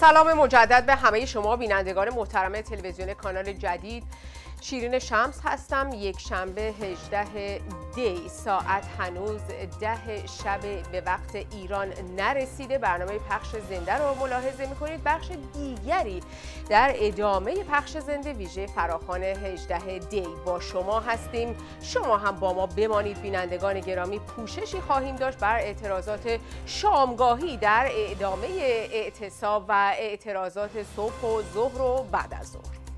سلام مجدد به همه شما بینندگان محترم تلویزیون کانال جدید. شیرین شمس هستم یک شنبه 18 دی ساعت هنوز ده شب به وقت ایران نرسیده. برنامه پخش زنده رو ملاحظه می‌کنید. بخش دیگری در ادامه پخش زنده ویژه فراخان 18 دی با شما هستیم. شما هم با ما بمانید. بینندگان گرامی پوششی خواهیم داشت بر اعتراضات شامگاهی در ادامه اعتصاب و اعتراضات صبح و ظهر و بعد از ظهر.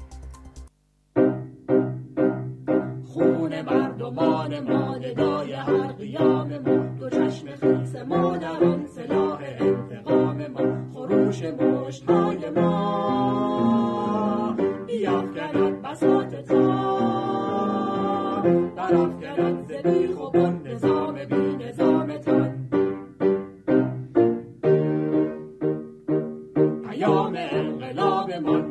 خون مردمان ما ندای هر قیام ما. دو چشم خیس ما در آن سلاح انتقام ما. خروش مشت های ما. بیافکند بساط تا. برافکند ز بیخ و نظام بی نظام تن. پیام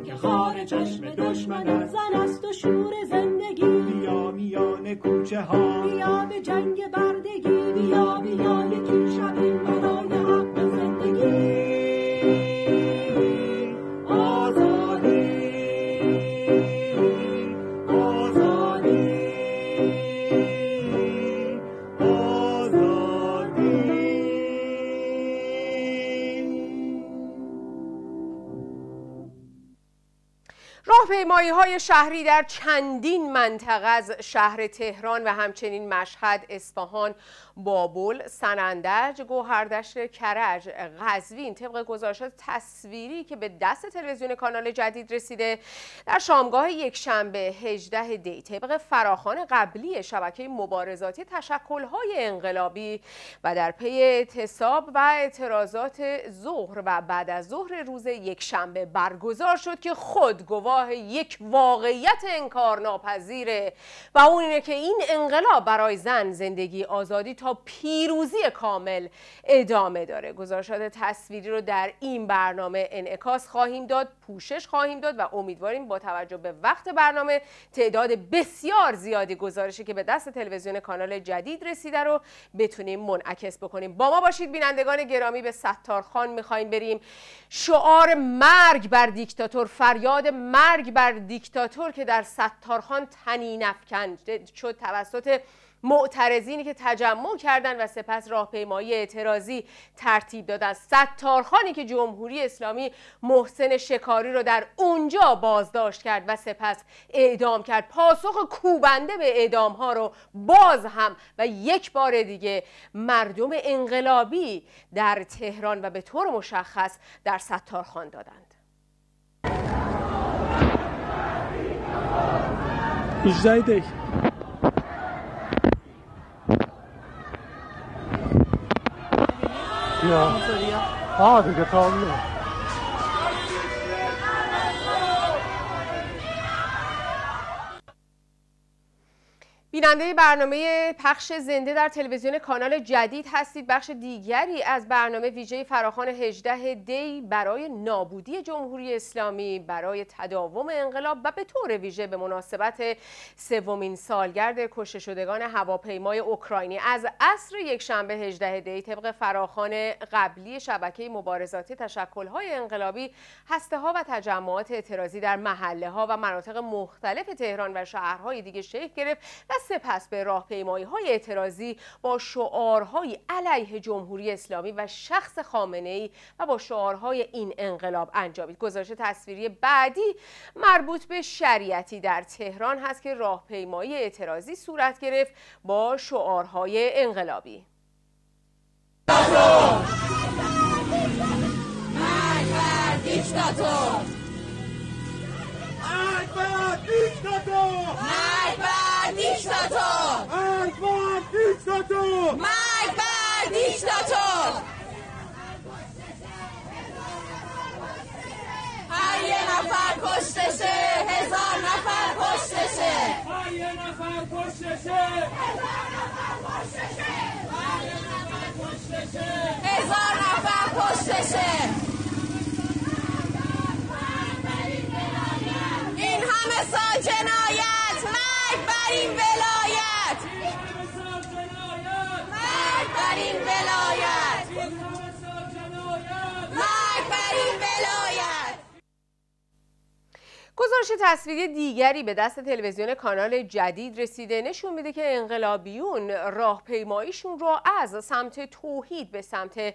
که خار چشم دشمن زن است و شور میان کوچه ها. بیا به جنگ راهپیمایی های شهری در چندین منطقه از شهر تهران و همچنین مشهد، اصفهان، بابل، سنندج، گوهردشت کرج، قزوین طبق گزارشات تصویری که به دست تلویزیون کانال جدید رسیده در شامگاه یک شنبه 18 دی طبق فراخان قبلی شبکه مبارزاتی تشکل‌های انقلابی و در پی اعتصاب و اعتراضات ظهر و بعد از ظهر روز یک شنبه برگزار شد که خود گواه یک واقعیت انکارناپذیره و اون اینه که این انقلاب برای زن زندگی آزادی تا پیروزی کامل ادامه داره. گزارشات تصویری رو در این برنامه انعکاس خواهیم داد پوشش خواهیم داد و امیدواریم با توجه به وقت برنامه تعداد بسیار زیادی گزارشی که به دست تلویزیون کانال جدید رسیده رو بتونیم منعکس بکنیم. با ما باشید بینندگان گرامی به ستارخان می‌خوایم بریم. شعار مرگ بر دیکتاتور فریاد مرگ بر دیکتاتور که در ستارخان تنین افکن شد توسط معترضینی که تجمع کردند و سپس راهپیمایی اعتراضی ترتیب دادند ستارخانی که جمهوری اسلامی محسن شکاری رو در اونجا بازداشت کرد و سپس اعدام کرد. پاسخ کوبنده به اعدام ها رو باز هم و یک بار دیگه مردم انقلابی در تهران و به طور مشخص در ستارخان دادند. Bezijddig. Ja. Ah, die gaat. بیننده برنامه پخش زنده در تلویزیون کانال جدید هستید. بخش دیگری از برنامه ویژه فراخان 18 دی برای نابودی جمهوری اسلامی برای تداوم انقلاب و به طور ویژه به مناسبت سومین سالگرد کشته شدگان هواپیمای اوکراینی. از عصر یک شنبه 18 دی طبق فراخان قبلی شبکه مبارزاتی تشکل‌های انقلابی هسته ها و تجمعات اعتراضی در محله ها و مناطق مختلف تهران و شهرهای دیگه شکل گرفت و سپس به راهپیمایی های اعتراضی با شعارهای علیه جمهوری اسلامی و شخص خامنه ای و با شعارهای این انقلاب انجامید. گزارش تصویری بعدی مربوط به شریعتی در تهران هست که راهپیمایی اعتراضی صورت گرفت با شعارهای انقلابی. مرگ بر دیکتاتور. مرگ بر دیکتاتور هر یه نفر کشتشه هزار نفر کشتشه هر یه نفر کشتشه هزار نفر کشتشه این همه سال جنایت بر این ولایت. مرگ بر این ولایت. گزارش تصویری دیگری به دست تلویزیون کانال جدید رسیده. نشون میده که انقلابیون راهپیماییشون را از سمت توحید به سمت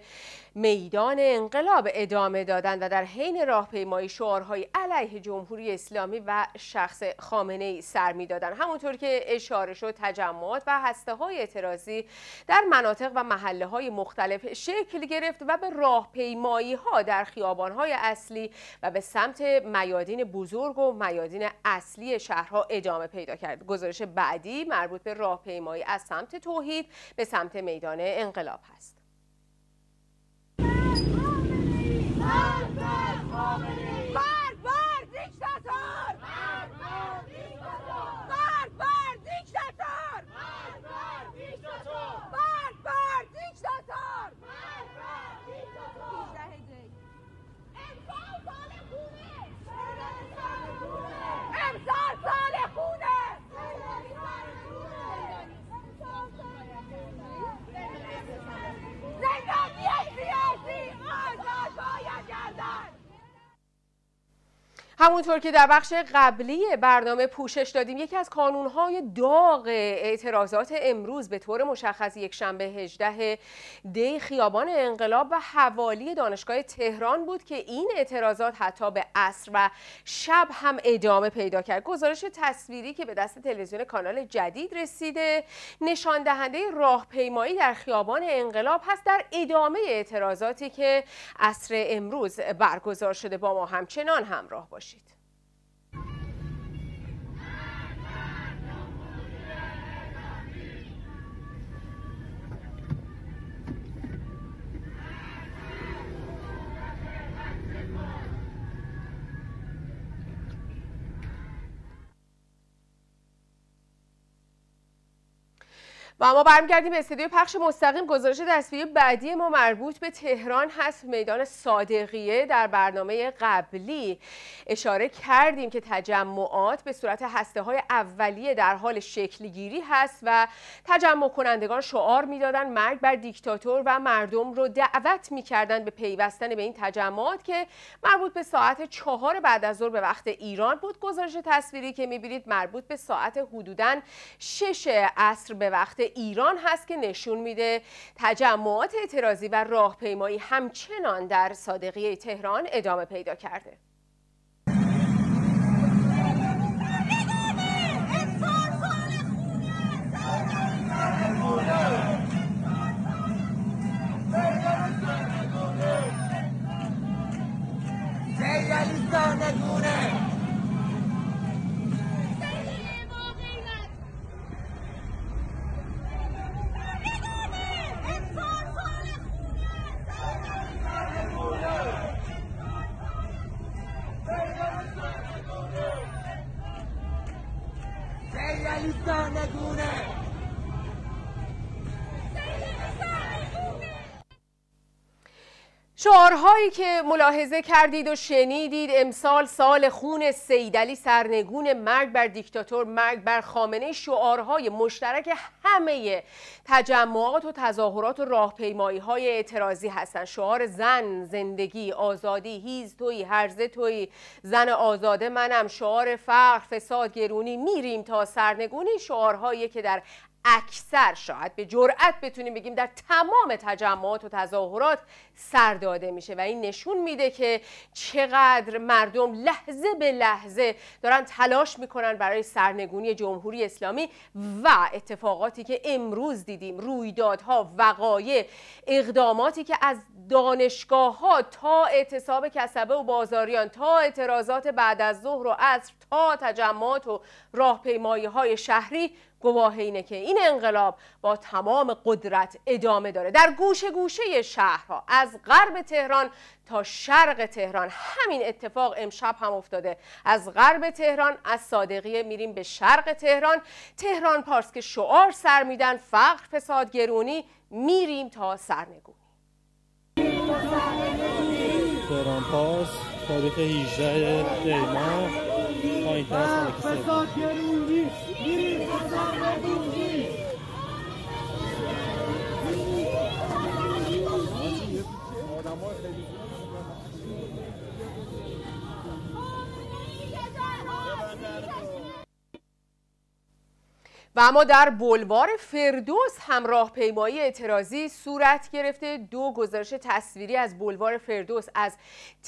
میدان انقلاب ادامه دادن و در حین راهپیمایی شعارهای علیه جمهوری اسلامی و شخص خامنه ای سر می‌دادن همونطور که اشاره شد تجمعات و هسته های اعتراضی در مناطق و محله های مختلف شکل گرفت و به راهپیمایی ها در خیابان های اصلی و به سمت میادین بزرگ و میادین اصلی شهرها ادامه پیدا کرد. گزارش بعدی مربوط به راهپیمایی از سمت توحید به سمت میدان انقلاب هست. Handball Family! همونطور که در بخش قبلی برنامه پوشش دادیم یکی از کانونهای داغ اعتراضات امروز به طور مشخص یک شنبه 18 دی خیابان انقلاب و حوالی دانشگاه تهران بود که این اعتراضات حتی به عصر و شب هم ادامه پیدا کرد. گزارش تصویری که به دست تلویزیون کانال جدید رسیده نشان دهنده راهپیمایی در خیابان انقلاب هست در ادامه اعتراضاتی که عصر امروز برگزار شده با ما. همچنان همراه باشید. و ما برمیگردیم به استودیو پخش مستقیم. گزارش تصویری بعدی ما مربوط به تهران هست میدان صادقیه. در برنامه قبلی اشاره کردیم که تجمعات به صورت هسته های اولیه در حال شکلگیری هست و تجمع کنندگان شعار می‌دادن مرگ بر دیکتاتور و مردم رو دعوت می‌کردن به پیوستن به این تجمعات که مربوط به ساعت چهار بعد از ظهر به وقت ایران بود. گزارش تصویری که می‌بینید مربوط به ساعت حدوداً شش عصر به وقت ایران هست که نشون میده تجمعات اعتراضی و راهپیمایی همچنان در صادقیه تهران ادامه پیدا کرده. Sana شعارهایی که ملاحظه کردید و شنیدید امسال سال خون سیدلی سرنگون مرگ بر دیکتاتور مرگ بر خامنه شعارهای مشترک همه تجمعات و تظاهرات و راهپیمایی های اعتراضی هستند شعار زن زندگی آزادی هیز توی هرزه توی زن آزاده منم شعار فقر فساد گرونی میریم تا سرنگونی. شعارهایی که در اکثر شاید به جرأت بتونیم بگیم در تمام تجمعات و تظاهرات سر داده میشه و این نشون میده که چقدر مردم لحظه به لحظه دارن تلاش می‌کنن برای سرنگونی جمهوری اسلامی و اتفاقاتی که امروز دیدیم رویدادها وقایع اقداماتی که از دانشگاه ها تا اعتصاب کسبه و بازاریان تا اعتراضات بعد از ظهر و عصر تا تجمعات و راهپیمایی های شهری گواه اینه که این انقلاب با تمام قدرت ادامه داره. در گوشه گوشه شهرها از غرب تهران تا شرق تهران همین اتفاق امشب هم افتاده. از غرب تهران از صادقیه میریم به شرق تهران. تهران پارس که شعار سر میدن فقر فساد گرونی میریم تا سرنگونی. تهران پارس تاریخ 18 دیماه پایین و اما در بلوار فردوس هم راهپیمایی اعتراضی صورت گرفته. دو گزارش تصویری از بلوار فردوس از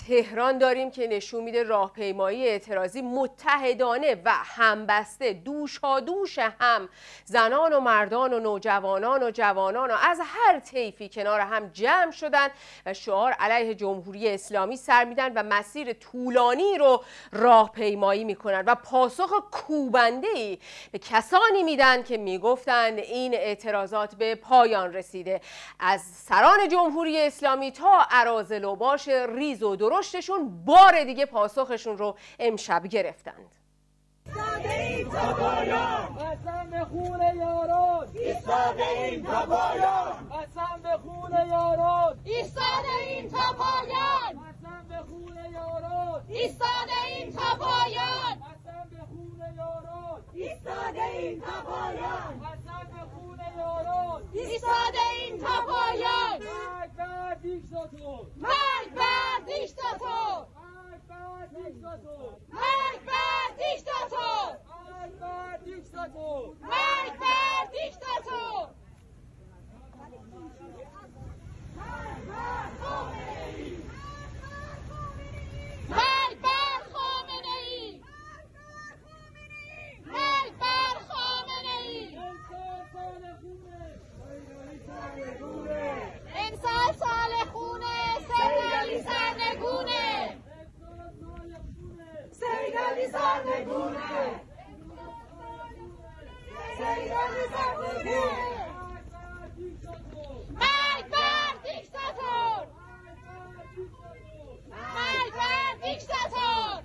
تهران داریم که نشون میده راهپیمایی اعتراضی متحدانه و همبسته دوش هم زنان و مردان و نوجوانان و جوانان و از هر طیفی کنار هم جمع شدن و شعار علیه جمهوری اسلامی سر میدن و مسیر طولانی رو راهپیمایی می‌کنن و پاسخ کوبنده ای به کسانی که می‌گفتند این اعتراضات به پایان رسیده. از سران جمهوری اسلامی تا عرازل و باش ریز و درشتشون بار دیگه پاسخشون رو امشب گرفتند. خون یاران ایستاده این تا پایان قسم به خون یاران ایستاده این تا پایان قسم به خون یاران ایستاده تا پایان به خون یاران. ایستاده این تا پایان به خون یاران. ایستاده این تا پایان مرگ بر دیکتاتور مرگ بر دیکتاتور مرگ بر دیکتاتور مرگ بر دیکتاتور مرگ بر دیکتاتور مرگ بر دیکتاتور مرگ بر خامنه ای مرگ بر خامنه ای امسال سال خونه امسال سال خونه سیدالی سرنگونه سیدالی سرنگونه سیدالی سرنگونه مرگ بر دیکتاتور. مرگ بر دیکتاتور.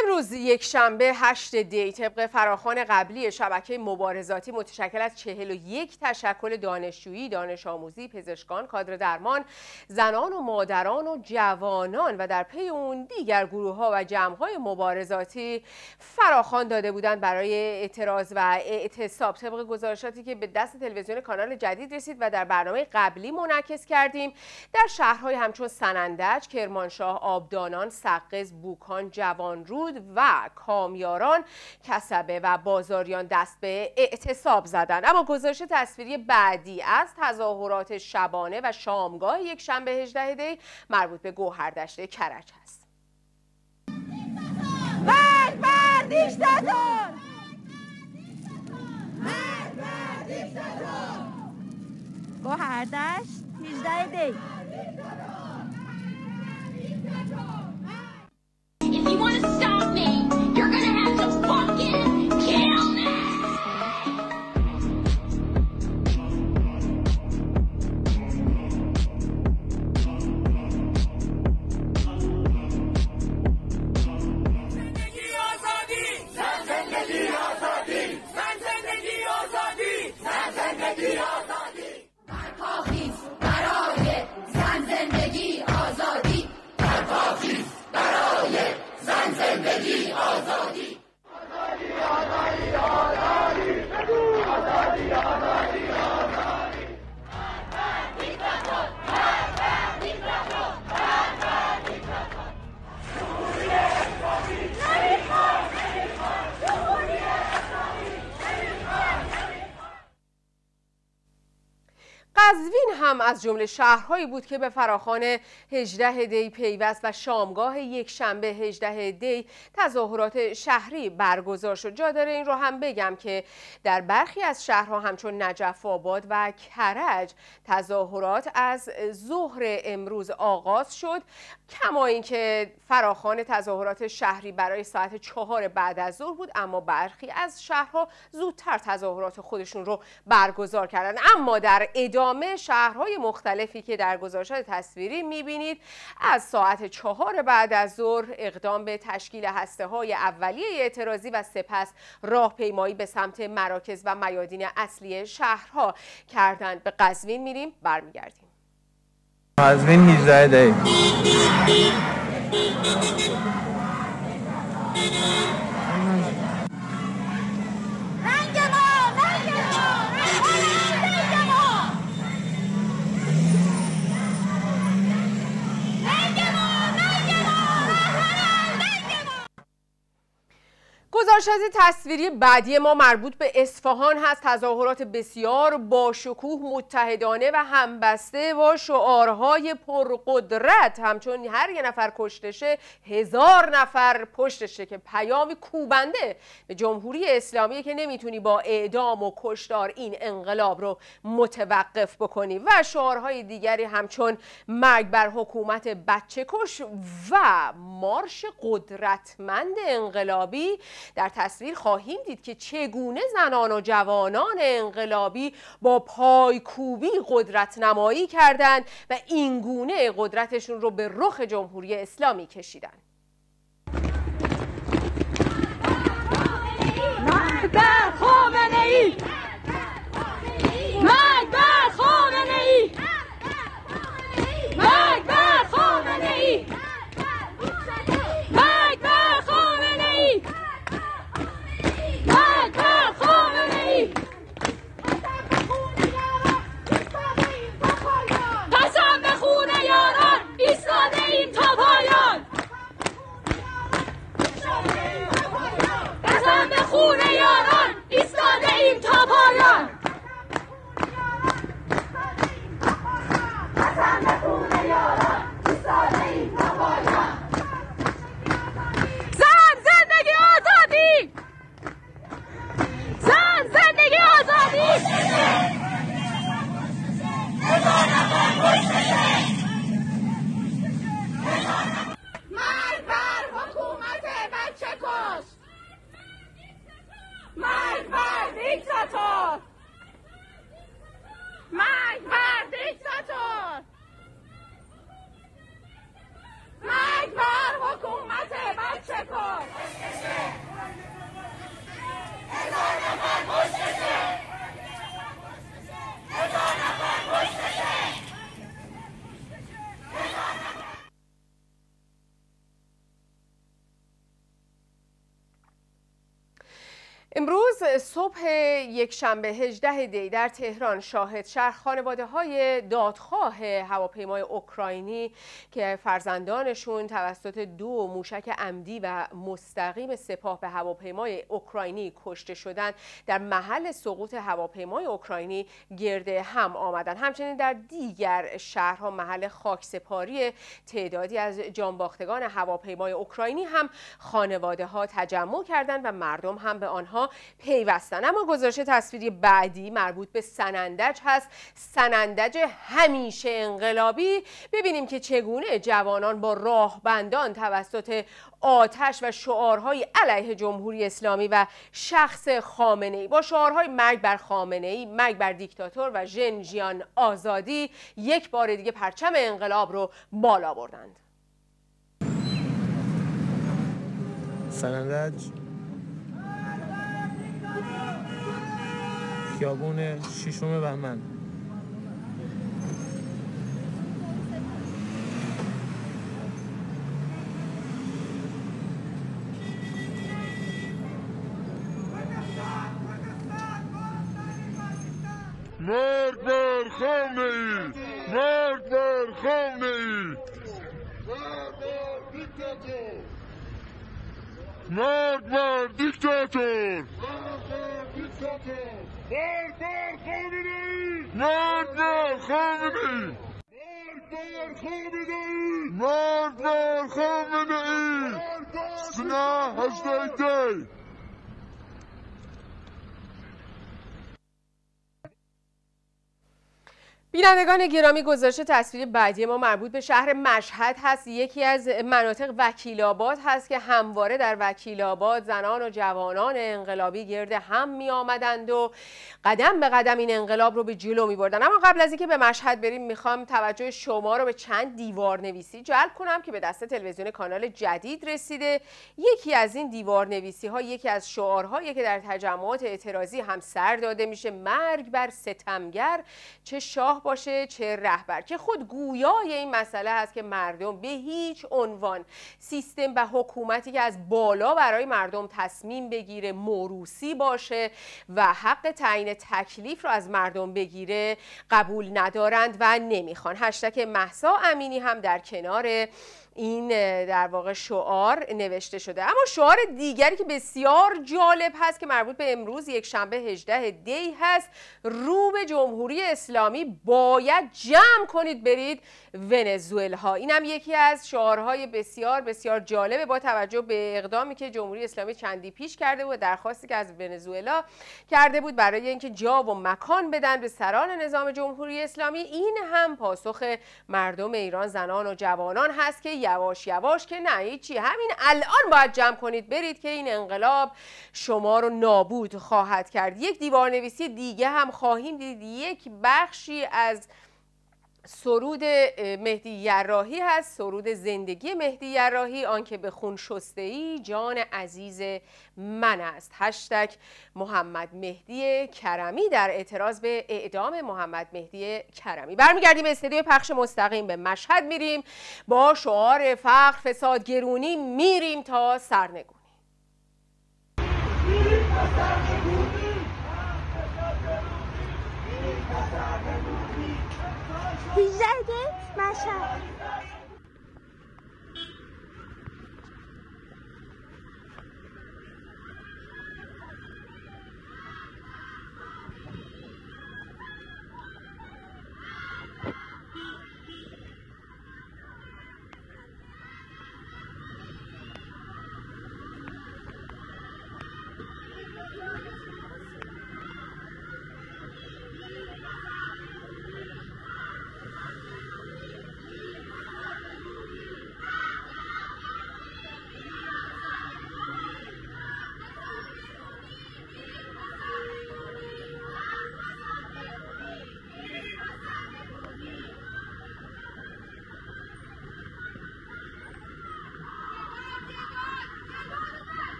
امروز یک شنبه 8 دی طبق فراخان قبلی شبکه مبارزاتی متشکل از 41 تشکل دانشجویی، دانش آموزی، پزشکان، کادر درمان، زنان و مادران و جوانان و در پی اون دیگر گروه ها و جمع های مبارزاتی فراخان داده بودند برای اعتراض و اعتصاب. طبق گزارشاتی که به دست تلویزیون کانال جدید رسید و در برنامه قبلی منعکس کردیم در شهرهای همچون سنندج، کرمانشاه، آبدانان، سقز، بوکان، جوانرود و کامیاران کسبه و بازاریان دست به اعتصاب زدند. اما گزارش تصویری بعدی از تظاهرات شبانه و شامگاه یک شنبه 18 دی مربوط به گوهردشت کرج است. مرگ بر دیکتاتور مرگ بر دیکتاتور گوهردشت 18 دی. If you want to stop me, you're gonna have to fucking kill قزوین هم از جمله شهرهایی بود که به فراخان 18 دی پیوست و شامگاه یک شنبه 18 دی تظاهرات شهری برگزار شد. جا داره این رو هم بگم که در برخی از شهرها همچون نجف آباد و کرج تظاهرات از ظهر امروز آغاز شد کما اینکه فراخان تظاهرات شهری برای ساعت چهار بعد از ظهر بود اما برخی از شهرها زودتر تظاهرات خودشون رو برگزار کردن. اما در ادامه شهرهای مختلفی که در گزارشات تصویری می‌بینید از ساعت چهار بعد از ظهر اقدام به تشکیل هسته های اولیه اعتراضی و سپس راهپیمایی به سمت مراکز و میادین اصلی شهرها کردند. به قزوین میریم برمیگردیم. قزوین 18 دی ما مشهد تصویری بعدی ما مربوط به اصفهان هست. تظاهرات بسیار با شکوه متحدانه و همبسته با شعارهای پرقدرت. همچون هر یه نفر کشتشه هزار نفر پشتشه که پیامی کوبنده به جمهوری اسلامی که نمی‌تونی با اعدام و کشتار این انقلاب رو متوقف بکنی. و شعارهای دیگری همچون مرگ بر حکومت بچه کش و مارش قدرتمند انقلابی در تصویر خواهیم دید که چگونه زنان و جوانان انقلابی با پایکوبی قدرت نمایی کردند و اینگونه قدرتشون رو به رخ جمهوری اسلامی کشیدن خامنه ای مرگ بر خامنه ای مرگ بر خامنه ای مرگ بر خامنه ای مرگ بر خامنه ای قسم به خون یاران ایستاده ایم تا پایان قسم به خون یاران ایستاده ایم تا پایان زن زندگی آزادی زن زندگی آزادی مرگ بر حکومت بچه کش مرگ بر دیکتاتور مرگ بر دیکتاتور مرگ بر حکومت بچه کش امروز صبح یک شنبه 18 دی در تهران شاهد شهر خانواده های دادخواه هواپیمای اوکراینی که فرزندانشون توسط دو موشک عمدی و مستقیم سپاه به هواپیمای اوکراینی کشته شدند در محل سقوط هواپیمای اوکراینی گرد هم آمدن همچنین در دیگر شهرها محل خاکسپاری تعدادی از جانباختگان هواپیمای اوکراینی هم خانواده ها تجمع کردند و مردم هم به آنها پیوستن اما گزارش تصویری بعدی مربوط به سنندج هست. سنندج همیشه انقلابی. ببینیم که چگونه جوانان با راهبندان توسط آتش و شعارهای علیه جمهوری اسلامی و شخص خامنه ای با شعارهای مرگ بر خامنه ای مرگ بر دیکتاتور و ژنژیان آزادی یک بار دیگه پرچم انقلاب رو بالا بردند. سنندج خیابون ششم بهمن. مرگ بر خامنه ای. مرگ بر خامنه ای. مرگ بر دیکتاتور. مرگ بر خامنه ای مرگ بر خامنه ای مرگ بر خامنه ای سنه هشته دی بینندگان گرامی گزارش تصویر بعدی ما مربوط به شهر مشهد هست. یکی از مناطق وکیل آباد هست که همواره در وکیل آباد زنان و جوانان انقلابی گرد هم می آمدند و قدم به قدم این انقلاب رو به جلو می بردن اما قبل از اینکه به مشهد بریم می‌خوام توجه شما رو به چند دیوار نویسی جلب کنم که به دست تلویزیون کانال جدید رسیده. یکی از این دیوار نویسی ها یکی از شعارهایی که در تجمعات اعتراضی هم سر داده میشه مرگ بر ستمگر. چه شاه باشه چه رهبر که خود گویای این مسئله هست که مردم به هیچ عنوان سیستم و حکومتی که از بالا برای مردم تصمیم بگیره موروسی باشه و حق تعیین تکلیف رو از مردم بگیره قبول ندارند و نمی‌خوان. هشتک محسا امینی هم در کنار این در واقع شعار نوشته شده. اما شعار دیگری که بسیار جالب هست که مربوط به امروز یک شنبه 18 دی هست رو به جمهوری اسلامی باید جمع کنید برید ونزوئلا. این هم یکی از شعارهای بسیار بسیار جالبه با توجه به اقدامی که جمهوری اسلامی چندی پیش کرده بود درخواستی که از ونزوئلا کرده بود برای اینکه جا و مکان بدن به سران نظام جمهوری اسلامی. این هم پاسخ مردم ایران زنان و جوانان هست که یواش یواش که نه هیچی. همین الان باید جمع کنید برید که این انقلاب شما رو نابود خواهد کرد. یک دیوار نویسی دیگه هم خواهیم دید. یک بخشی از سرود مهدی یراهی هست سرود زندگی مهدی یراهی آنکه به خون شسته ای جان عزیز من است. هشتگ محمد مهدی کرمی در اعتراض به اعدام محمد مهدی کرمی. برمیگردیم استودیو پخش مستقیم. به مشهد میریم با شعار فقر فساد گرونی میریم تا سرنگونی. Güzel My maşa.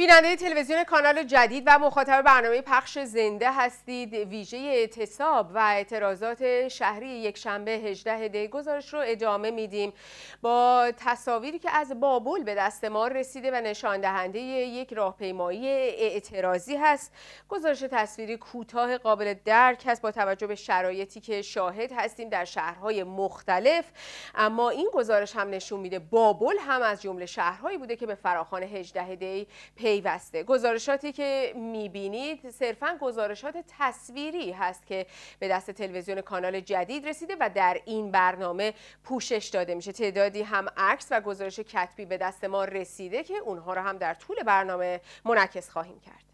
بیننده تلویزیون کانال جدید و مخاطب برنامه پخش زنده هستید. ویژه اعتصاب و اعتراضات شهری یک شنبه 18 دی گزارش رو ادامه میدیم. با تصاویری که از بابل به دست ما رسیده و نشان دهنده یک راهپیمایی اعتراضی هست. گزارش تصویری کوتاه قابل درک هست با توجه به شرایطی که شاهد هستیم در شهرهای مختلف. اما این گزارش هم نشون میده بابل هم از جمله شهرهایی بوده که به فراخان 18 دی پیوسته. گزارشاتی که می‌بینید صرفا گزارشات تصویری هست که به دست تلویزیون کانال جدید رسیده و در این برنامه پوشش داده میشه. تعدادی هم عکس و گزارش کتبی به دست ما رسیده که اونها رو هم در طول برنامه منعکس خواهیم کرد.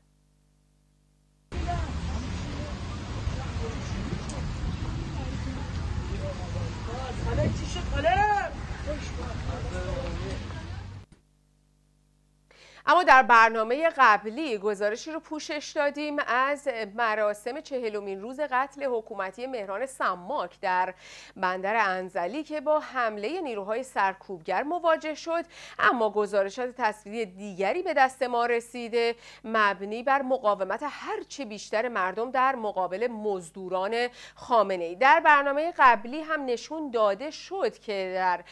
اما در برنامه قبلی گزارشی رو پوشش دادیم از مراسم چهلمین روز قتل حکومتی مهران سماک در بندر انزلی که با حمله نیروهای سرکوبگر مواجه شد. اما گزارشات تصویری دیگری به دست ما رسیده مبنی بر مقاومت هرچه بیشتر مردم در مقابل مزدوران خامنه ای در برنامه قبلی هم نشون داده شد که در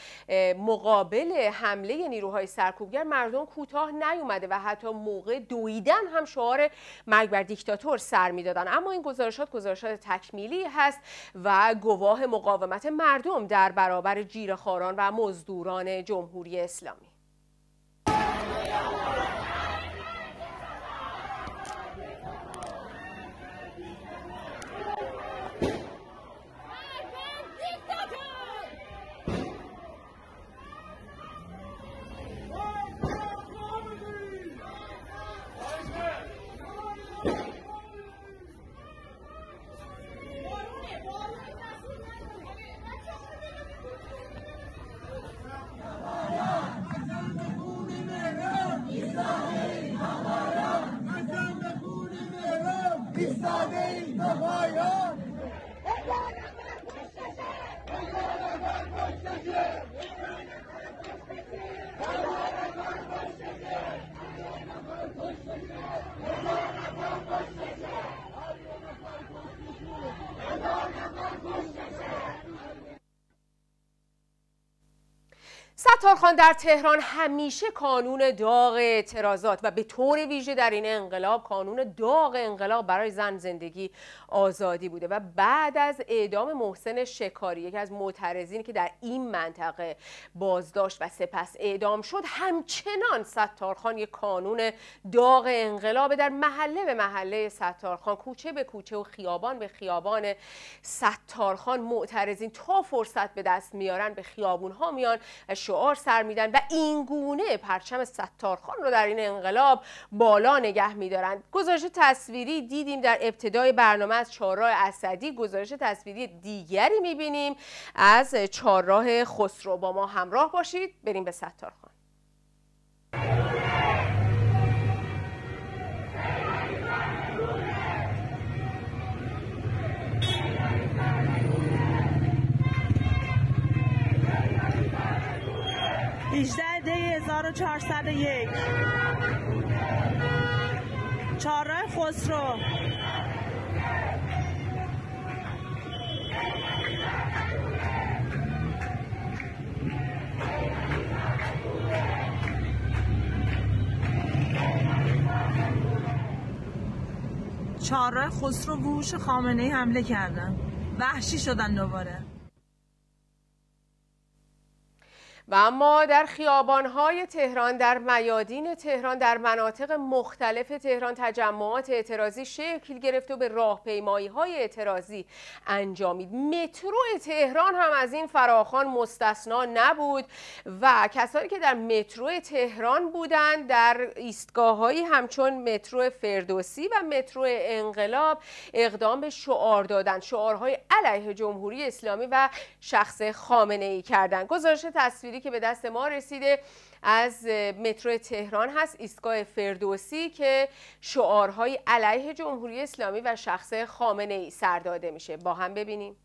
مقابل حمله نیروهای سرکوبگر مردم کوتاه نیومدن. اومده و حتی موقع دویدن هم شعار مرگ بر دیکتاتور سر می‌دادن. اما این گزارشات گزارشات تکمیلی هست و گواه مقاومت مردم در برابر جیرخواران و مزدوران جمهوری اسلامی. ستارخان در تهران همیشه کانون داغ اعتراضات و به طور ویژه در این انقلاب کانون داغ انقلاب برای زن زندگی آزادی بوده و بعد از اعدام محسن شکاری یکی از معترضینی که در این منطقه بازداشت و سپس اعدام شد همچنان ستارخان یک کانون داغ انقلاب در محله به محله ستارخان کوچه به کوچه و خیابان به خیابان ستارخان معترضین تا فرصت به دست میارن به خیابون ها میان شعار سر میدن و این گونه پرچم ستارخان رو در این انقلاب بالا نگه میدارن گزارش تصویری دیدیم در ابتدای برنامه از چهارراه اسدی. گزارش تصویری دیگری می‌بینیم از چهارراه خسرو. با ما همراه باشید. بریم به ستارخان. هیجده دی 1401 چهارراه خسرو. چهارراه خسرو گوش خامنه ای حمله کردن. وحشی شدن دوباره. و اما در خیابانهای تهران در میادین تهران در مناطق مختلف تهران تجمعات اعتراضی شکل گرفت و به راهپیمایی های اعتراضی انجامید. مترو تهران هم از این فراخان مستثنا نبود و کسانی که در مترو تهران بودند در ایستگاه همچون مترو فردوسی و مترو انقلاب اقدام به شعار دادن شعارهای علیه جمهوری اسلامی و شخص خامنه کردند. گزارش تصویری که به دست ما رسیده. از مترو تهران هست ایستگاه فردوسی که شعارهای علیه جمهوری اسلامی و شخص خامنه ای سر داده میشه. با هم ببینیم.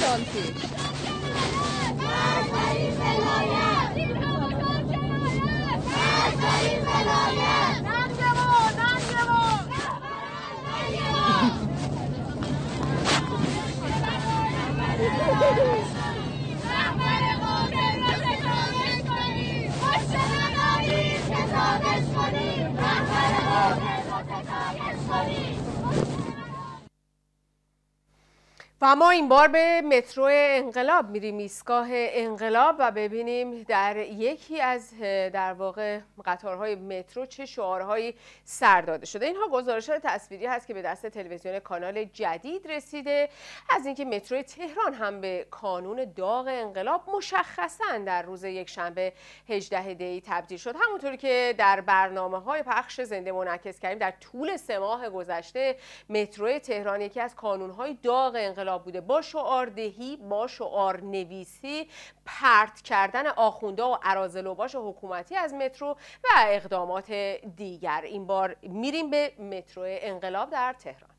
سال پیش Yes, و ما این بار به مترو انقلاب میریم ایستگاه انقلاب و ببینیم در یکی از در واقع قطارهای مترو چه شعارهایی سر داده شده. اینها گزارش تصویری هست که به دست تلویزیون کانال جدید رسیده. از اینکه مترو تهران هم به کانون داغ انقلاب مشخصا در روز یک شنبه 18 دی تبدیل شد. همونطوری که در برنامه های پخش زنده منعکس کردیم در طول سه ماه گذشته مترو تهران یکی از کانون های داغ انقلاب بوده. با شعاردهی با شعار نویسی پرت کردن آخونده و عرازلوباش حکومتی از مترو و اقدامات دیگر. این بار میریم به مترو انقلاب در تهران.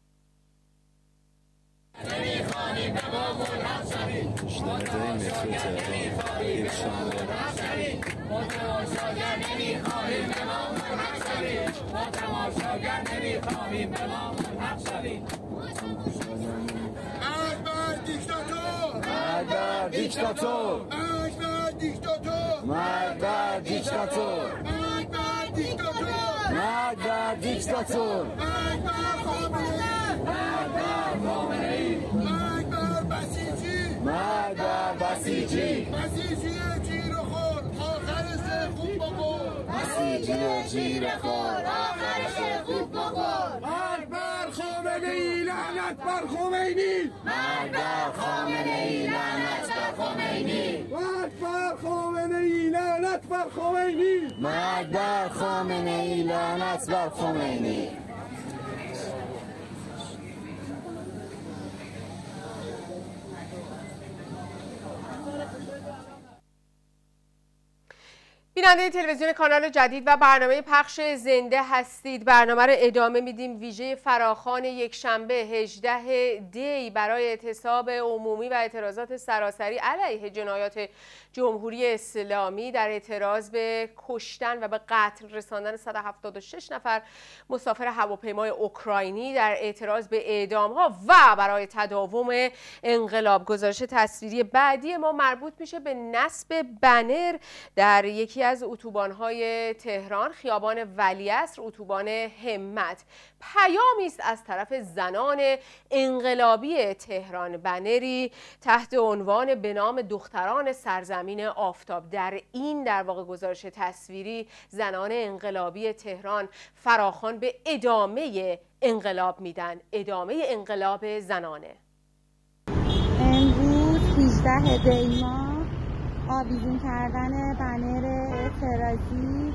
دیکتاتور مرگ بر دیکتاتور اکبر دیکتاتور مرگ بر دیکتاتور اکبر دیکتاتور مرگ بر دیکتاتور اکبر خامنه‌ای مرگ بر خامنه‌ای مرگ بر بسیجی مرگ بر بسیجی بسیجی جیر خور آخرش خوب بخور بسیجی جیر خور آخرش خوب بخور بر خامنه‌ای لعنت بر خمینی مرگ بر خامنه‌ای لعنت بر خمینی مرگ بر خامنه‌ای لعنت بر خمینی مرگ بر خامنه‌ای لعنت بر خمینی بیننده تلویزیون کانال جدید و برنامه پخش زنده هستید. برنامه رو ادامه میدیم. ویژه فراخان یک شنبه 18 دی برای اعتصاب عمومی و اعتراضات سراسری علیه جنایات جمهوری اسلامی در اعتراض به کشتن و به قتل رساندن 176 نفر مسافر هواپیمای اوکراینی در اعتراض به اعدام ها و برای تداوم انقلاب گزارش تصویری بعدی ما مربوط میشه به نصب بنر در یکی از اتوبان‌های تهران خیابان ولیعصر اتوبان همت. پیامی است از طرف زنان انقلابی تهران بنری تحت عنوان به نام دختران سرزمین آفتاب. در این در واقع گزارش تصویری زنان انقلابی تهران فراخان به ادامه انقلاب میدن. ادامه انقلاب زنانه. امروز 18 دی ماه آویزون کردن بنر اعتراضی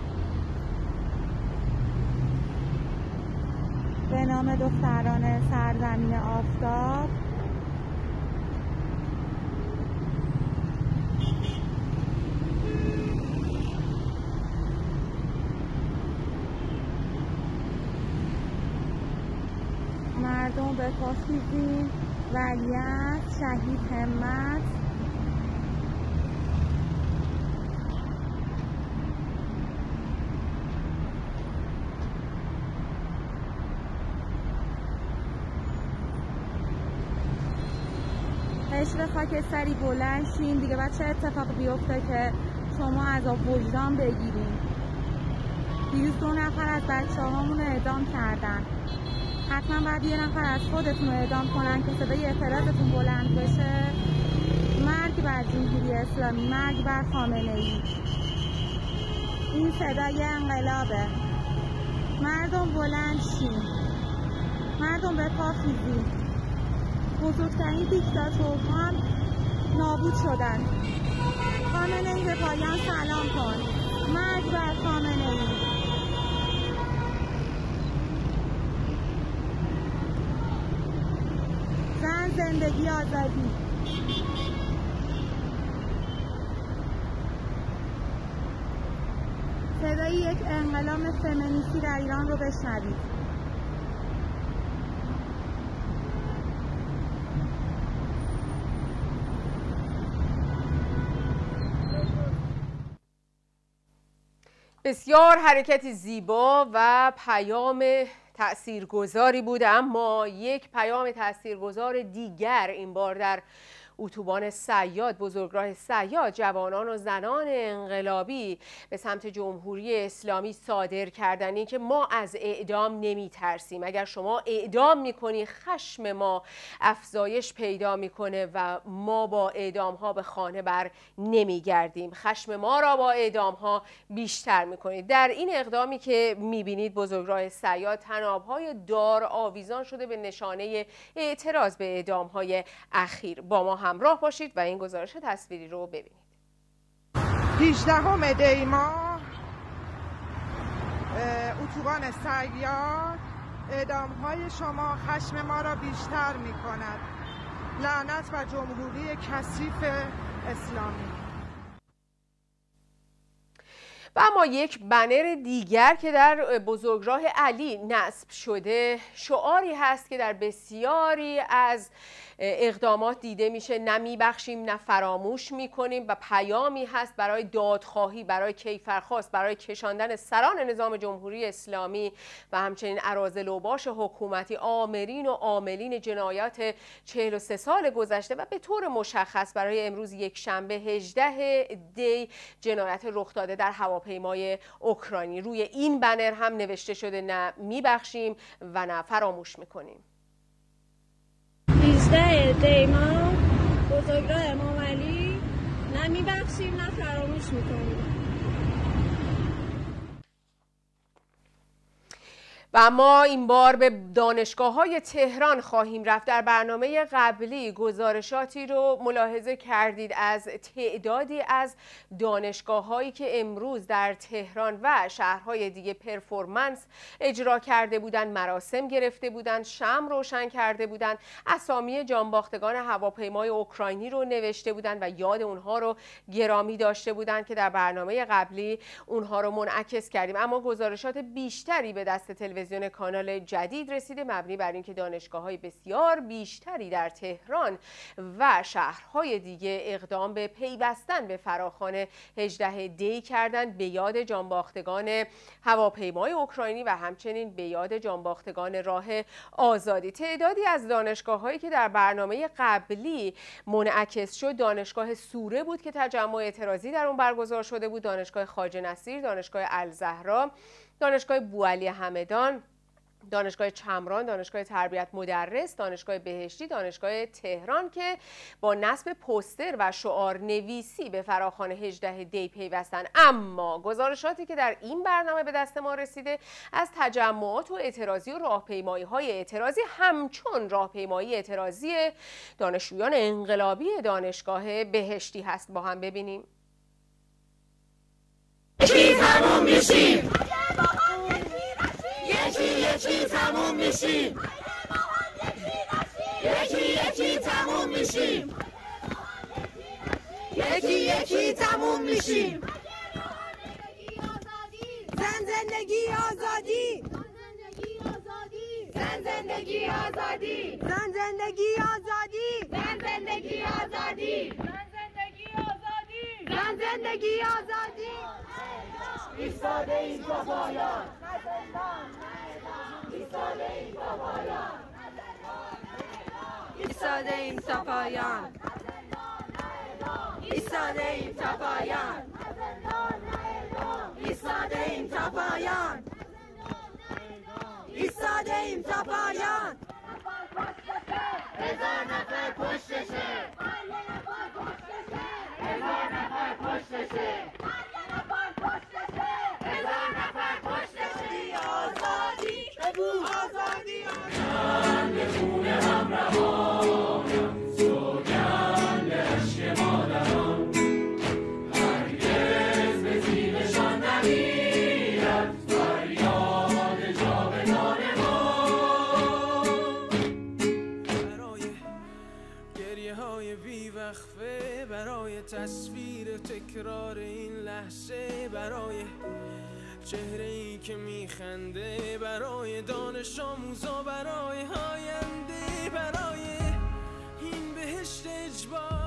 به نام دختران سرزمین آفتاب. مردم به پاسیزین ولیت شهید همت. قشر خاکستری بلند شین. دیگه بچه اتفاق بیفته که شما از وجدان بگیرین. دیروز دو نفر از بچه هامون اعدام کردن. حتما باید یه نفر از خودتون رو اعدام کنن که صدای اعتراضتون بلند بشه. مرگ بر جمهوری اسلامی مرگ بر خامنه ای این صدای انقلابه. مردم بلند شین. مردم به پا خیزین بزرگترین دیکتاتورها هم نابود شدن. خامنه ای به پایان سلام کن. مرگ بر خامنه ای زن زندگی آزادی. صدای یک انقلاب فمینیستی در ایران رو بشنوید. بسیار حرکتی زیبا و پیام تاثیرگذاری بود اما یک پیام تاثیرگذار دیگر این بار در اتوبان سیاد بزرگراه سیاد جوانان و زنان انقلابی به سمت جمهوری اسلامی صادر کردن. این که ما از اعدام نمی ترسیم اگر شما اعدام می‌کنی خشم ما افزایش پیدا می‌کنه و ما با اعدام ها به خانه بر نمی گردیم خشم ما را با اعدام ها بیشتر می‌کنید. در این اقدامی که می‌بینید بزرگراه سیاد تناب های دار آویزان شده به نشانه اعتراض به اعدام های اخیر. با ما همراه باشید و این گزارش تصویری رو ببینید. 18 دی ماه اتوبان سیار اعدام های شما خشم ما را بیشتر می کند لعنت و جمهوری کثیف اسلامی. و اما یک بنر دیگر که در بزرگراه علی نصب شده شعاری هست که در بسیاری از اقدامات دیده میشه نه میبخشیم نه فراموش می‌کنیم و پیامی هست برای دادخواهی برای کیفرخواست برای کشاندن سران نظام جمهوری اسلامی و همچنین ارازل و باش حکومتی آمرین و عاملین جنایات 43 سال گذشته و به طور مشخص برای امروز یک شنبه 18 دی جنایت رخ داده در هواپیمای اوکراینی. روی این بنر هم نوشته شده نه میبخشیم و نه فراموش می‌کنیم. 18 دی ما بزرگراه امام علی. نه میبخشیم نه فراموش می‌کنیم. و اما این بار به دانشگاه های تهران خواهیم رفت. در برنامه قبلی گزارشاتی رو ملاحظه کردید از تعدادی از دانشگاه هایی که امروز در تهران و شهرهای دیگه پرفورمنس اجرا کرده بودند مراسم گرفته بودند شم روشن کرده بودند اسامی جانباختگان هواپیمای اوکراینی رو نوشته بودند و یاد اونها رو گرامی داشته بودند که در برنامه قبلی اونها رو منعکس کردیم. اما گزارشات بیشتری به دست تلویزیون تلویزیون کانال جدید رسیده مبنی بر اینکه دانشگاه های بسیار بیشتری در تهران و شهرهای دیگه اقدام به پیوستن به فراخان 18 دی کردند. به یاد جانباختگان هواپیمای اوکراینی و همچنین به یاد جانباختگان راه آزادی. تعدادی از دانشگاه هایی که در برنامه قبلی منعکس شد دانشگاه سوره بود که تجمع اعتراضی در اون برگزار شده بود. دانشگاه خواجه نصیر دانشگاه الزهرا دانشگاه بوالی همدان دانشگاه چمران، دانشگاه تربیت مدرس، دانشگاه بهشتی، دانشگاه تهران که با نصب پوستر و شعار نویسی به فراخان 18 دی پیوستن. اما گزارشاتی که در این برنامه به دست ما رسیده از تجمعات و اعتراضی و راهپیمایی های اعتراضی همچون راهپیمایی اعتراضی دانشجویان انقلابی دانشگاه بهشتی هست. با هم ببینیم. یکی تموم میشیم؟ یکی یکی تموم میشیم. یکی یکی تموم میشیم. یکی یکی تموم میشیم. زن زندگی آزادی. زن زندگی آزادی. زن زندگی آزادی. زن زندگی آزادی. زن زندگی آزادی. ایم تا پایان ایستاده ایم تا پایان پایان ایستاده ایم تا پایان ایستاده ایم تا پایان ایستاده ایم تا پایان هزار نفر پشتشه هزار نفر لحظه برای چهره ای که میخنده برای دانش آموزا برای آینده برای این بهشت اجباری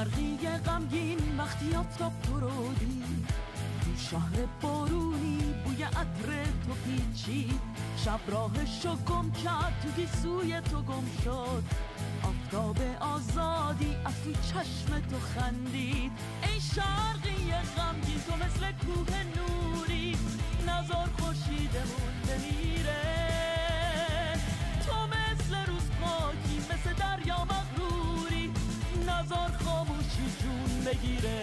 ای شرقی غمگین وقتی آفتاب تو رو دید. تو شهر بارونی بوی عطر تو پیچید. شب راهشو گم کرد تو گیسوی تو گم شد. آفتاب آزادی از تو چشم تو خندید. ای شرقی غمگین تو مثل کوه نوری. نزار خورشیدمون بمیره تو مثل روز پاکی مثل بگیره.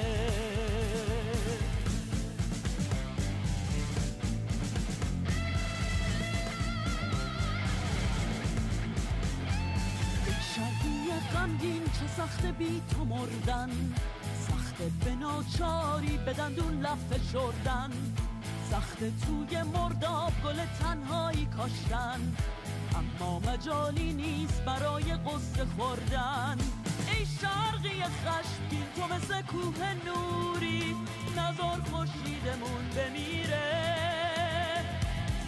شرقی غمگین چه سخت بی تو مردن. سخت به ناچاری به دندون لب فشردن سخت توی مرداب گل تنهایی کاشتن. اما مجالی نیست برای قصه خوردن. ای شرقی خشمگین تو مثل کوه نوری نزار خورشیدمون بمیره.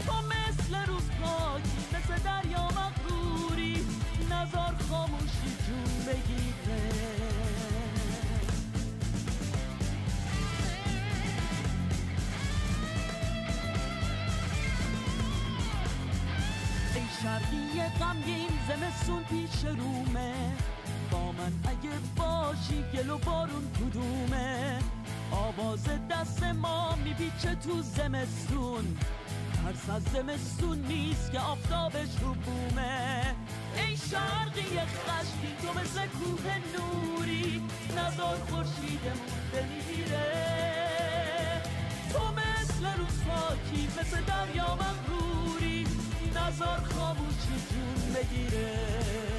تو مثل روز پاکی مثل دریا مغروری نزار خاموشی جون بگیره. شرقی غمگین زمستون پیش رومه. من اگه باشی گل و بارون کدومه؟ آواز دست ما میپیچه تو زمستون. ترس از زمستون نیست که آفتابش رو بومه. ای شرقی خشکی تو مثل کوه نوری نزار خورشیدمون بمیره. تو مثل روساکی مثل دریا مغروری نزار خاموشی جون بگیره.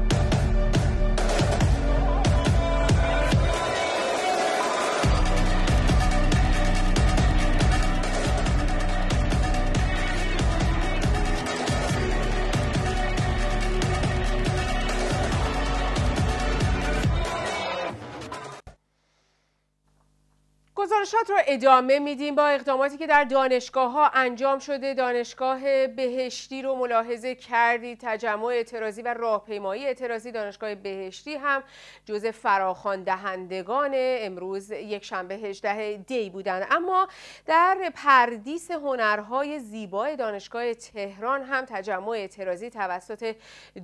گزارشات رو ادامه میدیم با اقداماتی که در دانشگاه ها انجام شده. دانشگاه بهشتی رو ملاحظه کردید تجمع اعتراضی و راهپیمایی اعتراضی دانشگاه بهشتی هم. جزء فراخوان دهندگان امروز یک شنبه 18 دی بودند اما در پردیس هنرهای زیبای دانشگاه تهران هم تجمع اعتراضی توسط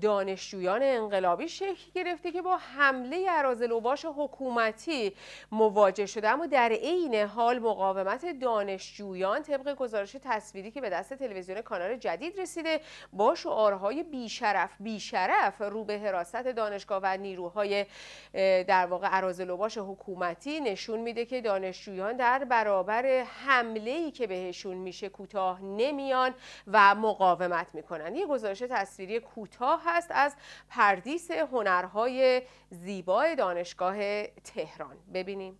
دانشجویان انقلابی شکل گرفته که با حمله اراذل حکومتی مواجه شده. اما در عین حال مقاومت دانشجویان طبق گزارش تصویری که به دست تلویزیون کانال جدید رسیده با شعارهای بیشرف بیشرف رو به حراست دانشگاه و نیروهای در واقع اراذل حکومتی نشون میده که دانشجویان در برابر حمله ای که بهشون میشه کوتاه نمیان و مقاومت می‌کنن. یه گزارش تصویری کوتاه هست از پردیس هنرهای زیبای دانشگاه تهران. ببینیم.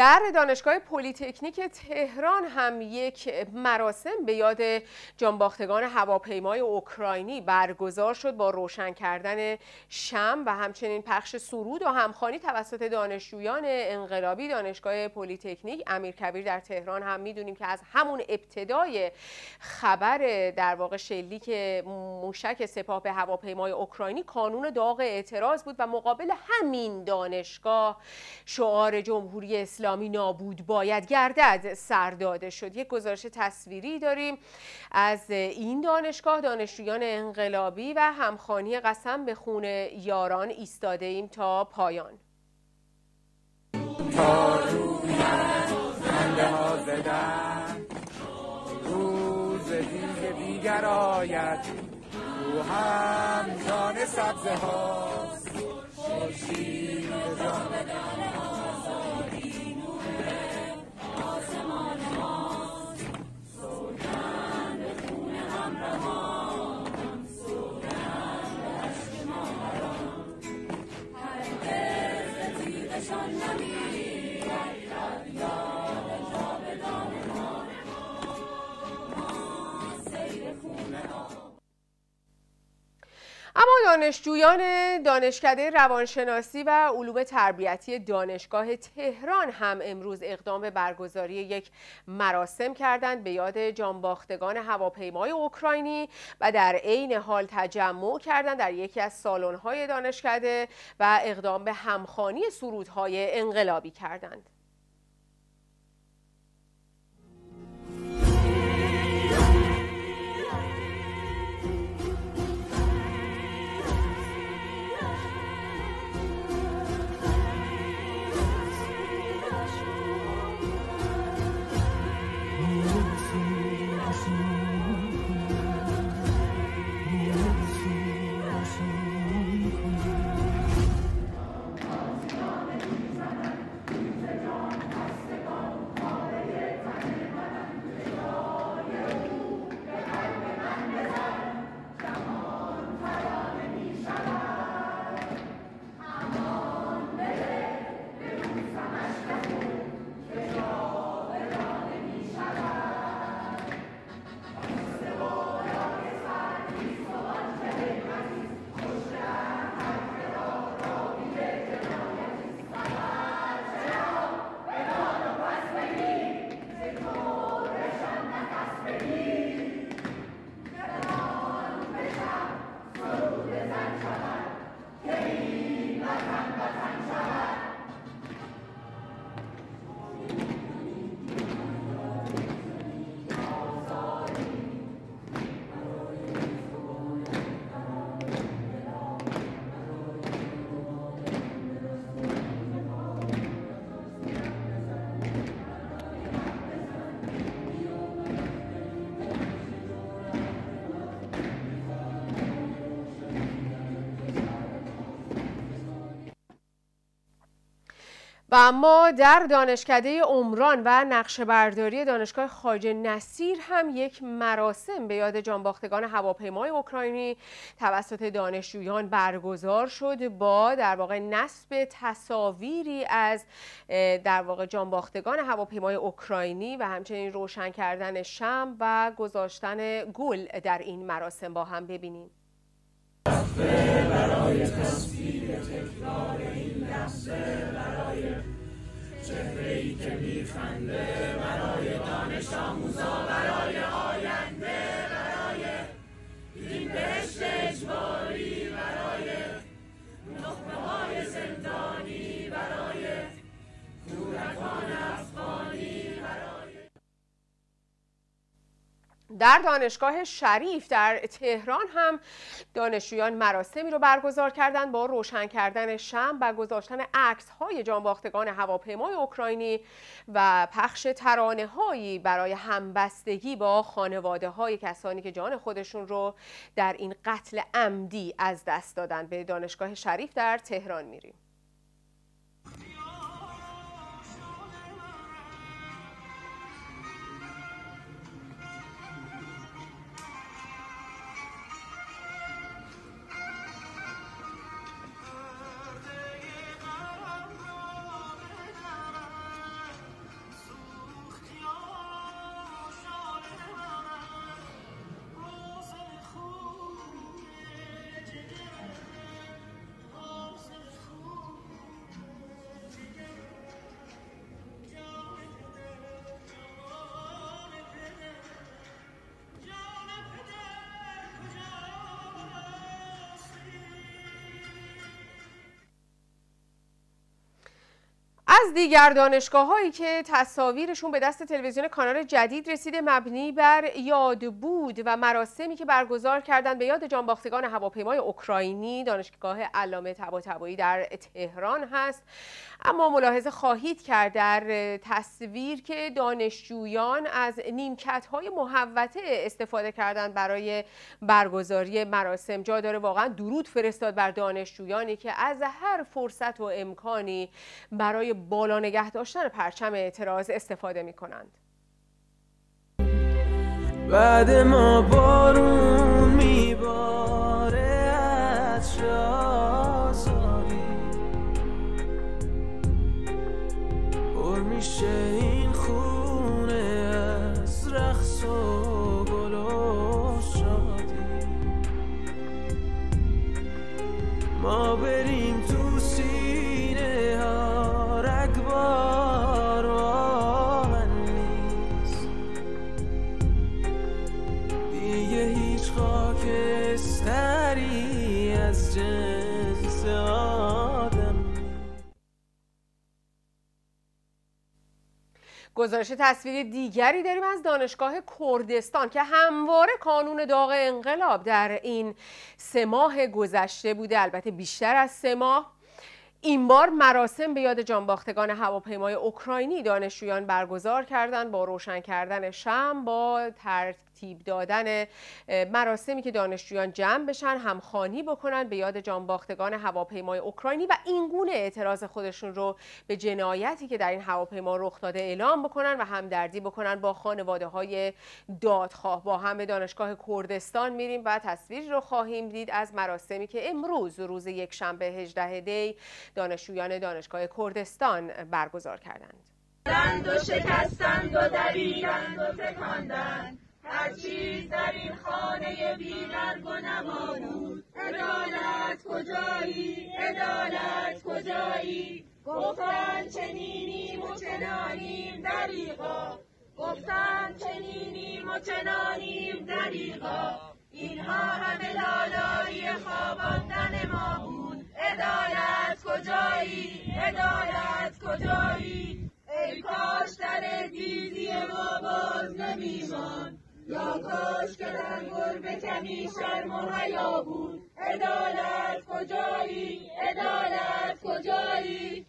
در دانشگاه پلیتکنیک تهران هم یک مراسم به یاد جانباختگان هواپیمای اوکراینی برگزار شد با روشن کردن شمع و همچنین پخش سرود و همخوانی توسط دانشجویان انقلابی دانشگاه پلیتکنیک. امیرکبیر در تهران هم می‌دونیم که از همون ابتدای خبر در واقع شلیک موشک سپاه به هواپیمای اوکراینی کانون داغ اعتراض بود و مقابل همین دانشگاه شعار جمهوری اسلامی نابود باید گردد سر داده شد. یک گزارش تصویری داریم از این دانشگاه دانشجویان انقلابی و همخانی قسم به خون یاران ایستاده ایم تا پایان. هم جان سبزه هاست. جان دانشجویان دانشکده روانشناسی و علوم تربیتی دانشگاه تهران هم امروز اقدام به برگزاری یک مراسم کردند به یاد جانباختگان هواپیمای اوکراینی و در عین حال تجمع کردند در یکی از سالن‌های دانشکده و اقدام به همخوانی سرودهای انقلابی کردند. اما در دانشکده عمران و نقشه برداری دانشگاه خواجه نصیر هم یک مراسم به یاد جانباختگان هواپیمای اوکراینی توسط دانشجویان برگزار شد با در واقع نصب تصاویری از در واقع جانباختگان هواپیمای اوکراینی و همچنین روشن کردن شم و گذاشتن گل در این مراسم با هم ببینیم. برای تصویر تکرار این لحظه برای چهره ای که میخنده برای دانش آموزا برای آینده برای این بهشت اجباری برای نخبه های زندانی برای کودکان افغانی برای در دانشگاه شریف در تهران هم دانشجویان مراسمی رو برگزار کردند با روشن کردن شم و گذاشتن عکس های جانباختگان هواپیمای اوکراینی و پخش ترانه هایی برای همبستگی با خانواده های کسانی که جان خودشون رو در این قتل عمدی از دست دادن. به دانشگاه شریف در تهران میریم. از دیگر دانشگاه هایی که تصاویرشون به دست تلویزیون کانال جدید رسیده مبنی بر یاد بود و مراسمی که برگزار کردند به یاد جانباختگان هواپیمای اوکراینی دانشگاه علامه طباطبایی در تهران هست. اما ملاحظه خواهید کرد در تصویر که دانشجویان از نیمکت های محوطه استفاده کردند برای برگزاری مراسم. جا داره واقعا درود فرستاد بر دانشجویانی که از هر فرصت و امکانی برای بالا نگه داشتن پرچم اعتراض استفاده می کنند بعد ما بارون میباره از شاساری پر میشه این خونه از رقص و گل و شادی. ما بریم گزارش تصویری دیگری داریم از دانشگاه کردستان که همواره کانون داغ انقلاب در این سه ماه گذشته بوده. البته بیشتر از سه ماه. این بار مراسم به یاد جانباختگان هواپیمای اوکراینی دانشجویان برگزار کردند با روشن کردن شم با ترتیب دادن مراسمی که دانشجویان جمع بشن همخوانی بکنن به یاد جانباختگان هواپیمای اوکراینی و این گونه اعتراض خودشون رو به جنایتی که در این هواپیما رخ داده اعلام بکنن و همدردی بکنن با خانواده های دادخواه با هم به دانشگاه کردستان میریم و تصویری رو خواهیم دید از مراسمی که امروز روز یک شنبه 18 دی دانشجویان دانشگاه کردستان برگزار کردند. شکستند و تکاندند هر در این خانه بی درگ و نما بود عدالت کجایی؟ عدالت کجایی؟ گفتن چنینیم و چنانیم دریغا. گفتن چنینیم و چنانیم دریغا. اینها همه لالایی خواباندن ما بود. عدالت کجایی؟ عدالت کجایی؟ ای کاش در دیدی ما باز یا کاش که در گربه کمی شرم و حیا بود. عدالت کجایی؟ عدالت کجایی؟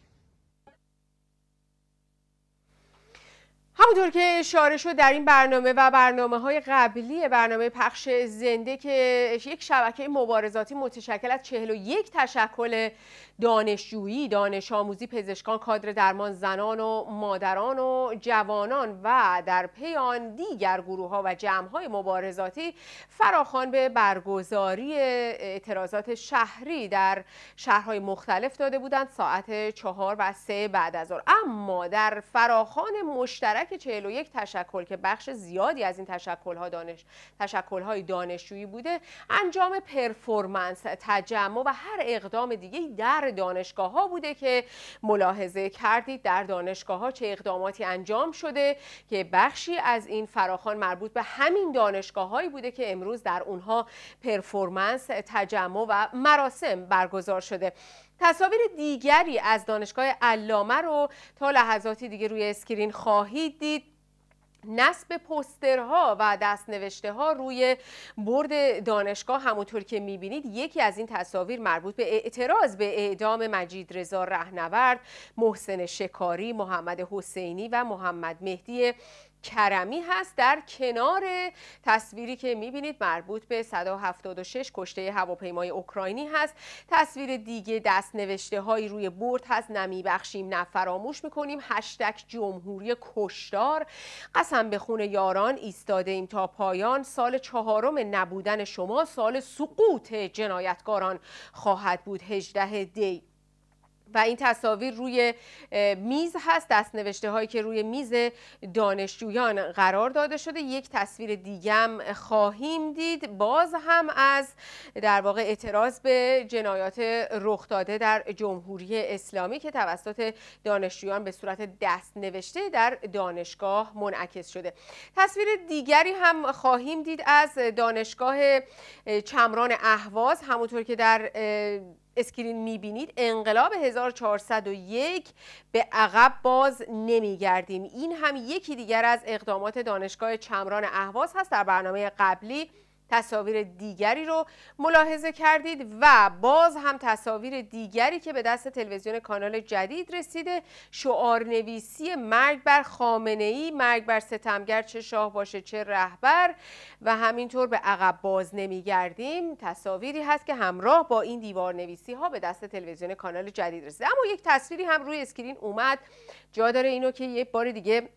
همونطور که اشاره شد در این برنامه و برنامه های قبلی برنامه پخش زنده که یک شبکه مبارزاتی متشکل از 41 تشکل دانشجویی، دانش آموزی، پزشکان، کادر درمان، زنان و مادران و جوانان و در پی آن دیگر گروه ها و جمع های مبارزاتی فراخوان به برگزاری اعتراضات شهری در شهرهای مختلف داده بودند ساعت چهار و سه بعد از ظهر. اما در فراخان مشترک 41 تشکل که بخش زیادی از این تشکل ها دانش تشکل های دانشجویی بوده انجام performance تجمع و هر اقدام دیگه در دانشگاه ها بوده که ملاحظه کردید در دانشگاه ها چه اقداماتی انجام شده که بخشی از این فراخان مربوط به همین دانشگاه هایی بوده که امروز در اونها performance تجمع و مراسم برگزار شده. تصاویر دیگری از دانشگاه علامه رو تا لحظاتی دیگه روی screen خواهید دید. نصب پوسترها و دستنوشته ها روی برد دانشگاه همونطور که می‌بینید یکی از این تصاویر مربوط به اعتراض به اعدام مجید رضا رهنورد محسن شکاری محمد حسینی و محمد مهدی کرمی هست در کنار تصویری که می‌بینید مربوط به 176 کشته هواپیمای اوکراینی هست. تصویر دیگه دست نوشته هایی روی برد هست. نمی بخشیم نه فراموش می‌کنیم. هشتگ جمهوری کشدار قسم به خون یاران ایستاده ایم تا پایان. سال چهارم نبودن شما سال سقوط جنایتکاران خواهد بود. 18 دی. و این تصاویر روی میز هست. دست نوشته هایی که روی میز دانشجویان قرار داده شده. یک تصویر دیگم خواهیم دید. باز هم از در واقع اعتراض به جنایات رخ داده در جمهوری اسلامی که توسط دانشجویان به صورت دست نوشته در دانشگاه منعکس شده. تصویر دیگری هم خواهیم دید از دانشگاه چمران اهواز. همونطور که در اسکرین می‌بینید. انقلاب 1401 به عقب باز نمیگردیم. این هم یکی دیگر از اقدامات دانشگاه چمران اهواز هست. در برنامه قبلی تصاویر دیگری رو ملاحظه کردید و باز هم تصاویر دیگری که به دست تلویزیون کانال جدید رسیده شعار نویسی مرگ بر خامنه ای مرگ بر ستمگر چه شاه باشه چه رهبر و همینطور به عقب باز نمیگردیم. تصاویری هست که همراه با این دیوار نویسی ها به دست تلویزیون کانال جدید رسیده. اما یک تصویری هم روی screen اومد. جا داره اینو که یک بار دیگه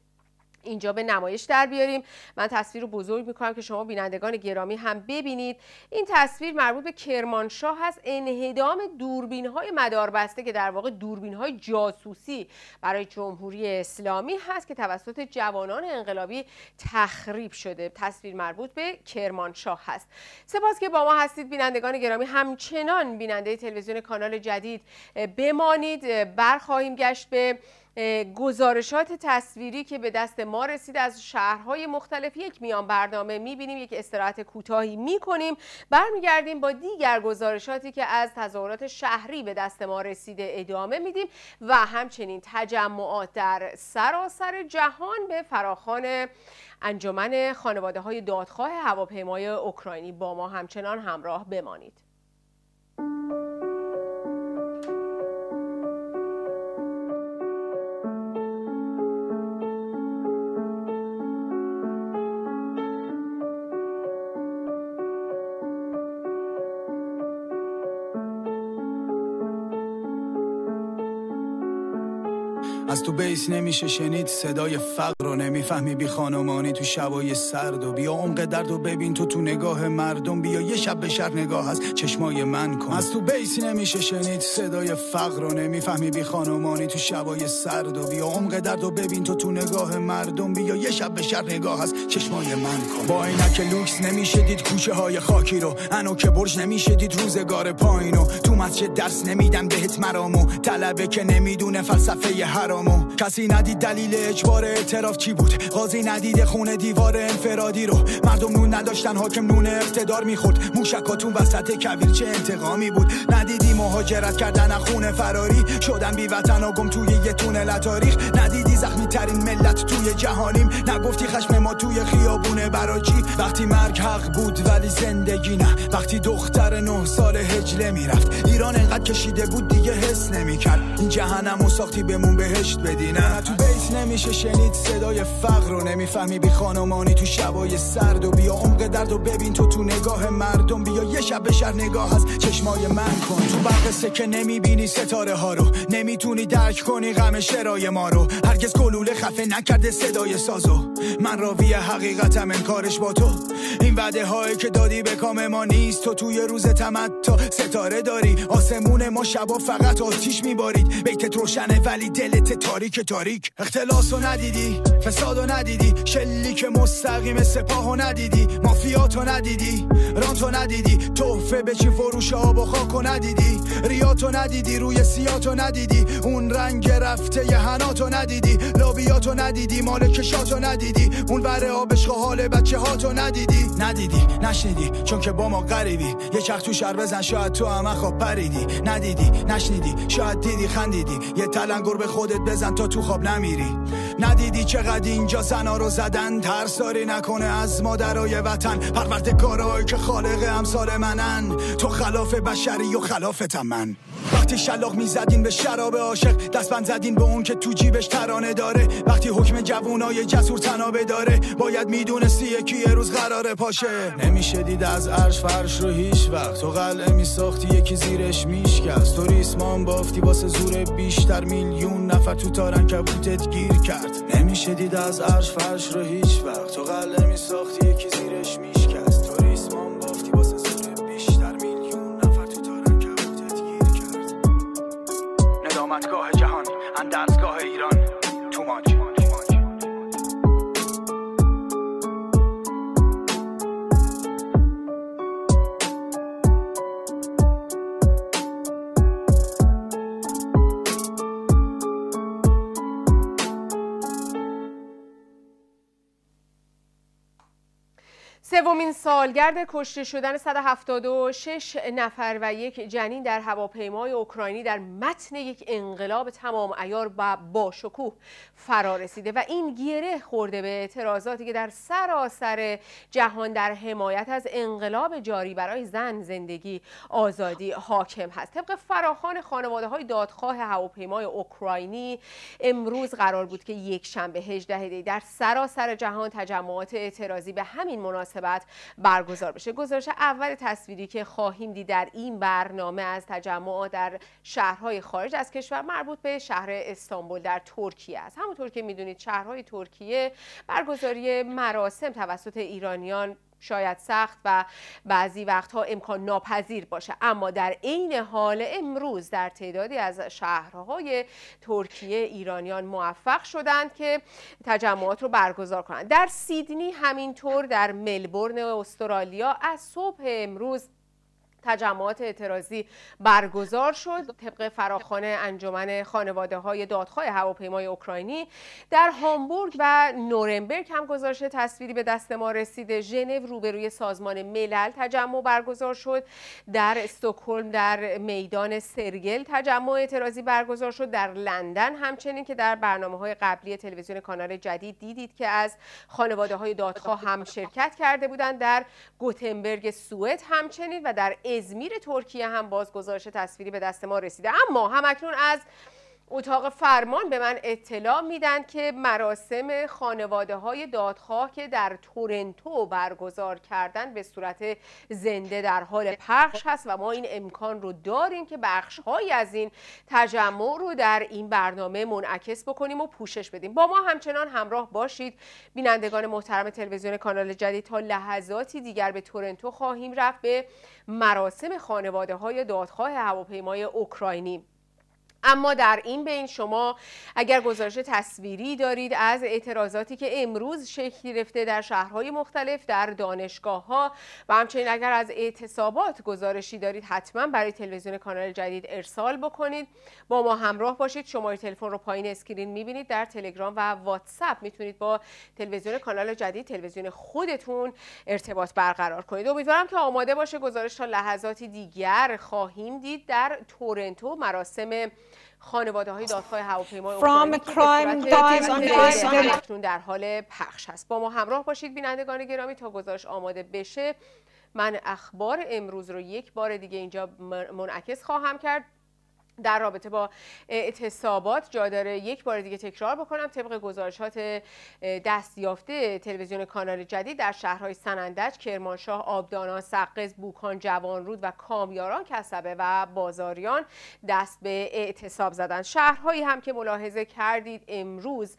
اینجا به نمایش در بیاریم. من تصویر رو بزرگ می‌کنم که شما بینندگان گرامی هم ببینید. این تصویر مربوط به کرمانشاه هست. انهدام دوربین های مداربسته که در واقع دوربین های جاسوسی برای جمهوری اسلامی هست که توسط جوانان انقلابی تخریب شده. تصویر مربوط به کرمانشاه هست. سپاس که با ما هستید بینندگان گرامی. همچنان بیننده تلویزیون کانال جدید بمانید. برخواهیم گشت به گزارشات تصویری که به دست ما رسید از شهرهای مختلف یک میان برنامه می‌بینیم یک استراحت کوتاهی می‌کنیم. برمیگردیم با دیگر گزارشاتی که از تظاهرات شهری به دست ما رسیده ادامه میدیم و همچنین تجمعات در سراسر جهان به فراخان انجمن خانواده های دادخواه هواپیمای اوکراینی با ما همچنان همراه بمانید. از تو بیس نمیشه شنید صدای فقر نمی‌فهمی بی خانمانی تو شبای سرد و بیا عمق درد و ببین تو تو نگاه مردم بیا یه شب به شهر نگاه از چشمای من کن. از تو بیس نمیشه شنید صدای فقر رو نمی‌فهمی بی خانمانی تو شبای سرد و بیا عمق درد و ببین تو تو نگاه مردم بیا یه شب به شهر نگاه از چشمای من کن. با عینک لوکس نمیشه دید کوچه های خاکی رو انو که برج نمیشه دید روزگار پایینو تو مسجد درس نمیدن بهت مرامو. طلبه که نمی‌دونه فلسفه حرام کسی ندید دلیل اجبار اعتراف چی بود؟ قاضی ندید خونه دیوار انفرادی رو. مردم نون نداشتن حاکم نون اقتدار می‌خورد. موشکاتون وسط کبیر چه انتقامی بود؟ ندیدی مهاجرت کردن خونه فراری. شدن بی وطن و گم توی یه تونل تاریخ. ندیدی زخمی ترین ملت توی جهانیم. نگفتی خشم ما توی خیابونه براجی وقتی مرگ حق بود ولی زندگی نه. وقتی دختر نه سال هجله می‌رفت. ایران انقدر کشیده بود دیگه حس نمی‌کرد. این جهنم و ساختی بمون بهش گوشت بدی نه؟ تو بیت نمیشه شنید صدای فقر رو نمی‌فهمی. بی خانمانی تو شبای سرد و بیا عمق درد و ببین. تو تو نگاه مردم بیا یه شب به شهر نگاه از چشمای من کن. تو برق سکه نمی‌بینی ستاره ها رو. نمی‌تونی درک کنی غم شرای ما رو. هرگز گلوله خفه نکرده صدای سازو. من راوی حقیقتم انکارش با تو. این وعده هایی که دادی به کام ما نیست. تو توی روز تمتا ستاره داری. آسمون ما شبا فقط آتیش میبارید. بیتت روشنه ولی دلت تاریک تاریک. اختلاس رو ندیدی فساد رو ندیدی. شلیک مستقیم سپاه رو ندیدی. مافیات رو ندیدی رانت رو ندیدی. توفه به چی فروش آب و خاک رو ندیدی. ریات رو ندیدی روی سیات رو ندیدی. اون رنگ رفته یه هنات رو ندیدی. لابیات رو ندیدی مال کشات رو ندیدی؟ اون ور آبش حال بچه هاتو ندیدی؟ ندیدی نشنیدی چون که با ما غریبی. یه چرخ تو شر بزن شاید تو هم خواب پریدی. ندیدی نشنیدی شاید دیدی خندیدی. یه تلنگر به خودت بزن تا تو خواب نمیری. ندیدی چقدر اینجا زنا رو زدن؟ ترساری نکنه از مادرای وطن. پروردگارایی که خالق امثال منن. تو خلاف بشری و خلافتم من. وقتی شلاق می‌زدین به شراب عاشق دستبند زدین به اون که تو جیبش ترانه داره. وقتی حکم جوونای جسور تنابه داره باید می‌دونستی یکی یه روز قراره پاشه. نمیشه دید از عرش فرش رو هیچ وقت. تو قلعه میساختی یکی زیرش میشکست. تو ریسمان بافتی واسه زور بیشتر میلیون نفر تو تارن کبوتت گیر کرد. نمیشه دید از عرش فرش رو هیچ وقت. تو قلعه میساختی یکی زیرش میشکست. ندامتگاه جهان اندرزگاه ایران سومین سالگرد کشته شدن 176 نفر و یک جنین در هواپیمای اوکراینی در متن یک انقلاب تمام ایار و با شکوه فرا رسیده و این گره خورده به اعتراضاتی که در سراسر جهان در حمایت از انقلاب جاری برای زن زندگی آزادی حاکم هست. طبق فراخان خانواده های دادخواه هواپیمای اوکراینی امروز قرار بود که یک شنبه 18 دی در سراسر جهان تجمعات اعتراضی به همین مناسبت برگزار بشه. گزارش اول تصویری که خواهیم دید در این برنامه از تجمعات در شهرهای خارج از کشور مربوط به شهر استانبول در ترکیه است. همونطور که می‌دونید شهرهای ترکیه برگزاری مراسم توسط ایرانیان شاید سخت و بعضی وقتها امکان ناپذیر باشه. اما در عین حال امروز در تعدادی از شهرهای ترکیه ایرانیان موفق شدند که تجمعات رو برگزار کنند. در سیدنی همینطور در ملبورن استرالیا از صبح امروز تجمعات اعتراضی برگزار شد. طبق فراخوان انجمن خانواده های دادخواه هواپیمای اوکراینی در هامبورگ و نورنبرگ هم گزارش تصویری به دست ما رسیده ژنو روبروی سازمان ملل تجمع برگزار شد. در استکهلم در میدان سرگل تجمع اعتراضی برگزار شد. در لندن همچنین که در برنامه های قبلی تلویزیون کانال جدید دیدید که از خانواده های دادخواه هم شرکت کرده بودند. در گوتنبرگ سوئد همچنین و در ازمیر ترکیه هم باز گزارش تصویری به دست ما رسیده. اما همکنون از اتاق فرمان به من اطلاع میدن که مراسم خانواده های دادخواه که در تورنتو برگزار کردن به صورت زنده در حال پخش هست و ما این امکان رو داریم که بخش های از این تجمع رو در این برنامه منعکس بکنیم و پوشش بدیم. با ما همچنان همراه باشید. بینندگان محترم تلویزیون کانال جدید تا لحظاتی دیگر به تورنتو خواهیم رفت. به مراسم خانواده های دادخواه هواپیمای اوکراینی. اما در این بین شما اگر گزارش تصویری دارید از اعتراضاتی که امروز شکل گرفته در شهرهای مختلف در دانشگاه ها و همچنین اگر از اعتصابات گزارشی دارید حتما برای تلویزیون کانال جدید ارسال بکنید. با ما همراه باشید. شماره تلفن رو پایین screen می‌بینید. در تلگرام و واتساپ می‌تونید با تلویزیون کانال جدید تلویزیون خودتون ارتباط برقرار کنید. امیدوارم که آماده باشه گزارش تا لحظاتی دیگر خواهیم دید. در تورنتو مراسم خانواده های دادخواه هواپیمای اکنون در حال پخش هست با ما همراه باشید بینندگان گرامی تا گزارش آماده بشه. من اخبار امروز رو یک بار دیگه اینجا منعکس خواهم کرد. در رابطه با اعتصابات جا داره یک بار دیگه تکرار بکنم. طبق گزارشات دستیافته تلویزیون کانال جدید در شهرهای سنندج، کرمانشاه، آبدانان، سقز، بوکان، جوانرود و کامیاران، کسبه و بازاریان دست به اعتصاب زدن. شهرهایی هم که ملاحظه کردید امروز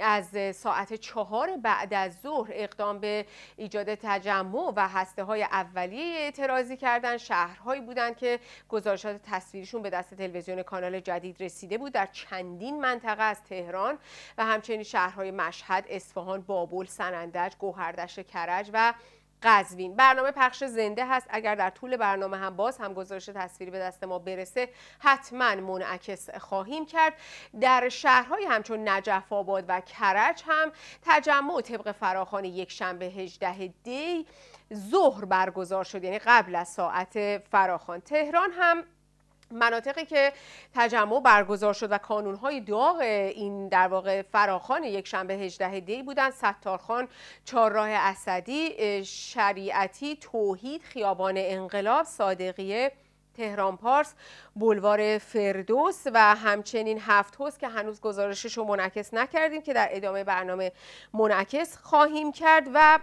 از ساعت چهار بعد از ظهر اقدام به ایجاد تجمع و هسته های اولیه اعتراضی کردن. شهرهایی بودند که گزارشات تصویریشون به دست تلویزیون کانال جدید رسیده بود در چندین منطقه از تهران و همچنین شهرهای مشهد، اصفهان، بابل، سنندج، گوهردشت کرج و قزوین. برنامه پخش زنده هست. اگر در طول برنامه هم باز هم گزارش تصویری به دست ما برسه حتما منعکس خواهیم کرد. در شهرهای همچون نجف آباد و کرج هم تجمع طبق فراخان یک شنبه 18 دی ظهر برگزار شد. یعنی قبل از ساعت فراخان. تهران هم مناطقی که تجمع برگزار شد و کانونهای داغ این در واقع فراخان یک شنبه 18 دی بودند ستارخان چهارراه اسدی شریعتی توحید خیابان انقلاب صادقیه تهران پارس بلوار فردوس و همچنین هفت حوز که هنوز گزارشش رو منعکس نکردیم که در ادامه برنامه منعکس خواهیم کرد و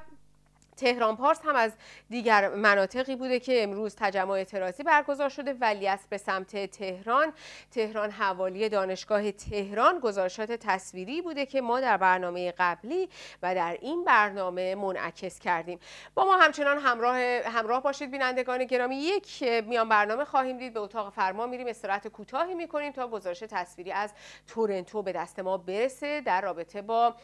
تهران پارس هم از دیگر مناطقی بوده که امروز تجمع اعتراضی برگزار شده ولی است به سمت تهران تهران حوالی دانشگاه تهران گزارشات تصویری بوده که ما در برنامه قبلی و در این برنامه منعکس کردیم. با ما همچنان همراه همراه باشید بینندگان گرامی. یک میان برنامه خواهیم دید. به اتاق فرما میریم. استراحت کوتاهی می‌کنیم تا گزارش تصویری از تورنتو به دست ما برسه. در رابطه با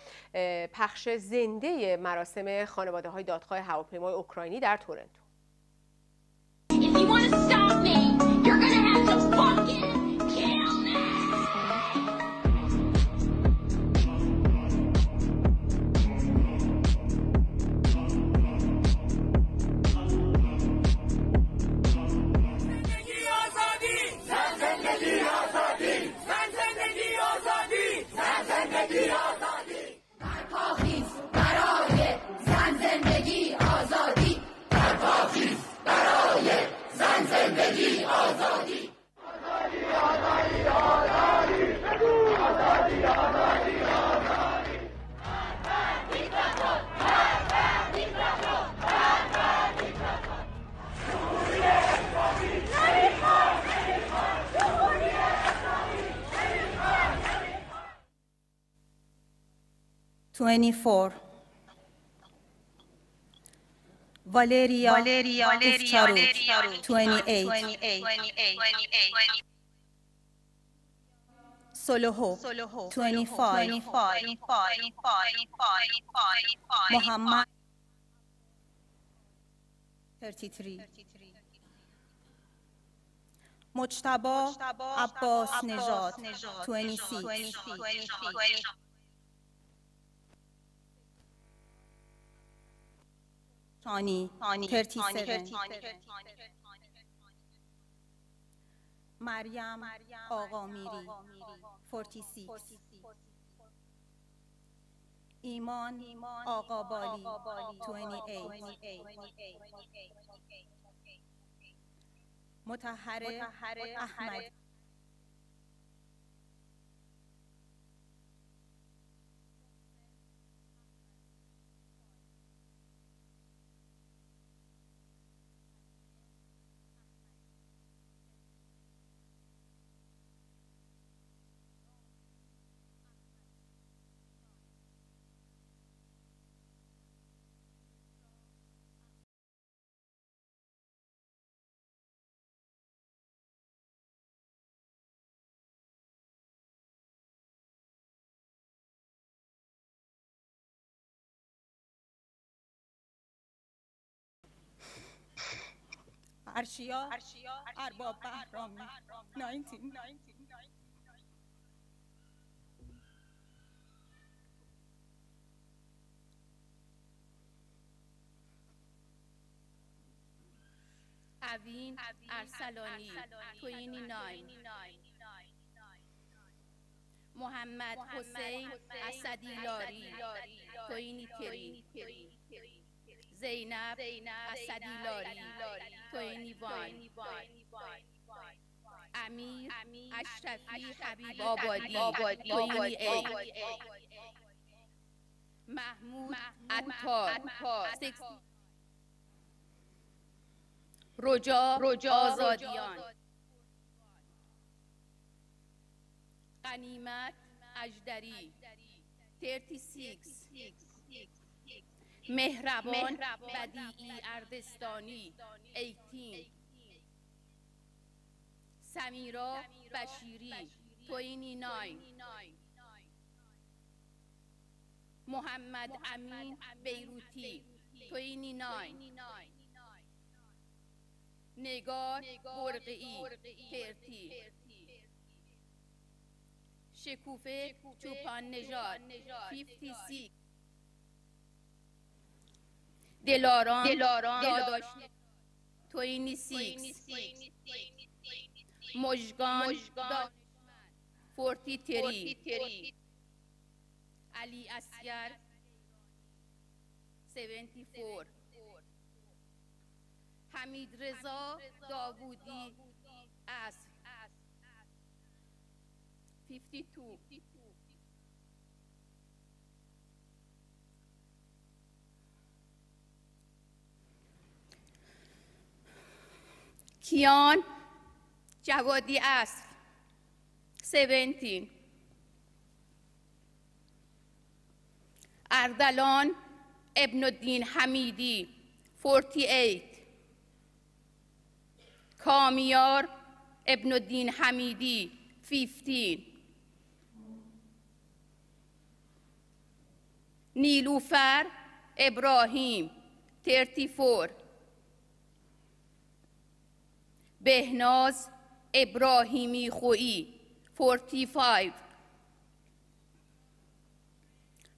پخش زنده مراسم خانواده های دادخواه هواپیمای اوکراینی در تورنتو. Twenty-four. Valeria, Valeria Ufcharu, 28. Soloho, 25. Muhammad, 33. Mujtaba Abbas Nejad, 26. تانی تانی تانی تانی تانی مریم مریم آقا میری. آقا میری 46 ایمان ایمان آقا بالی. آقا بالی. تونی ای تونی ای متهره متهره Arshia Arbab Bahrami, 19. اوین ارسلانی 29 محمد حسین اسدی لاری 23 زینب اسدی لاری 21 امیر اشرفی حبیب آبادی توینی ای محمود عطار رجا آزادیان. غنیمت اجدری. 36 مهربان بدیعی اردستانی. 18 سمیرا بشیری 29 محمد امین بیروتی 29 نگار برقی 30 شکوفه چوپان نژاد. 56 دلارام داداش 26 مژگان 43 علی اسگر 74 حمید رضا داوودی اصل 52 کیان جوادی اصل. 17 اردلان ابن الدین حمیدی. 48 کامیار ابن الدین حمیدی. 15 نیلوفر ابراهیم. 34 بهناز ابراهیمی خویی 45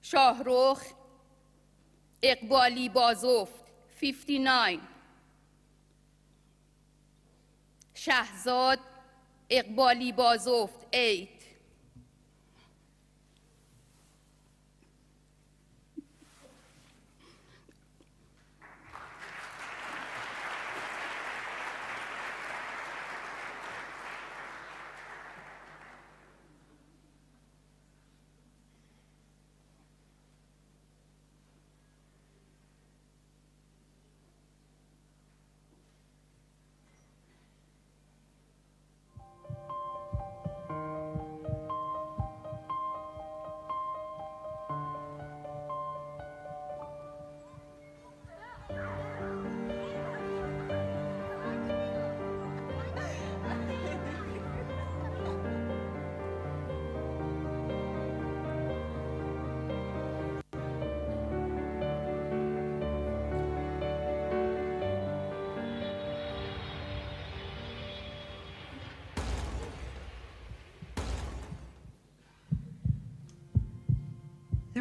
شاهرخ اقبالی بازفت 59 شهزاد اقبالی بازفت 8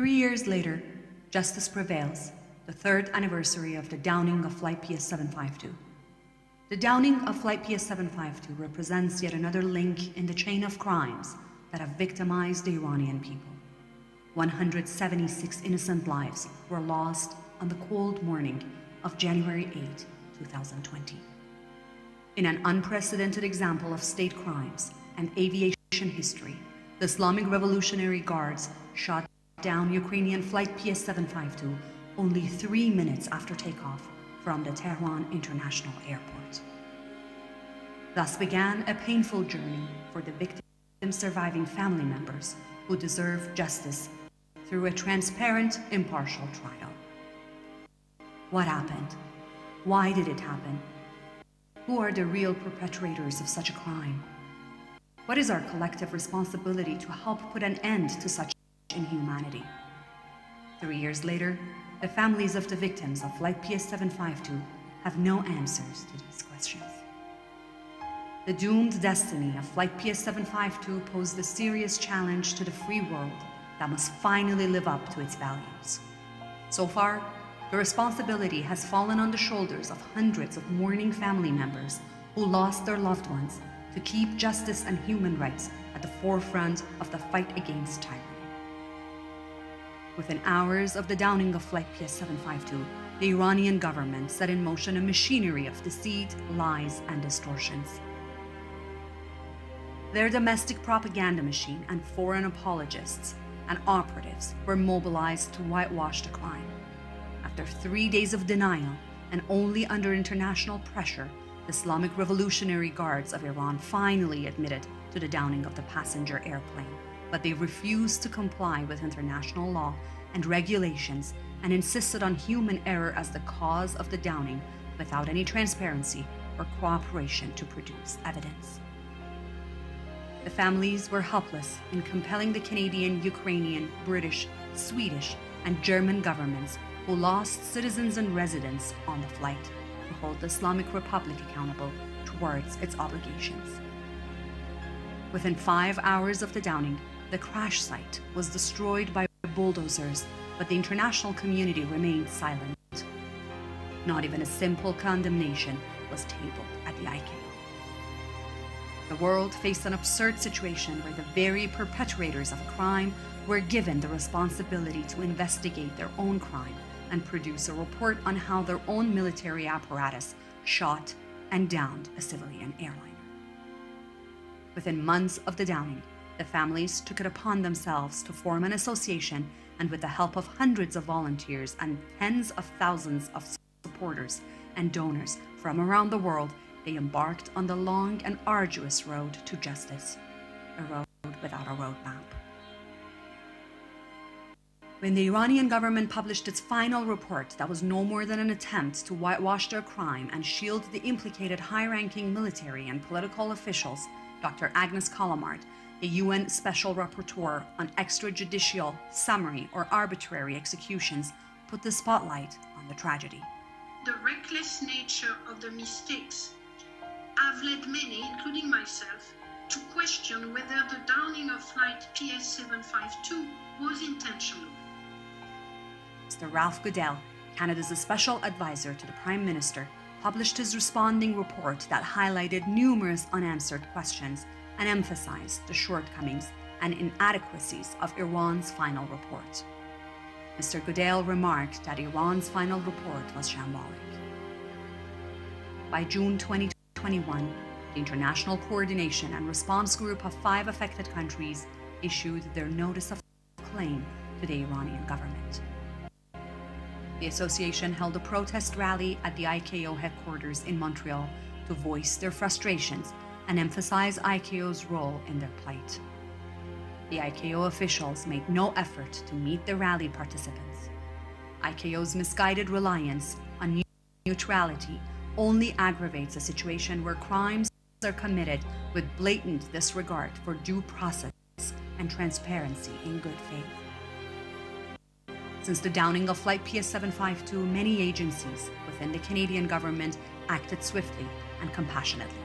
Three years later, justice prevails, the third anniversary of the downing of Flight PS752. The downing of Flight PS752 represents yet another link in the chain of crimes that have victimized the Iranian people. 176 innocent lives were lost on the cold morning of January 8, 2020. In an unprecedented example of state crimes and aviation history, the Islamic Revolutionary Guards shot down Ukrainian flight PS752 only three minutes after takeoff from the Tehran International Airport. Thus began a painful journey for the victims' surviving family members who deserve justice through a transparent, impartial trial. What happened? Why did it happen? Who are the real perpetrators of such a crime? What is our collective responsibility to help put an end to such inhumanity? Three years later, the families of the victims of Flight PS752 have no answers to these questions. The doomed destiny of Flight PS752 posed a serious challenge to the free world that must finally live up to its values. So far, the responsibility has fallen on the shoulders of hundreds of mourning family members who lost their loved ones to keep justice and human rights at the forefront of the fight against tyranny. Within hours of the downing of Flight PS752, the Iranian government set in motion a machinery of deceit, lies, and distortions. Their domestic propaganda machine and foreign apologists and operatives were mobilized to whitewash the crime. After three days of denial and only under international pressure, the Islamic Revolutionary Guards of Iran finally admitted to the downing of the passenger airplane, but they refused to comply with international law and regulations and insisted on human error as the cause of the downing without any transparency or cooperation to produce evidence. The families were helpless in compelling the Canadian, Ukrainian, British, Swedish, and German governments who lost citizens and residents on the flight to hold the Islamic Republic accountable towards its obligations. Within five hours of the downing, the crash site was destroyed by bulldozers, but the international community remained silent. Not even a simple condemnation was tabled at the ICAO. The world faced an absurd situation where the very perpetrators of crime were given the responsibility to investigate their own crime and produce a report on how their own military apparatus shot and downed a civilian airliner. Within months of the downing, the families took it upon themselves to form an association and with the help of hundreds of volunteers and tens of thousands of supporters and donors from around the world, they embarked on the long and arduous road to justice, a road without a roadmap. When the Iranian government published its final report that was no more than an attempt to whitewash their crime and shield the implicated high ranking military and political officials, Dr. Agnes Callamard, a UN Special Rapporteur on extrajudicial, summary, or arbitrary executions, put the spotlight on the tragedy. The reckless nature of the mistakes have led many, including myself, to question whether the downing of flight PS 752 was intentional. Mr. Ralph Goodell, Canada's special advisor to the Prime Minister, published his responding report that highlighted numerous unanswered questions and emphasized the shortcomings and inadequacies of Iran's final report. Mr. Goodale remarked that Iran's final report was shambolic. By June 2021, the International Coordination and Response Group of five affected countries issued their notice of claim to the Iranian government. The association held a protest rally at the ICAO headquarters in Montreal to voice their frustrations and emphasize ICAO's role in their plight. The ICAO officials made no effort to meet the rally participants. ICAO's misguided reliance on neutrality only aggravates a situation where crimes are committed with blatant disregard for due process and transparency in good faith. Since the downing of Flight PS 752, many agencies within the Canadian government acted swiftly and compassionately.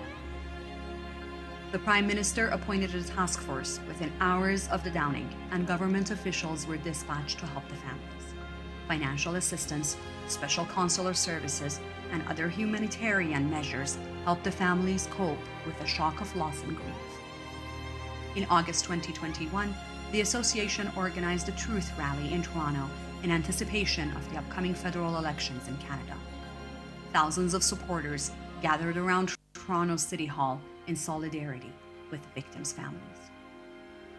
The Prime Minister appointed a task force within hours of the downing, and government officials were dispatched to help the families. Financial assistance, special consular services, and other humanitarian measures helped the families cope with the shock of loss and grief. In August 2021, the association organized a truth rally in Toronto in anticipation of the upcoming federal elections in Canada. Thousands of supporters gathered around Toronto City Hall in solidarity with victims' families.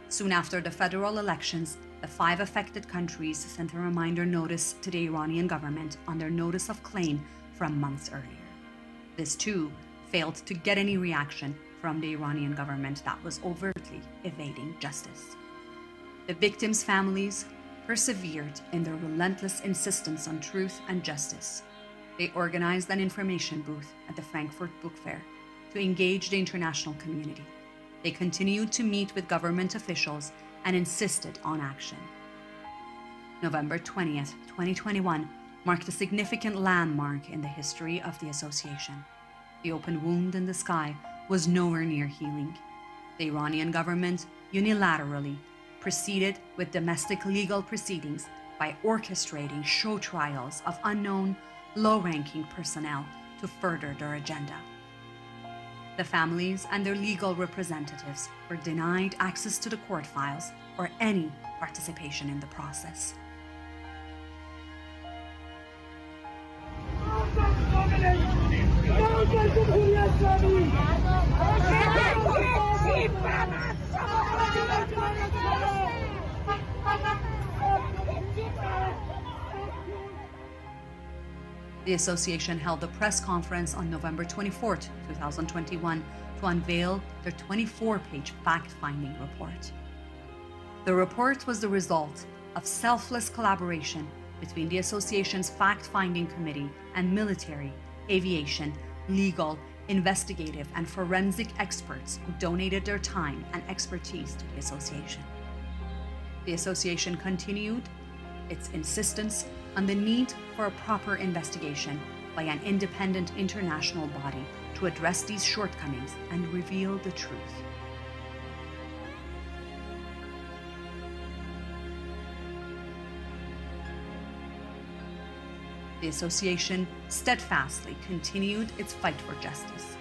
Soon after the federal elections, the five affected countries sent a reminder notice to the Iranian government on their notice of claim from months earlier. This too failed to get any reaction from the Iranian government that was overtly evading justice. The victims' families persevered in their relentless insistence on truth and justice. They organized an information booth at the Frankfurt Book Fair to engage the international community. They continued to meet with government officials and insisted on action. November 20th, 2021 marked a significant landmark in the history of the association. The open wound in the sky was nowhere near healing. The Iranian government unilaterally proceeded with domestic legal proceedings by orchestrating show trials of unknown, low ranking personnel to further their agenda. The families and their legal representatives were denied access to the court files or any participation in the process. The association held a press conference on November 24, 2021, to unveil their 24 page fact finding report. The report was the result of selfless collaboration between the association's fact finding committee and military, aviation, legal, investigative, and forensic experts who donated their time and expertise to the association. The association continued its insistence on the need for a proper investigation by an independent international body to address these shortcomings and reveal the truth. The association steadfastly continued its fight for justice.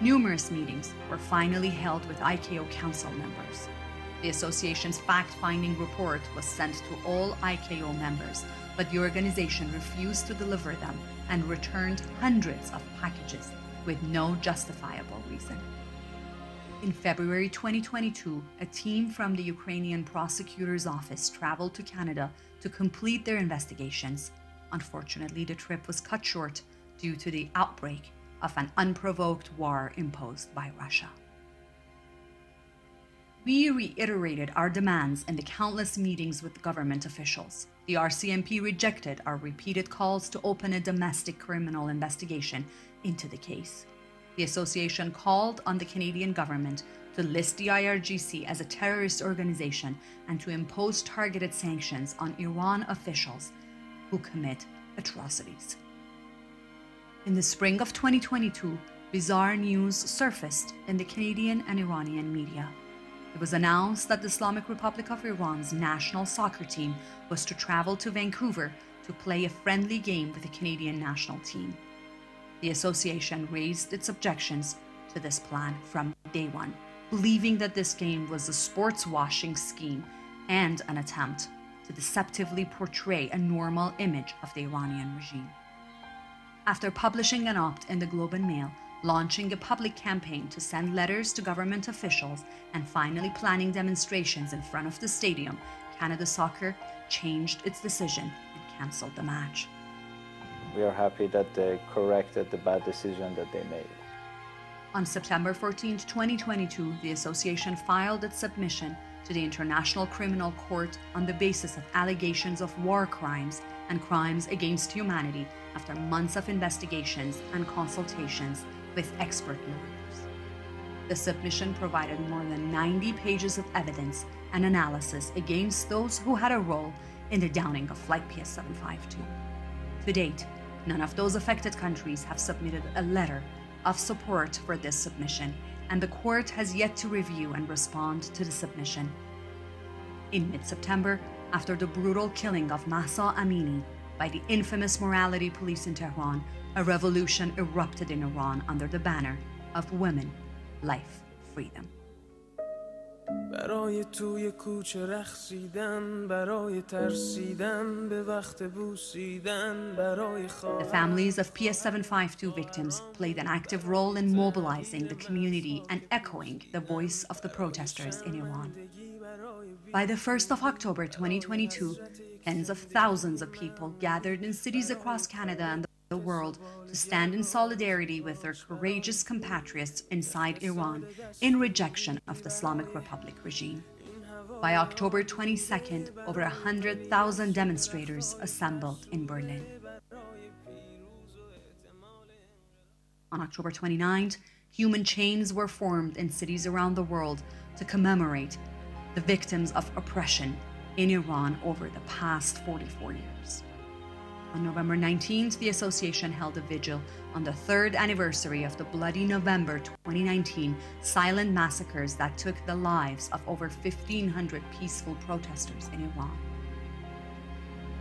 Numerous meetings were finally held with ICAO council members. The association's fact finding report was sent to all IKO members, but the organization refused to deliver them and returned hundreds of packages with no justifiable reason. In February 2022, a team from the Ukrainian prosecutor's office traveled to Canada to complete their investigations. Unfortunately, the trip was cut short due to the outbreak of an unprovoked war imposed by Russia. We reiterated our demands in the countless meetings with government officials. The RCMP rejected our repeated calls to open a domestic criminal investigation into the case. The association called on the Canadian government to list the IRGC as a terrorist organization and to impose targeted sanctions on Iran officials who commit atrocities. In the spring of 2022, bizarre news surfaced in the Canadian and Iranian media. It was announced that the Islamic Republic of Iran's national soccer team was to travel to Vancouver to play a friendly game with the Canadian national team. The association raised its objections to this plan from day one, believing that this game was a sports washing scheme and an attempt to deceptively portray a normal image of the Iranian regime. After publishing an opt in the Globe and Mail, launching a public campaign to send letters to government officials, and finally planning demonstrations in front of the stadium, Canada Soccer changed its decision and cancelled the match. We are happy that they corrected the bad decision that they made. On September 14, 2022, the association filed its submission to the International Criminal Court on the basis of allegations of war crimes and crimes against humanity after months of investigations and consultations with expert lawyers. The submission provided more than 90 pages of evidence and analysis against those who had a role in the downing of Flight PS 752. To date, none of those affected countries have submitted a letter of support for this submission, and the court has yet to review and respond to the submission. In mid September, after the brutal killing of Mahsa Amini by the infamous morality police in Tehran, a revolution erupted in Iran under the banner of women, life, freedom. برای توی کوچه رخصیدن برای ترسیدن به وقت بوسیدن برای The families of PS752 victims played an active role in mobilizing the community and echoing the voice of the protesters in Iran. By the 1st of October 2022, tens of thousands of people gathered in cities across Canada and the world to stand in solidarity with their courageous compatriots inside Iran in rejection of the Islamic Republic regime. By October 22nd, over 100,000 demonstrators assembled in Berlin. On October 29th, human chains were formed in cities around the world to commemorate the victims of oppression in Iran over the past 44 years. On November 19th, the association held a vigil on the third anniversary of the bloody November 2019 silent massacres that took the lives of over 1,500 peaceful protesters in Iran.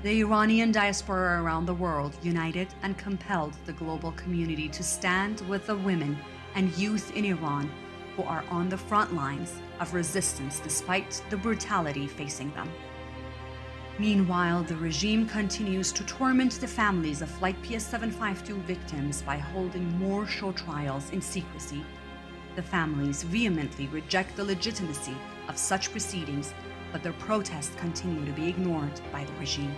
The Iranian diaspora around the world united and compelled the global community to stand with the women and youth in Iran who are on the front lines of resistance despite the brutality facing them. Meanwhile, the regime continues to torment the families of Flight PS752 victims by holding more show trials in secrecy, The families vehemently reject the legitimacy of such proceedings, but their protests continue to be ignored by the regime.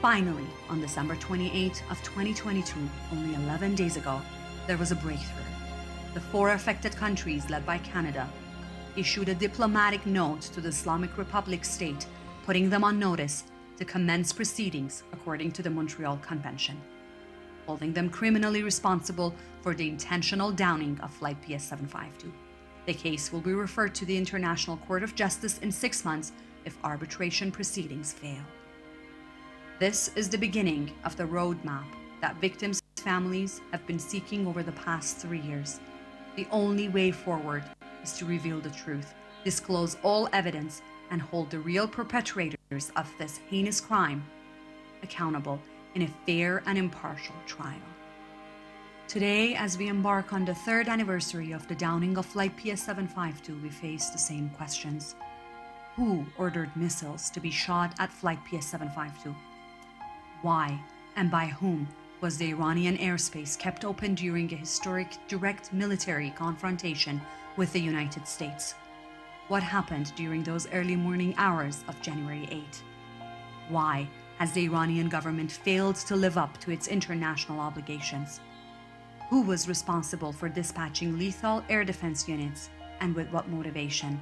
Finally, on December 28 of 2022, only 11 days ago, there was a breakthrough. The four affected countries, led by Canada, issued a diplomatic note to the Islamic Republic state, putting them on notice to commence proceedings according to the Montreal Convention, holding them criminally responsible for the intentional downing of Flight PS 752. The case will be referred to the International Court of Justice in six months if arbitration proceedings fail. This is the beginning of the roadmap that victims' families have been seeking over the past three years. The only way forward is to reveal the truth, disclose all evidence, and hold the real perpetrators of this heinous crime accountable in a fair and impartial trial. Today, as we embark on the third anniversary of the downing of Flight PS 752, we face the same questions. Who ordered missiles to be shot at Flight PS 752? Why and by whom was the Iranian airspace kept open during a historic direct military confrontation with the United States? What happened during those early morning hours of January 8? Why has the Iranian government failed to live up to its international obligations? Who was responsible for dispatching lethal air defense units and with what motivation?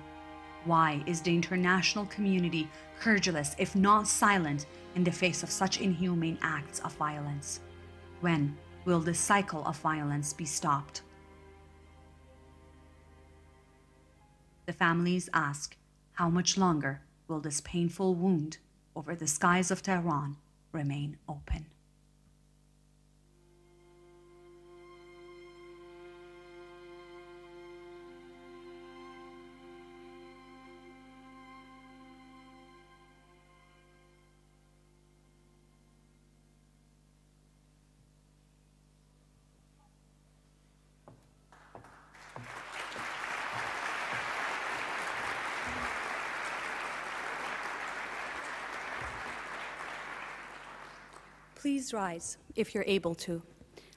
Why is the international community credulous, if not silent, in the face of such inhumane acts of violence? When will this cycle of violence be stopped? The families ask, how much longer will this painful wound over the skies of Tehran remain open? Please rise, if you're able to,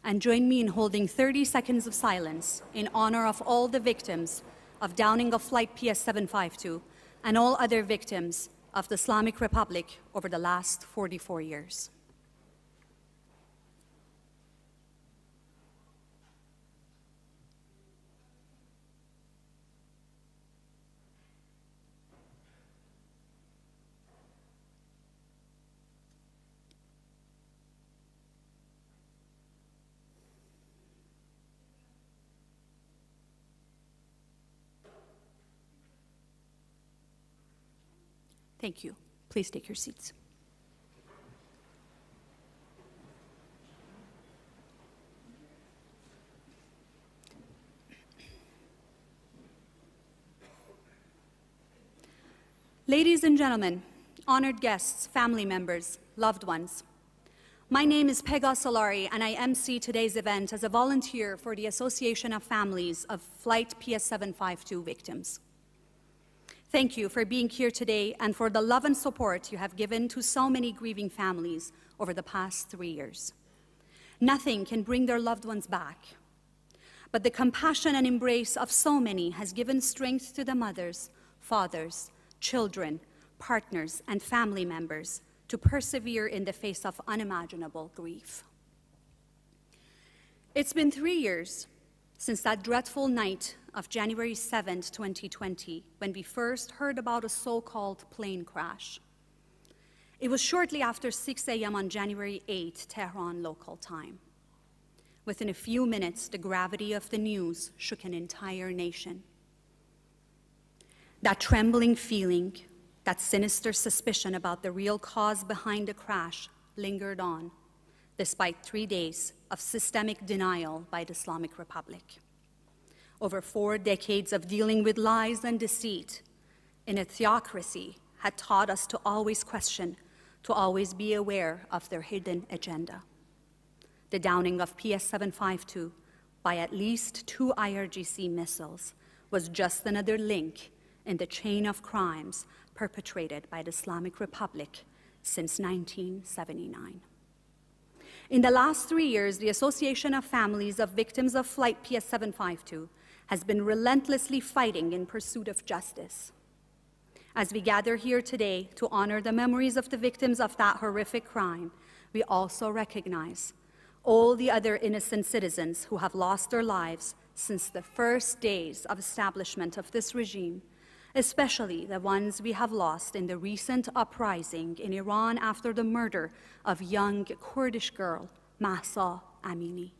and join me in holding 30 seconds of silence in honor of all the victims of downing of Flight PS 752 and all other victims of the Islamic Republic over the last 44 years. Thank you. Please take your seats. Ladies and gentlemen, honored guests, family members, loved ones, my name is Pega Solari, and I MC today's event as a volunteer for the Association of Families of Flight PS 752 victims. Thank you for being here today and for the love and support you have given to so many grieving families over the past three years. Nothing can bring their loved ones back, but the compassion and embrace of so many has given strength to the mothers, fathers, children, partners, and family members to persevere in the face of unimaginable grief. It's been three years since that dreadful night of January 7, 2020, when we first heard about a so called plane crash. It was shortly after 6 a.m. on January 8, Tehran local time. Within a few minutes, the gravity of the news shook an entire nation. That trembling feeling, that sinister suspicion about the real cause behind the crash lingered on, despite three days of systemic denial by the Islamic Republic over four decades of dealing with lies and deceit in a theocracy had taught us to always question, to always be aware of their hidden agenda. The downing of PS 752 by at least two IRGC missiles was just another link in the chain of crimes perpetrated by the Islamic Republic since 1979. In the last three years, the Association of Families of Victims of Flight PS 752 has been relentlessly fighting in pursuit of justice. As we gather here today to honor the memories of the victims of that horrific crime, we also recognize all the other innocent citizens who have lost their lives since the first days of establishment of this regime, especially the ones we have lost in the recent uprising in Iran after the murder of young Kurdish girl Mahsa Amini.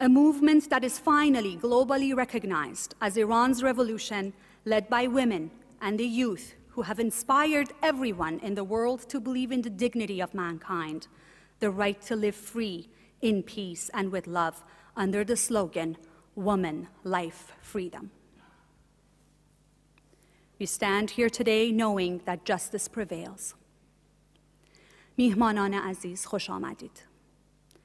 A movement that is finally globally recognized as Iran's revolution led by women and the youth who have inspired everyone in the world to believe in the dignity of mankind, the right to live free, in peace, and with love, under the slogan, Woman, Life, Freedom. We stand here today knowing that justice prevails. میهمانان عزیز خوش آمدید.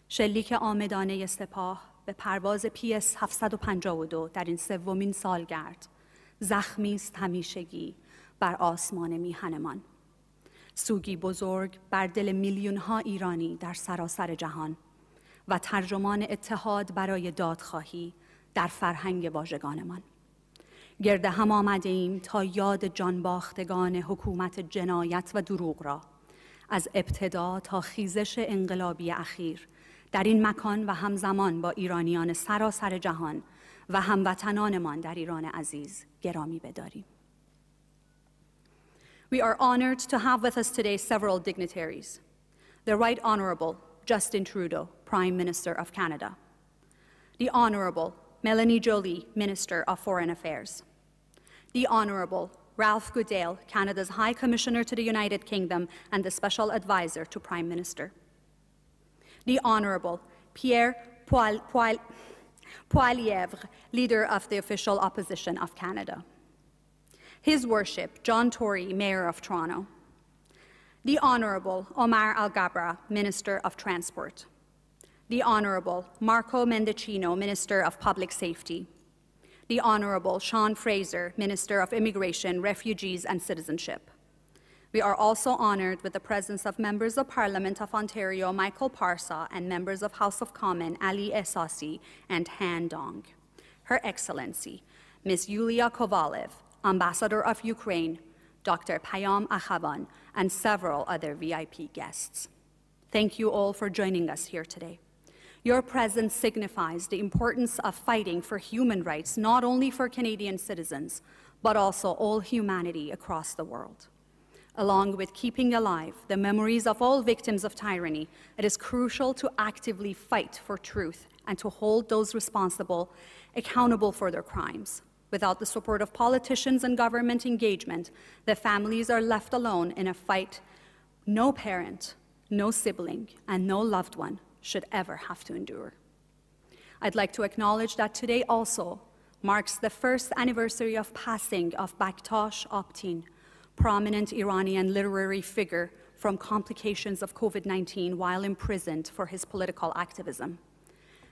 شلیک آمدانه سپاه به پرواز پیس 752 در این سومین سالگرد زخمی است همیشگی بر آسمان میهنمان سوگی بزرگ بر دل میلیون ها ایرانی در سراسر جهان و ترجمان اتحاد برای دادخواهی در فرهنگ واژگانمان گرد هم آمده ایم تا یاد جانباختگان حکومت جنایت و دروغ را از ابتدا تا خیزش انقلابی اخیر در این مکان و همزمان با ایرانیان سراسر جهان و هموطنانمان در ایران عزیز گرامی بداریم. We are honored to have with us today several dignitaries. The Right Honourable Justin Trudeau, Prime Minister of Canada. The Honourable Melanie Jolie, Minister of Foreign Affairs. The Honourable Ralph Goodale, Canada's High Commissioner to the United Kingdom and the Special Advisor to Prime Minister. The Honourable Pierre Poil Poil Poilievre, leader of the official opposition of Canada. His Worship, John Tory, Mayor of Toronto. The Honourable Omar Algabra, Minister of Transport. The Honourable Marco Mendicino, Minister of Public Safety. The Honourable Sean Fraser, Minister of Immigration, Refugees and Citizenship. We are also honoured with the presence of Members of Parliament of Ontario Michael Parsa and Members of House of Commons Ali Esasi and Han Dong. Her Excellency, Ms. Yulia Kovalev, Ambassador of Ukraine, Dr. Payam Akhavan, and several other VIP guests. Thank you all for joining us here today. Your presence signifies the importance of fighting for human rights, not only for Canadian citizens, but also all humanity across the world along with keeping alive the memories of all victims of tyranny, it is crucial to actively fight for truth and to hold those responsible accountable for their crimes. Without the support of politicians and government engagement, the families are left alone in a fight no parent, no sibling, and no loved one should ever have to endure. I'd like to acknowledge that today also marks the first anniversary of passing of Bakhtosh Optin, prominent Iranian literary figure from complications of COVID 19 while imprisoned for his political activism.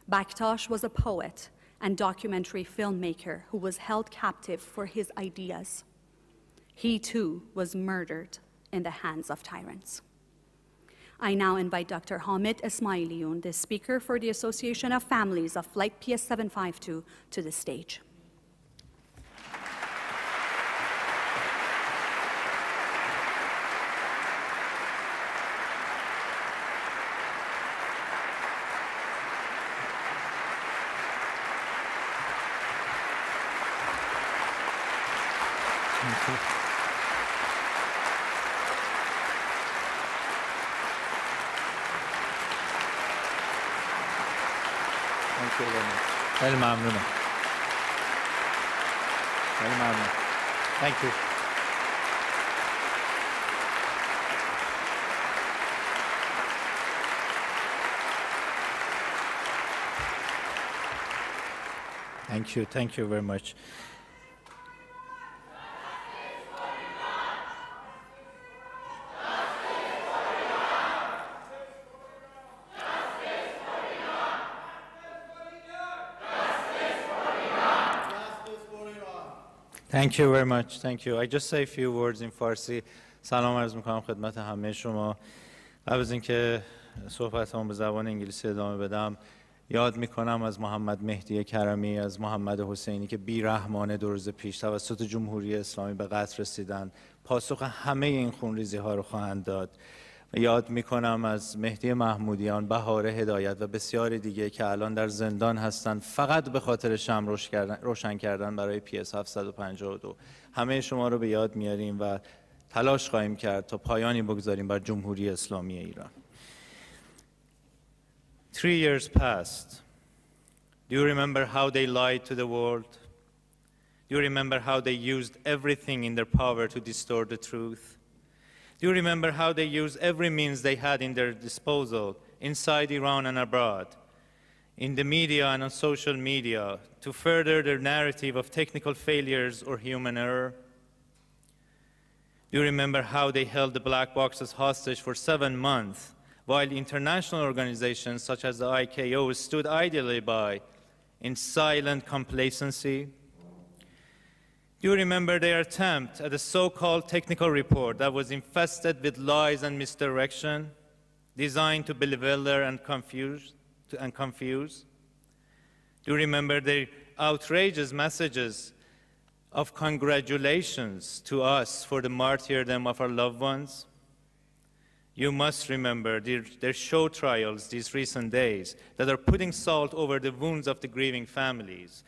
Bakhtosh was a poet and documentary filmmaker who was held captive for his ideas. He too was murdered in the hands of tyrants. I now invite Dr. Hamid Esmailion, the speaker for the Association of Families of Flight PS 752, to the stage. خیلی ممنونم خیلی ممنون Thank you. Thank you, thank you very much. Thank you very much. Thank you. I just say a few words in Farsi. سلام عرض می‌کنم خدمت همه شما قبل از اینکه صحبت به زبان انگلیسی ادامه بدم یاد می‌کنم از محمد مهدی کرمی از محمد حسینی که بیرحمانه دو روز پیش توسط جمهوری اسلامی به قتل رسیدن پاسخ همه این خونریزی ها رو خواهند داد یاد می‌کنم از مهدی محمودیان بهار هدایت و بسیار دیگه که الان در زندان هستند فقط به خاطر شم روشن کردن برای پی اس 752 همه شما رو به یاد میاریم و تلاش خواهیم کرد تا پایانی بگذاریم بر جمهوری اسلامی ایران Three years passed. Do you remember how they lied to the world? Do you remember how they used everything in their power to distort the truth? Do you remember how they used every means they had in their disposal inside Iran and abroad, in the media and on social media, to further their narrative of technical failures or human error? Do you remember how they held the black boxes hostage for seven months while international organizations such as the ICAO stood idly by in silent complacency? Do you remember their attempt at a so-called technical report that was infested with lies and misdirection, designed to bewilder and confuse? And confuse? Do you remember their outrageous messages of congratulations to us for the martyrdom of our loved ones? You must remember their, their, show trials these recent days that are putting salt over the wounds of the grieving families.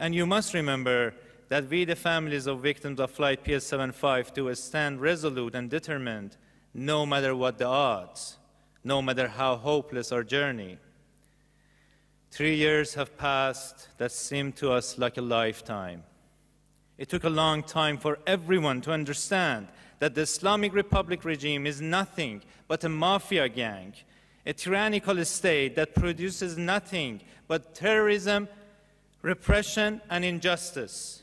And you must remember that we, the families of victims of Flight PS752, stand resolute and determined no matter what the odds, no matter how hopeless our journey. Three years have passed that seemed to us like a lifetime. It took a long time for everyone to understand that the Islamic Republic regime is nothing but a mafia gang, a tyrannical state that produces nothing but terrorism, repression, and injustice.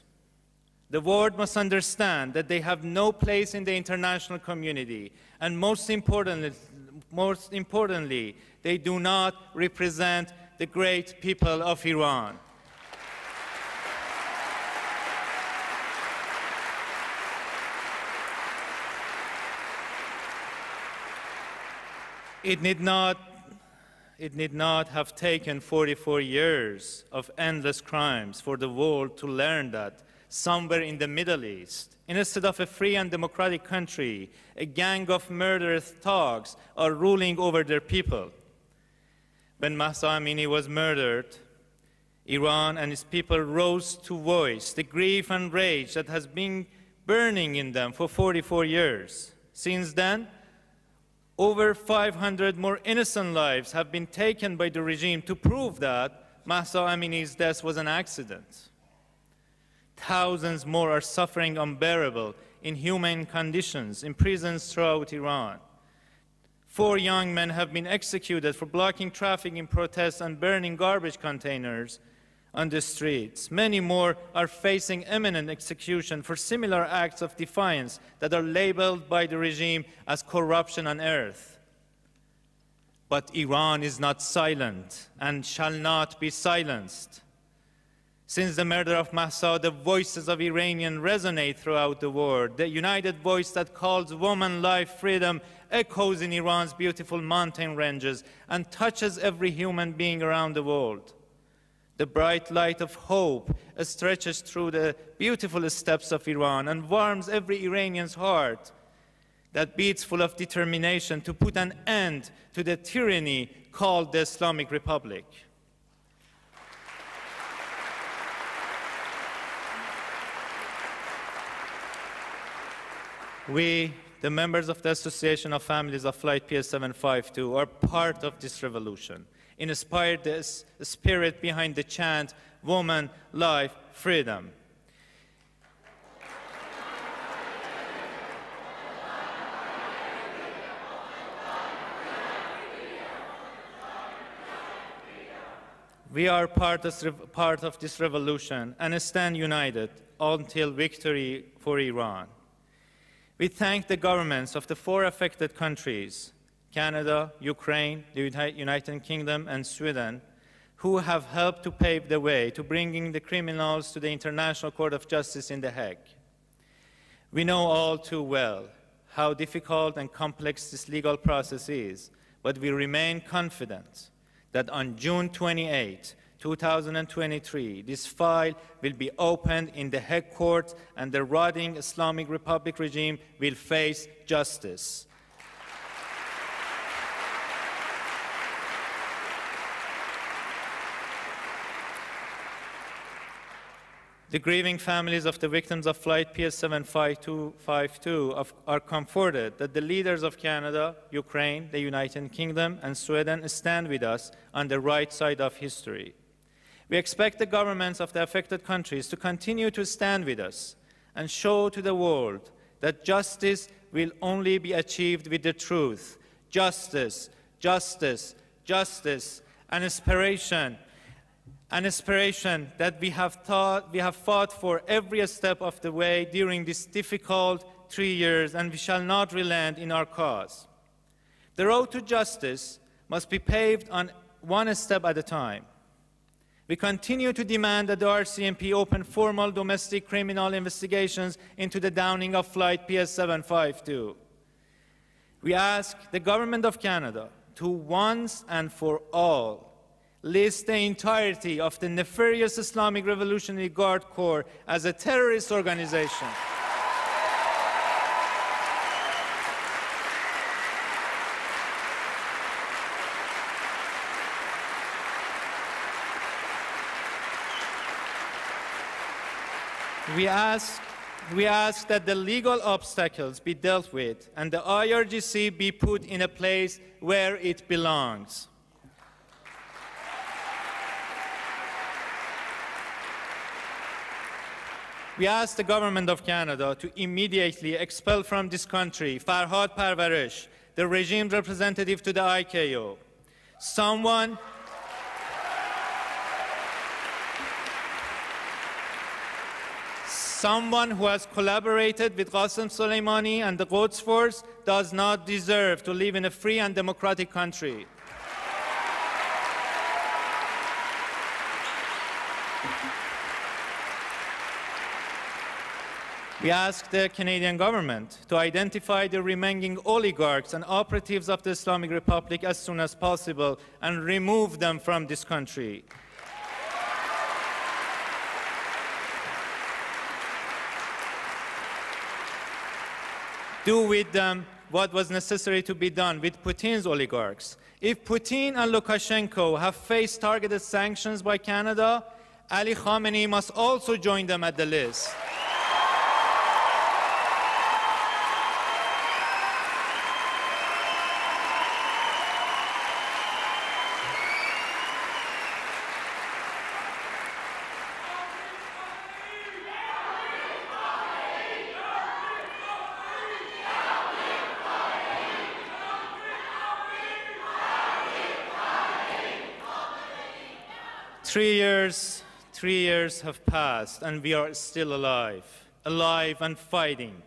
The world must understand that they have no place in the international community, and most importantly, most importantly they do not represent the great people of Iran. It need not it need not have taken 44 years of endless crimes for the world to learn that somewhere in the Middle East, instead of a free and democratic country, a gang of murderous thugs are ruling over their people. When Mahsa Amini was murdered, Iran and its people rose to voice the grief and rage that has been burning in them for 44 years. Since then, over 500 more innocent lives have been taken by the regime to prove that Mahsa Amini's death was an accident. Thousands more are suffering unbearable, inhumane conditions in prisons throughout Iran. Four young men have been executed for blocking traffic in protests and burning garbage containers on the streets. Many more are facing imminent execution for similar acts of defiance that are labeled by the regime as corruption on earth. But Iran is not silent and shall not be silenced. Since the murder of Mahsa, the voices of Iranians resonate throughout the world. The united voice that calls woman life freedom echoes in Iran's beautiful mountain ranges and touches every human being around the world. The bright light of hope stretches through the beautiful steppes of Iran and warms every Iranian's heart that beats full of determination to put an end to the tyranny called the Islamic Republic. We, the members of the Association of Families of Flight PS752, are part of this revolution inspired the spirit behind the chant, Woman, Life, Freedom. We are part of, part of this revolution and stand united until victory for Iran. We thank the governments of the four affected countries Canada, Ukraine, the United Kingdom, and Sweden, who have helped to pave the way to bringing the criminals to the International Court of Justice in The Hague. We know all too well how difficult and complex this legal process is, but we remain confident that on June 28, 2023, this file will be opened in the Hague Court and the rotting Islamic Republic regime will face justice. The grieving families of the victims of Flight PS7552 are comforted that the leaders of Canada, Ukraine, the United Kingdom, and Sweden stand with us on the right side of history. We expect the governments of the affected countries to continue to stand with us and show to the world that justice will only be achieved with the truth. Justice, justice, justice, and inspiration an aspiration that we have, thought, we have fought for every step of the way during this difficult three years, and we shall not relent in our cause. The road to justice must be paved on one step at a time. We continue to demand that the RCMP open formal domestic criminal investigations into the downing of Flight PS752. We ask the Government of Canada to once and for all list the entirety of the nefarious Islamic Revolutionary Guard Corps as a terrorist organization. We ask, we ask that the legal obstacles be dealt with and the IRGC be put in a place where it belongs. We ask the government of Canada to immediately expel from this country Farhad Parvarish, the regime representative to the ICAO. Someone Someone who has collaborated with Qasem Soleimani and the Quds Force does not deserve to live in a free and democratic country. We ask the Canadian government to identify the remaining oligarchs and operatives of the Islamic Republic as soon as possible and remove them from this country. Do with them what was necessary to be done with Putin's oligarchs. If Putin and Lukashenko have faced targeted sanctions by Canada, Ali Khamenei must also join them at the list. Three years, three years have passed and we are still alive, alive and fighting.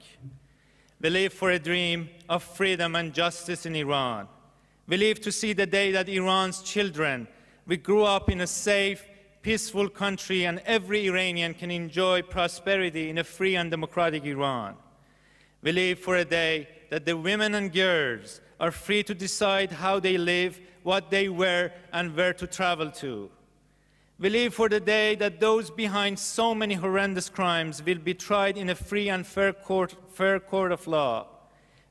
We live for a dream of freedom and justice in Iran. We live to see the day that Iran's children we grew up in a safe, peaceful country and every Iranian can enjoy prosperity in a free and democratic Iran. We live for a day that the women and girls are free to decide how they live, what they wear, and where to travel to. We live for the day that those behind so many horrendous crimes will be tried in a free and fair court, fair court of law.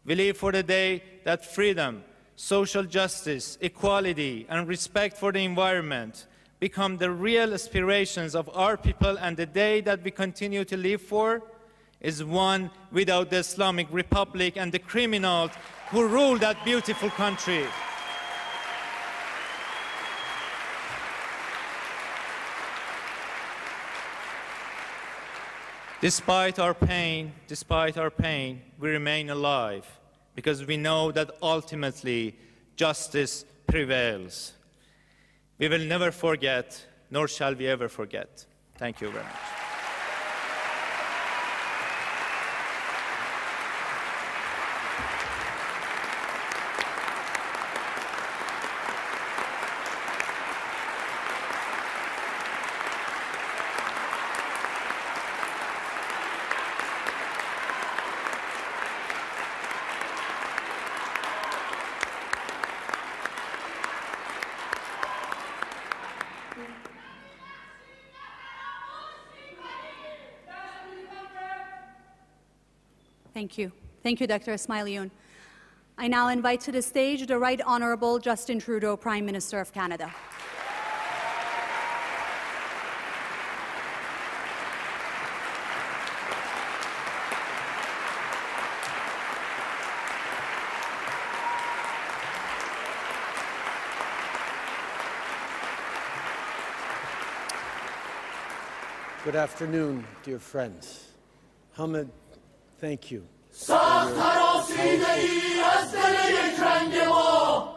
We live for the day that freedom, social justice, equality, and respect for the environment become the real aspirations of our people and the day that we continue to live for is one without the Islamic Republic and the criminals who rule that beautiful country. Despite our pain, despite our pain, we remain alive because we know that ultimately justice prevails. We will never forget, nor shall we ever forget. Thank you very much. Thank you. Thank you, Dr. Ismailion. I now invite to the stage the Right Honourable Justin Trudeau, Prime Minister of Canada. Good afternoon, dear friends. Hamid, thank you. سخت تراسیده ای از دل یک رنگ ما.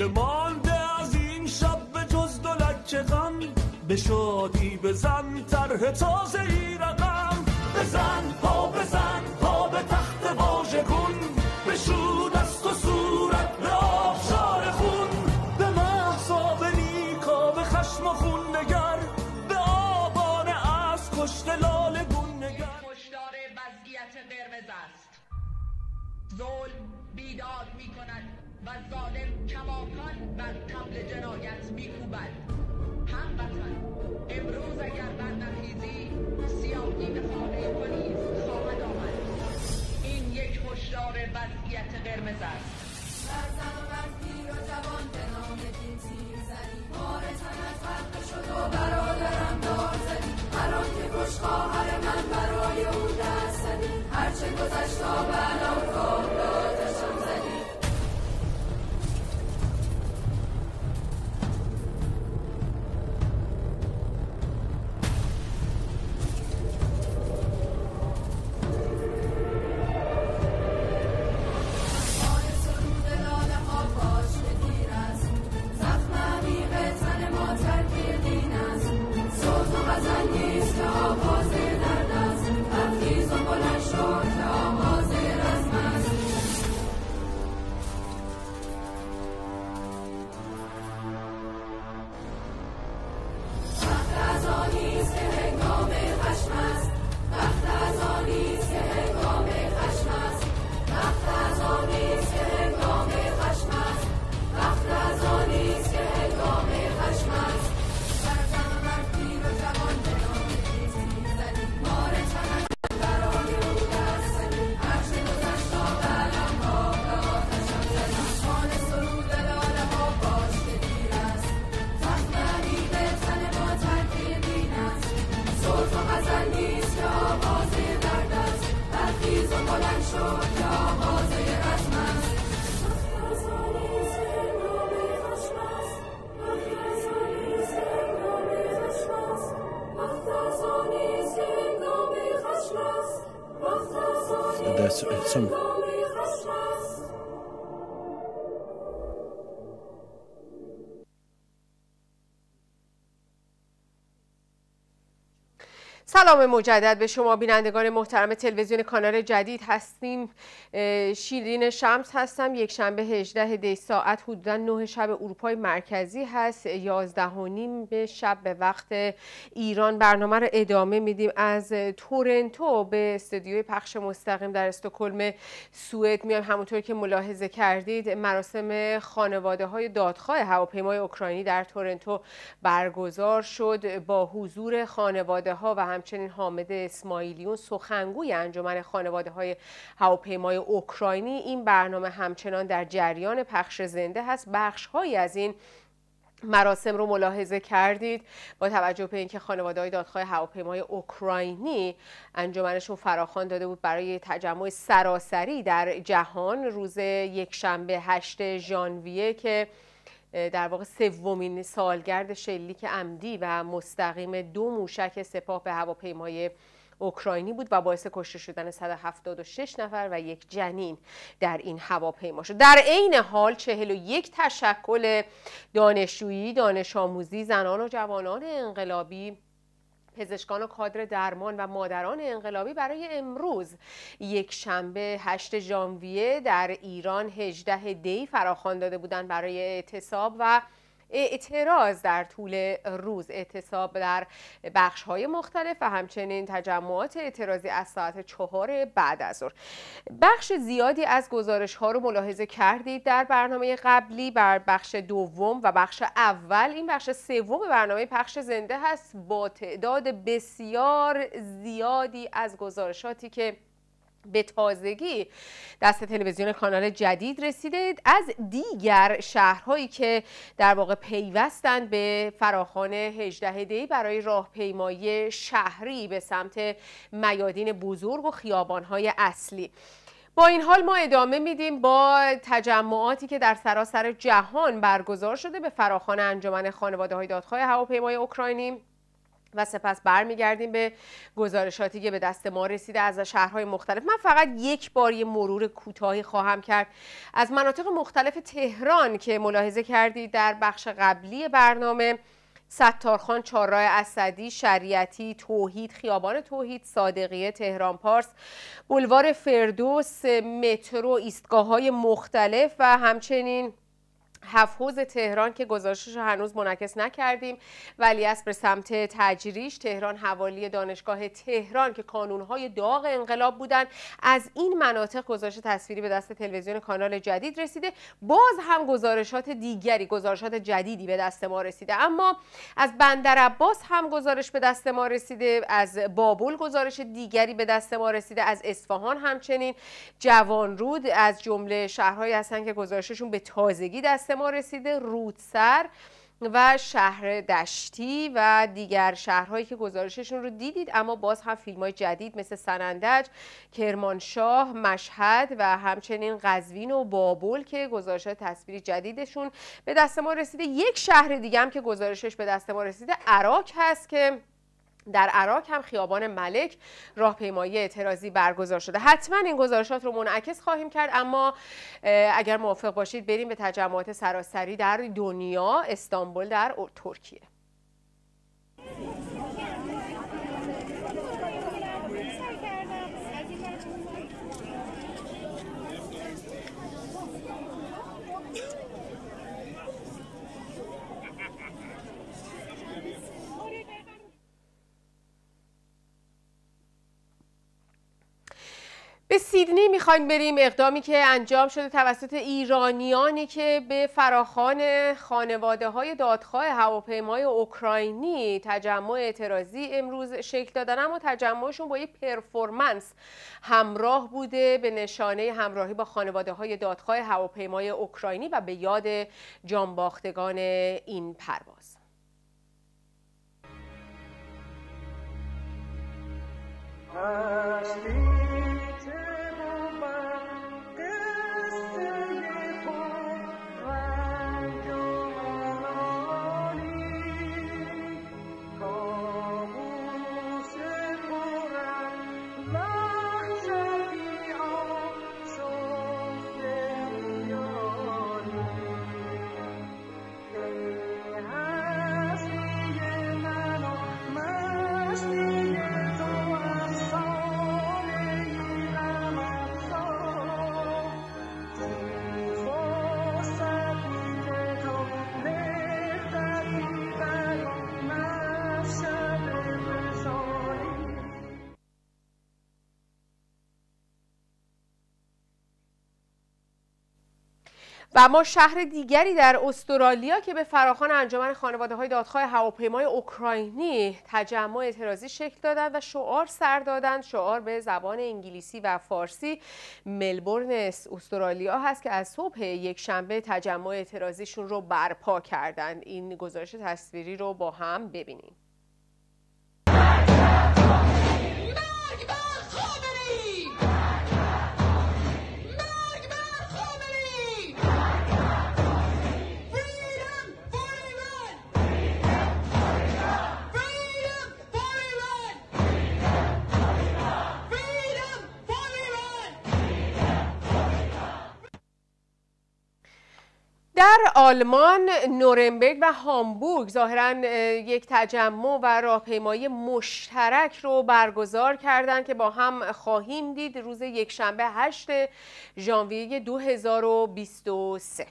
چه مانده از این شب به جز دو لکه غم؟ به شادی بزن طرح تازه ای رقم. بزن پا بزن پا به تخت واژه کن. بشو دست و صورت به آبشار خون. به محصا به نیکا به خشم و خون نگر. به آبان از کشت لال گون نگر. هشدار وضعیت قرمز است. ظلم بیداد می کند و ظالم کماکان بر طبل جنایت می کوبد هموطن امروز اگر برنخیزی سیاهی به خانه پلیس خواهد آمد. این یک هشدار وضعیت قرمز است. بر زن و بر پیر و جوان به نام دین تیر زدی. مار تنت حق شد و برادرم دار زدی. هر آن که کش خواهر من برای او دست زدی. هرچه گذشت تا بلا سلام مجدد به شما بینندگان محترم تلویزیون کانال جدید هستیم. شیرین شمس هستم. یک شنبه 18 دی ساعت حدودا 9 شب اروپای مرکزی هست. 11 و نیم به شب به وقت ایران. برنامه رو ادامه میدیم. از تورنتو به استودیوی پخش مستقیم در استکهلم سوئد میایم همونطور که ملاحظه کردید مراسم خانواده های دادخواه هواپیمای اوکراینی در تورنتو برگزار شد. با حضور خانواده ها و همچنین حامد اسماعیلیون سخنگوی انجمن خانواده های هواپیمای اوکراینی. این برنامه همچنان در جریان پخش زنده هست. بخش هایی از این مراسم رو ملاحظه کردید با توجه به اینکه خانواده های دادخواه هواپیمای اوکراینی انجمنشون فراخوان داده بود برای تجمع سراسری در جهان. روز یکشنبه 8 ژانویه که در واقع سومین سالگرد شلیک عمدی و مستقیم دو موشک سپاه به هواپیمای اوکراینی بود و باعث کشته شدن 176 نفر و یک جنین در این هواپیما شد. در عین حال 41 تشکل دانشجویی دانش آموزی زنان و جوانان انقلابی پزشکان و کادر درمان و مادران انقلابی برای امروز. یک شنبه 8 ژانویه در ایران 18 دی فراخوان داده بودند برای اعتصاب و اعتراض در طول روز اعتصاب در بخش های مختلف و همچنین تجمعات اعتراضی از ساعت چهار بعد از ظهر. بخش زیادی از گزارش ها رو ملاحظه کردید در برنامه قبلی بر بخش دوم و بخش اول. این بخش سوم برنامه پخش زنده هست. با تعداد بسیار زیادی از گزارشاتی که به تازگی دست تلویزیون کانال جدید رسیده از دیگر شهرهایی که در واقع پیوستند به فراخان 18 دی برای راهپیمایی شهری به سمت میادین بزرگ و خیابانهای اصلی. با این حال ما ادامه میدیم با تجمعاتی که در سراسر جهان برگزار شده به فراخان انجمن خانواده های دادخواه هواپیمای اوکراینی. و سپس برمیگردیم به گزارشاتی که به دست ما رسیده از شهرهای مختلف. من فقط یک بار یه مرور کوتاهی خواهم کرد. از مناطق مختلف تهران که ملاحظه کردید در بخش قبلی برنامه ستارخان، چهارراه اسدی، شریعتی، توحید، خیابان توحید، صادقیه، تهران پارس، بلوار فردوس، مترو، ایستگاه های مختلف و همچنین حوض تهران که گزارشش رو هنوز منعکس نکردیم. ولی از به سمت تجریش تهران حوالی دانشگاه تهران که کانونهای داغ انقلاب بودن از این مناطق گزارش تصویری به دست تلویزیون کانال جدید رسیده. باز هم گزارشات دیگری گزارشات جدیدی به دست ما رسیده. اما از بندر عباس هم گزارش به دست ما رسیده. از بابل گزارش دیگری به دست ما رسیده. از اصفهان همچنین. جوانرود از جمله شهرهایی هستن که گزارششون به تازگی دست ما رسیده رودسر و شهر دشتی و دیگر شهرهایی که گزارششون رو دیدید اما باز هم فیلم های جدید مثل سنندج، کرمانشاه، مشهد و همچنین قزوین و بابل که گزارش تصویری جدیدشون به دست ما رسیده. یک شهر دیگه هم که گزارشش به دست ما رسیده عراق هست که در عراق هم خیابان ملک راهپیمایی اعتراضی برگزار شده. حتما این گزارشات رو منعکس خواهیم کرد اما اگر موافق باشید بریم به تجمعات سراسری در دنیا استانبول در ترکیه. به سیدنی می‌خوایم بریم. اقدامی که انجام شده توسط ایرانیانی که به فراخان خانواده های دادخواه هواپیمای اوکراینی تجمع اعتراضی امروز شکل دادن اما تجمعشون با یک پرفورمنس همراه بوده به نشانه همراهی با خانواده های دادخواه هواپیمای اوکراینی و به یاد جانباختگان این پرواز. Yeah. و شهر دیگری در استرالیا که به فراخان انجمن خانواده های دادخواه هواپیمای اوکراینی تجمع اعتراضی شکل دادند و شعار سر دادند. شعار به زبان انگلیسی و فارسی ملبورن استرالیا هست که از صبح یک شنبه تجمع اعتراضیشون رو برپا کردند. این گزارش تصویری رو با هم ببینیم. در آلمان نورنبرگ و هامبورگ ظاهرا یک تجمع و راهپیمایی مشترک رو برگزار کردند که با هم خواهیم دید روز یکشنبه 8 ژانویه 2023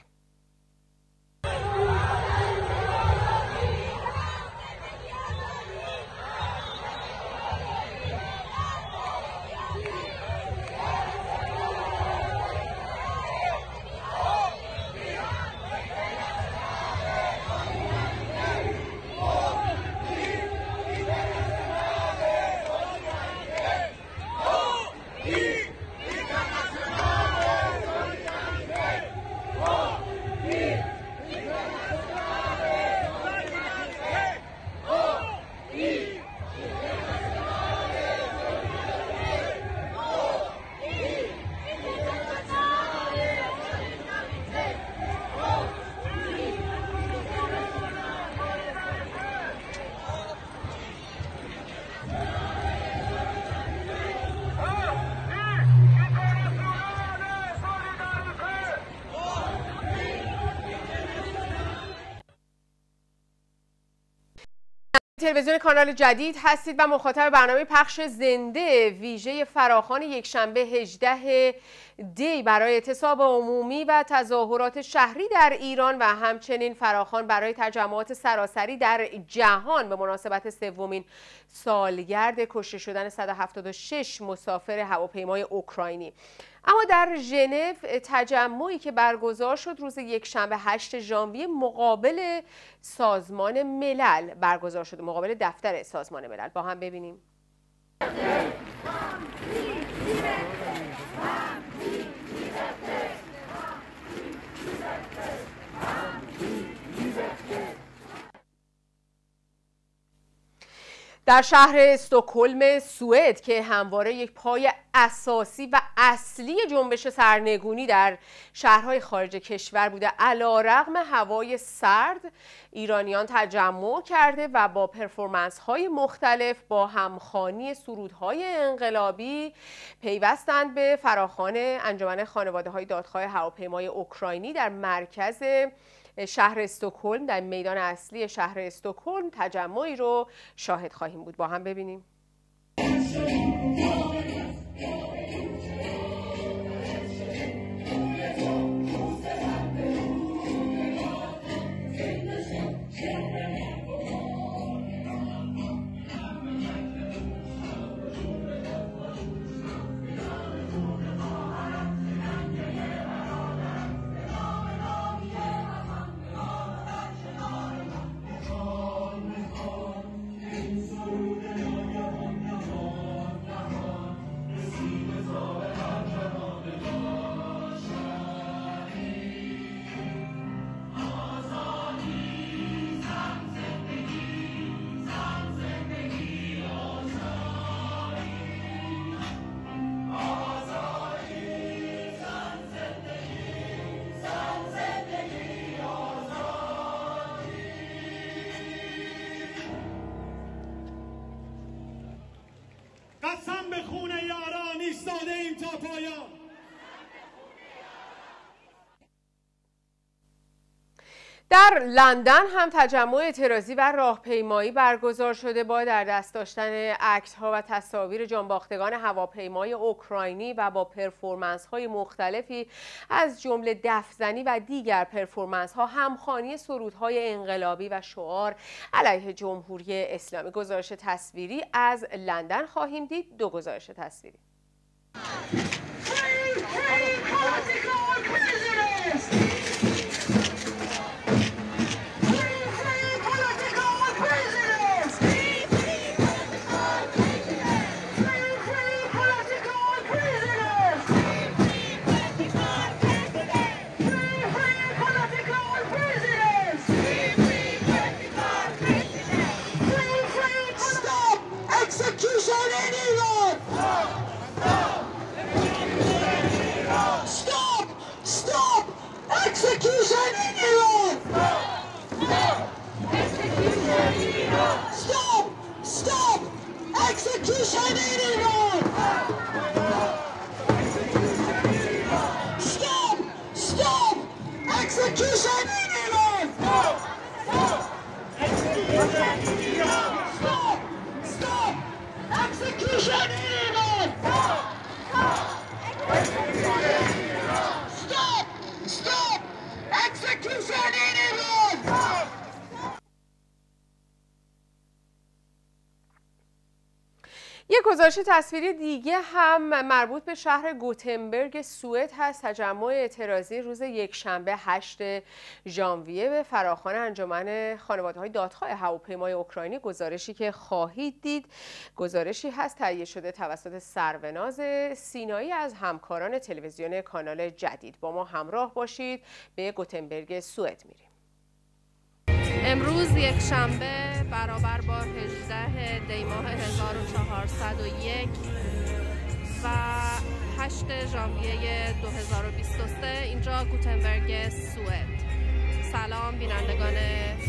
تلویزیون کانال جدید هستید و مخاطب برنامه پخش زنده ویژه فراخان یکشنبه 18 دی برای اعتصاب عمومی و تظاهرات شهری در ایران و همچنین فراخان برای تجمعات سراسری در جهان. به مناسبت سومین سالگرد کشته شدن 176 مسافر هواپیمای اوکراینی. اما در ژنو تجمعی که برگزار شد روز یکشنبه 8 ژانویه مقابل سازمان ملل برگزار شد مقابل دفتر سازمان ملل. با هم ببینیم. در شهر استکهلم سوئد که همواره یک پای اساسی و اصلی جنبش سرنگونی در شهرهای خارج کشور بوده. علا رغم هوای سرد ایرانیان تجمع کرده و با پرفورمنس های مختلف با همخانی سرودهای انقلابی پیوستند به فراخان انجمن خانواده های دادخواه هواپیمای اوکراینی در مرکز شهر استکهلم در میدان اصلی شهر استکهلم تجمعی رو شاهد خواهیم بود. با هم ببینیم. در لندن هم تجمع اعتراضی و راهپیمایی برگزار شده با در دست داشتن عکس ها و تصاویر جانباختگان هواپیمای اوکراینی و با پرفورمنس های مختلفی از جمله دفزنی و دیگر پرفورمنس ها همخوانی سرودهای انقلابی و شعار علیه جمهوری اسلامی گزارش تصویری از لندن خواهیم دید دو گزارش تصویری Execution 81! Stop! Stop! Execution 81! Stop! Stop! Execution 81! Stop! Stop! Execution 81! Stop! Stop! یک گزارش تصویری دیگه هم مربوط به شهر گوتنبرگ سوئد هست. تجمع اعتراضی روز یکشنبه 8 ژانویه به فراخوان انجمن خانواده های دادخواه هواپیمای اوکراینی گزارشی که خواهید دید. گزارشی هست تهیه شده توسط سروناز سینایی از همکاران تلویزیون کانال جدید. با ما همراه باشید. به گوتنبرگ سوئد میریم. امروز یک شنبه برابر با 18 دی ماه 1401 و 8 ژانویه 2023 اینجا گوتنبرگ سوئد. سلام بینندگان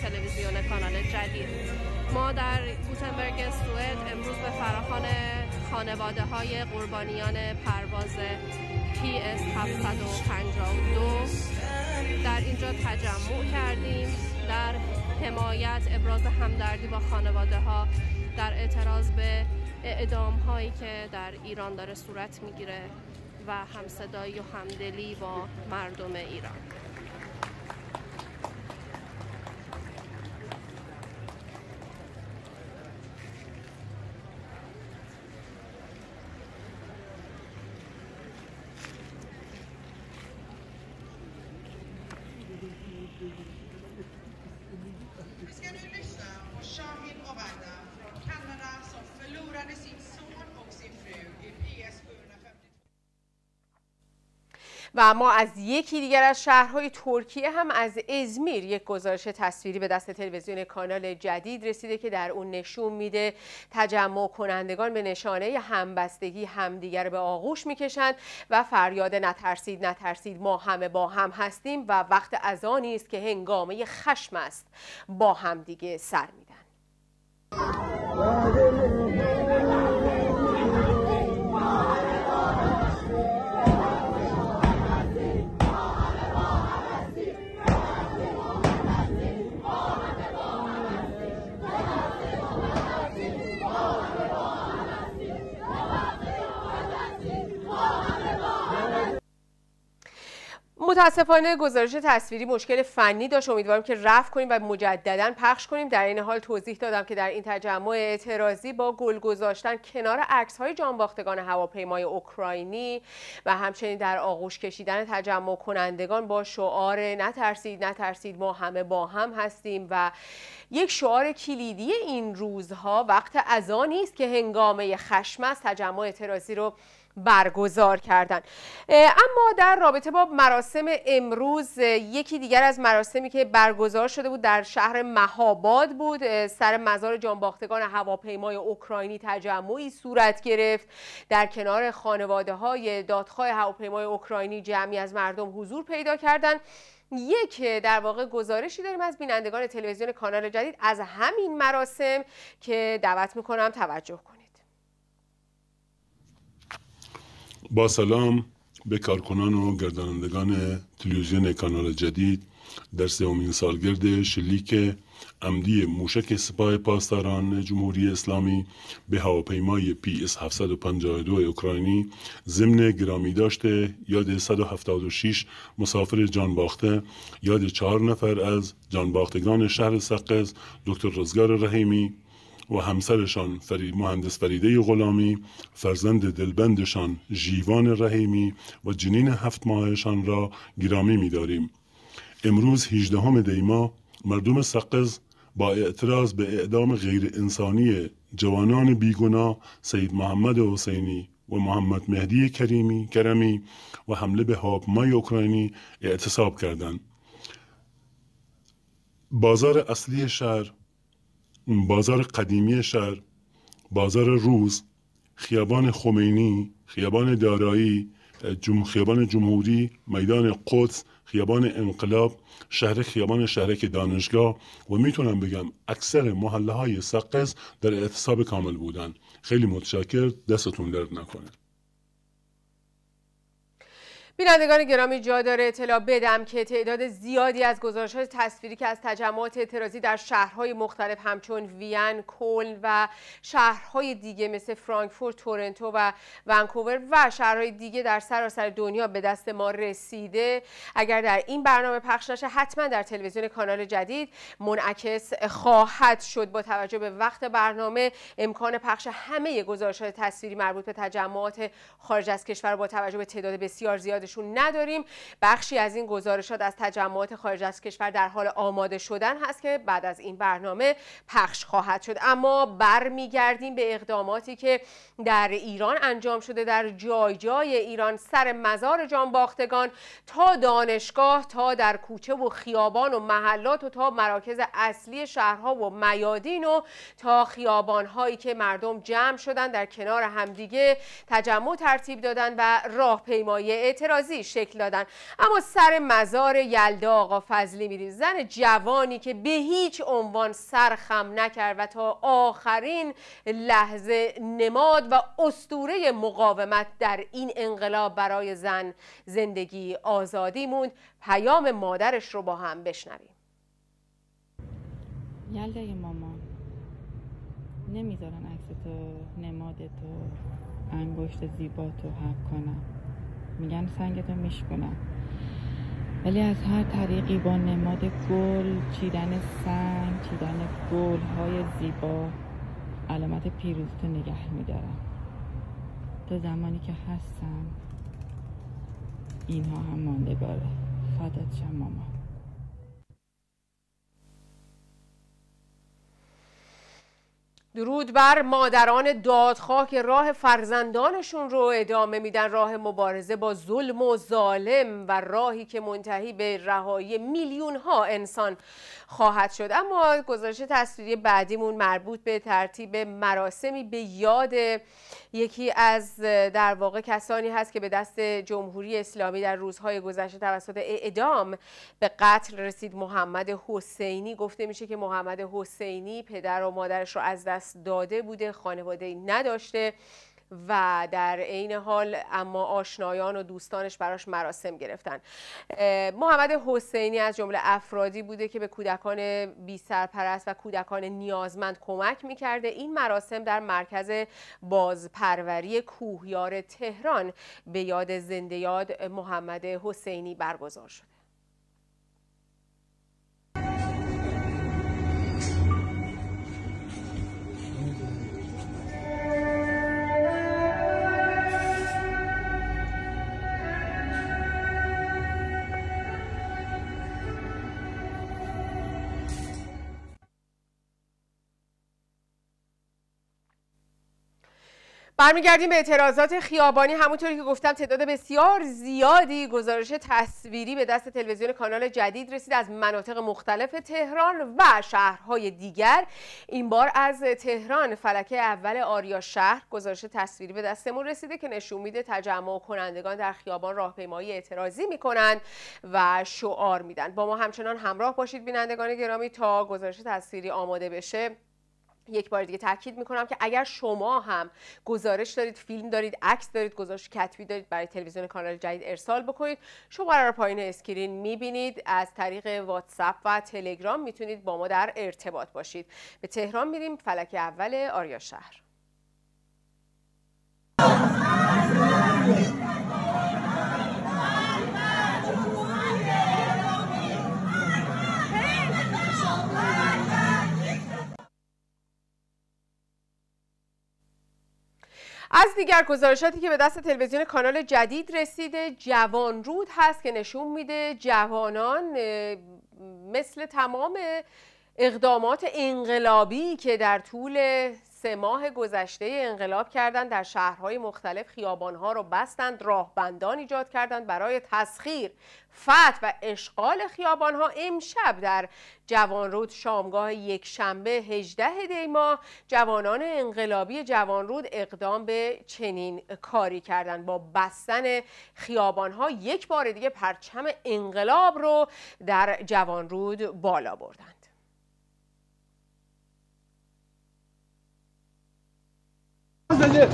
تلویزیون کانال جدید. ما در گوتنبرگ سوئد امروز به فراخوان خانواده های قربانیان پرواز PS 752 در اینجا تجمع کردیم. در حمایت ابراز همدردی با خانواده ها در اعتراض به اعدام هایی که در ایران داره صورت می‌گیره و همصدایی و همدلی با مردم ایران. و اما از یکی دیگر از شهرهای ترکیه هم از ازمیر یک گزارش تصویری به دست تلویزیون کانال جدید رسیده که در اون نشون میده تجمع کنندگان به نشانه همبستگی همدیگر به آغوش می‌کشند و فریاد نترسید نترسید ما همه با هم هستیم و وقت از آنی است که هنگامه خشم است با همدیگه سر میدن. متاسفانه گزارش تصویری مشکل فنی داشت. امیدوارم که رفع کنیم و مجددا پخش کنیم. در این حال توضیح دادم که در این تجمع اعتراضی با گل گذاشتن کنار عکس های جانباختگان هواپیمای اوکراینی و همچنین در آغوش کشیدن تجمع کنندگان با شعار نترسید نترسید ما همه با هم هستیم و یک شعار کلیدی این روزها وقت اذانی است که هنگامه خشم است تجمع اعتراضی رو برگزار کردن. اما در رابطه با مراسم امروز یکی دیگر از مراسمی که برگزار شده بود در شهر مهاباد بود. سر مزار جانباختگان هواپیمای اوکراینی تجمعی صورت گرفت. در کنار خانواده های دادخواه هواپیمای اوکراینی جمعی از مردم حضور پیدا کردند. یک در واقع گزارشی داریم از بینندگان تلویزیون کانال جدید از همین مراسم که دعوت می‌کنم توجه کنید. با سلام به کارکنان و گردانندگان تلویزیون کانال جدید. در سومین سالگرد شلیک عمدی موشک سپاه پاسداران جمهوری اسلامی به هواپیمای پی اس 752 اوکراینی ضمن گرامی داشته. یاد 176 مسافر جان باخته یاد چهار نفر از جانباختگان شهر سقز دکتر رزگار رحیمی. و همسرشان فرید مهندس فریده غلامی فرزند دلبندشان جیوان رحیمی و جنین هفت ماهشان را گرامی می‌داریم. امروز 18 دیما مردم سقز با اعتراض به اعدام غیر انسانی جوانان بیگناه سید محمد حسینی و محمد مهدی کریمی کرمی و حمله به هواپیمای اوکراینی اعتصاب کردند. بازار اصلی شهر بازار قدیمی شهر بازار روز خیابان خمینی خیابان دارایی جم... خیابان جمهوری میدان قدس خیابان انقلاب شهر خیابان شهرک دانشگاه و می‌تونم بگم اکثر محله های سقز در اعتصاب کامل بودن. خیلی متشکر دستتون درد نکنه. بینندگان گرامی جا داره اطلاع بدم که تعداد زیادی از گزارش های تصویری که از تجمعات اعتراضی در شهرهای مختلف همچون وین، کلن و شهرهای دیگه مثل فرانکفورت، تورنتو و ونکوور و شهرهای دیگه در سراسر دنیا به دست ما رسیده. اگر در این برنامه پخش نشه حتما در تلویزیون کانال جدید منعکس خواهد شد. با توجه به وقت برنامه امکان پخش همه گزارش های تصویری مربوط به تجمعات خارج از کشور با توجه به تعداد بسیار زیادشون نداریم. بخشی از این گزارشات از تجمعات خارج از کشور در حال آماده شدن هست که بعد از این برنامه پخش خواهد شد. اما برمیگردیم به اقداماتی که در ایران انجام شده. در جای جای ایران سر مزار جانباختگان تا دانشگاه تا در کوچه و خیابان و محلات و تا مراکز اصلی شهرها و میادین و تا خیابان هایی که مردم جمع شدن در کنار همدیگه تجمع ترتیب دادن و راهپیمایی اعتراضی شکل دادن. اما سر مزار یلدا آقا فضلی میریم زن جوانی که به هیچ عنوان سر خم نکرد و تا آخرین لحظه نماد و استوره مقاومت در این انقلاب برای زن زندگی آزادی موند. پیام مادرش رو با هم بشنویم. یلدای مامان نمی‌ذارن عکس تو نماد تو انگشت زیبا تو حق کنم. میگن سنگتو میشکنم ولی از هر طریقی با نماد گل چیدن سنگ چیدن گل های زیبا علامت پیروزتو نگه میدارم. تا زمانی که هستم اینها هم ماندگاره. فدات شم مامان درود بر مادران دادخواه که راه فرزندانشون رو ادامه میدن راه مبارزه با ظلم و ظالم و راهی که منتهی به رهایی میلیون ها انسان خواهد شد. اما گزارش تصویری بعدیمون مربوط به ترتیب مراسمی به یاد یکی از در واقع کسانی هست که به دست جمهوری اسلامی در روزهای گذشته توسط اعدام به قتل رسید. محمد حسینی. گفته میشه که محمد حسینی پدر و مادرش رو از دست داده بوده خانواده نداشته. و در عین حال اما آشنایان و دوستانش براش مراسم گرفتن. محمد حسینی از جمله افرادی بوده که به کودکان بی سرپرست و کودکان نیازمند کمک می‌کرده. این مراسم در مرکز بازپروری کوهیار تهران به یاد زنده یاد محمد حسینی برگزار شد. برمیگردیم به اعتراضات خیابانی. همونطوری که گفتم تعداد بسیار زیادی گزارش تصویری به دست تلویزیون کانال جدید رسید از مناطق مختلف تهران و شهرهای دیگر. این بار از تهران فلکه اول آریا شهر گزارش تصویری به دستمون رسیده که نشون میده تجمع کنندگان در خیابان راهپیمایی اعتراضی می‌کنن و شعار میدن. با ما همچنان همراه باشید بینندگان گرامی. تا گزارش تصویری آماده بشه. یک بار دیگه تاکید می‌کنم که اگر شما هم گزارش دارید فیلم دارید عکس دارید گزارش کتبی دارید برای تلویزیون کانال جدید ارسال بکنید شماره رو پایین screen می‌بینید. از طریق واتساپ و تلگرام می‌تونید با ما در ارتباط باشید. به تهران میریم. فلکه اول آریا شهر. از دیگر گزارشاتی که به دست تلویزیون کانال جدید رسیده جوان رود هست که نشون میده جوانان مثل تمام اقدامات انقلابی که در طول سه ماه گذشته انقلاب کردند در شهرهای مختلف خیابانها رو بستند راهبندان ایجاد کردند برای تسخیر فتح و اشغال خیابانها. امشب در جوانرود شامگاه یک شنبه 18 دی ماه جوانان انقلابی جوانرود اقدام به چنین کاری کردند. با بستن خیابانها یک بار دیگه پرچم انقلاب رو در جوانرود بالا بردند. Здесь!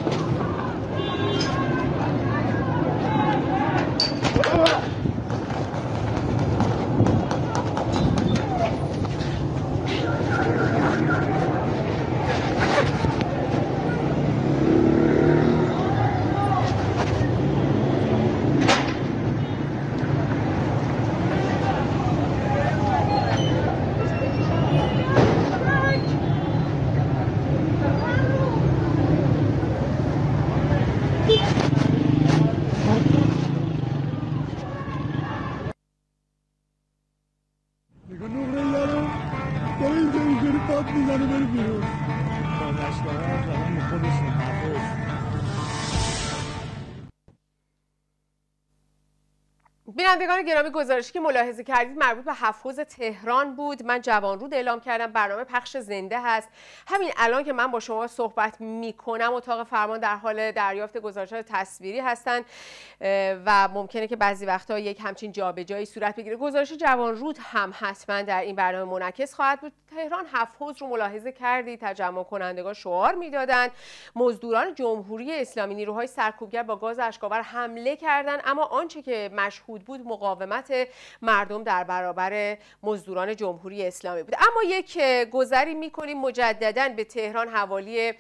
بینندگان گرامی گزارشی که ملاحظه کردید مربوط به حفوظ تهران بود. من جوانرود اعلام کردم برنامه پخش زنده هست. همین الان که من با شما صحبت می کنم اتاق فرمان در حال دریافت گزارشات تصویری هستند و ممکنه که بعضی وقتا یک همچین جابجایی صورت بگیره. گزارش جوانرود هم حتما در این برنامه منعکس خواهد بود. تهران حفوظ رو ملاحظه کردید. تجمع کنندگان شعار می‌دادند. مزدوران جمهوری اسلامی نیروهای سرکوبگر با گاز اشکاور حمله کردند. اما آنچه که مشهود بود مقاومت مردم در برابر مزدوران جمهوری اسلامی بود. اما یک گذری می‌کنیم مجددا به تهران حوالی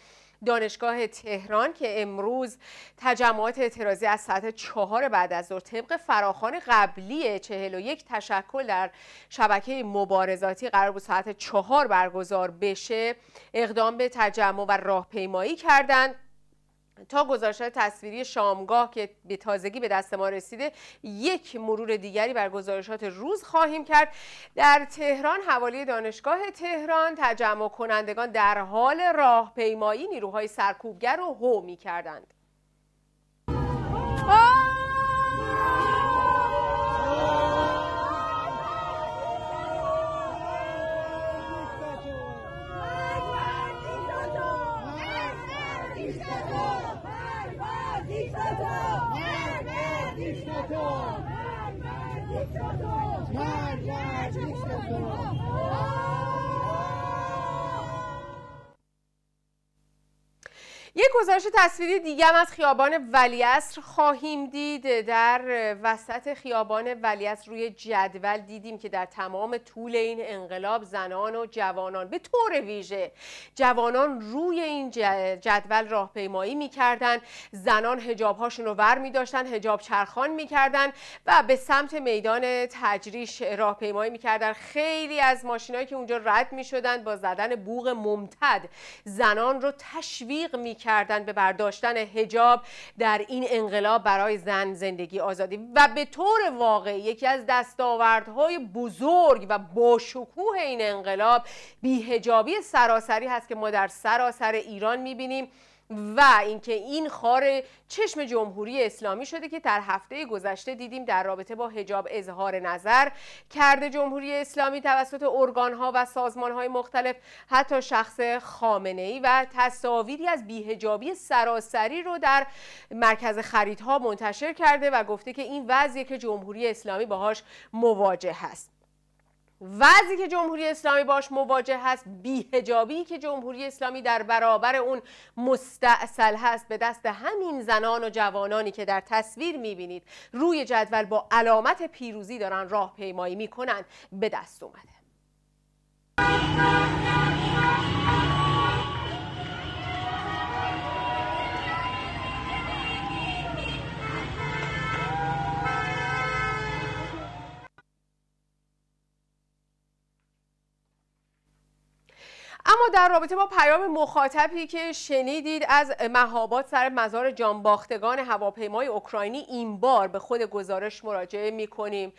دانشگاه تهران که امروز تجمعات اعتراضی از ساعت چهار بعد از ظهر طبق فراخان قبلی 41 تشکل در شبکه مبارزاتی قرار بود ساعت چهار برگزار بشه اقدام به تجمع و راهپیمایی کردند. تا گزارش تصویری شامگاه که به تازگی به دست ما رسیده یک مرور دیگری بر گزارشات روز خواهیم کرد. در تهران حوالی دانشگاه تهران تجمع کنندگان در حال راهپیمایی نیروهای سرکوبگر رو هو می کردند یک گزارش تصویری دیگه هم از خیابان ولیعصر خواهیم دید. در وسط خیابان ولیعصر روی جدول دیدیم که در تمام طول این انقلاب زنان و جوانان به طور ویژه جوانان روی این جدول راهپیمایی می‌کردن. زنان هجابهاشون رو ور میداشتن هجاب چرخان می‌کردن و به سمت میدان تجریش راهپیمایی می‌کردن. خیلی از ماشینایی که اونجا رد می‌شدن با زدن بوغ ممتد زنان رو تشویق می‌کردن. کردن به برداشتن هجاب در این انقلاب برای زن زندگی آزادی. و به طور واقعی یکی از دستاوردهای بزرگ و باشکوه این انقلاب بیهجابی سراسری هست که ما در سراسر ایران می‌بینیم. و اینکه این خار چشم جمهوری اسلامی شده که در هفته گذشته دیدیم در رابطه با حجاب اظهار نظر کرده جمهوری اسلامی توسط ارگانها و سازمانهای مختلف حتی شخص خامنه ای و تصاویری از بیهجابی سراسری رو در مرکز خریدها منتشر کرده و گفته که این وضعیه که جمهوری اسلامی باهاش مواجه هست. وضعی که جمهوری اسلامی باش مواجه هست بیهجابی که جمهوری اسلامی در برابر اون مستاصل هست به دست همین زنان و جوانانی که در تصویر می‌بینید روی جدول با علامت پیروزی دارن راهپیمایی می‌کنن به دست اومده. اما در رابطه با پیام مخاطبی که شنیدید از مهابات سر مزار جانباختگان هواپیمای اوکراینی این بار به خود گزارش مراجعه می کنیم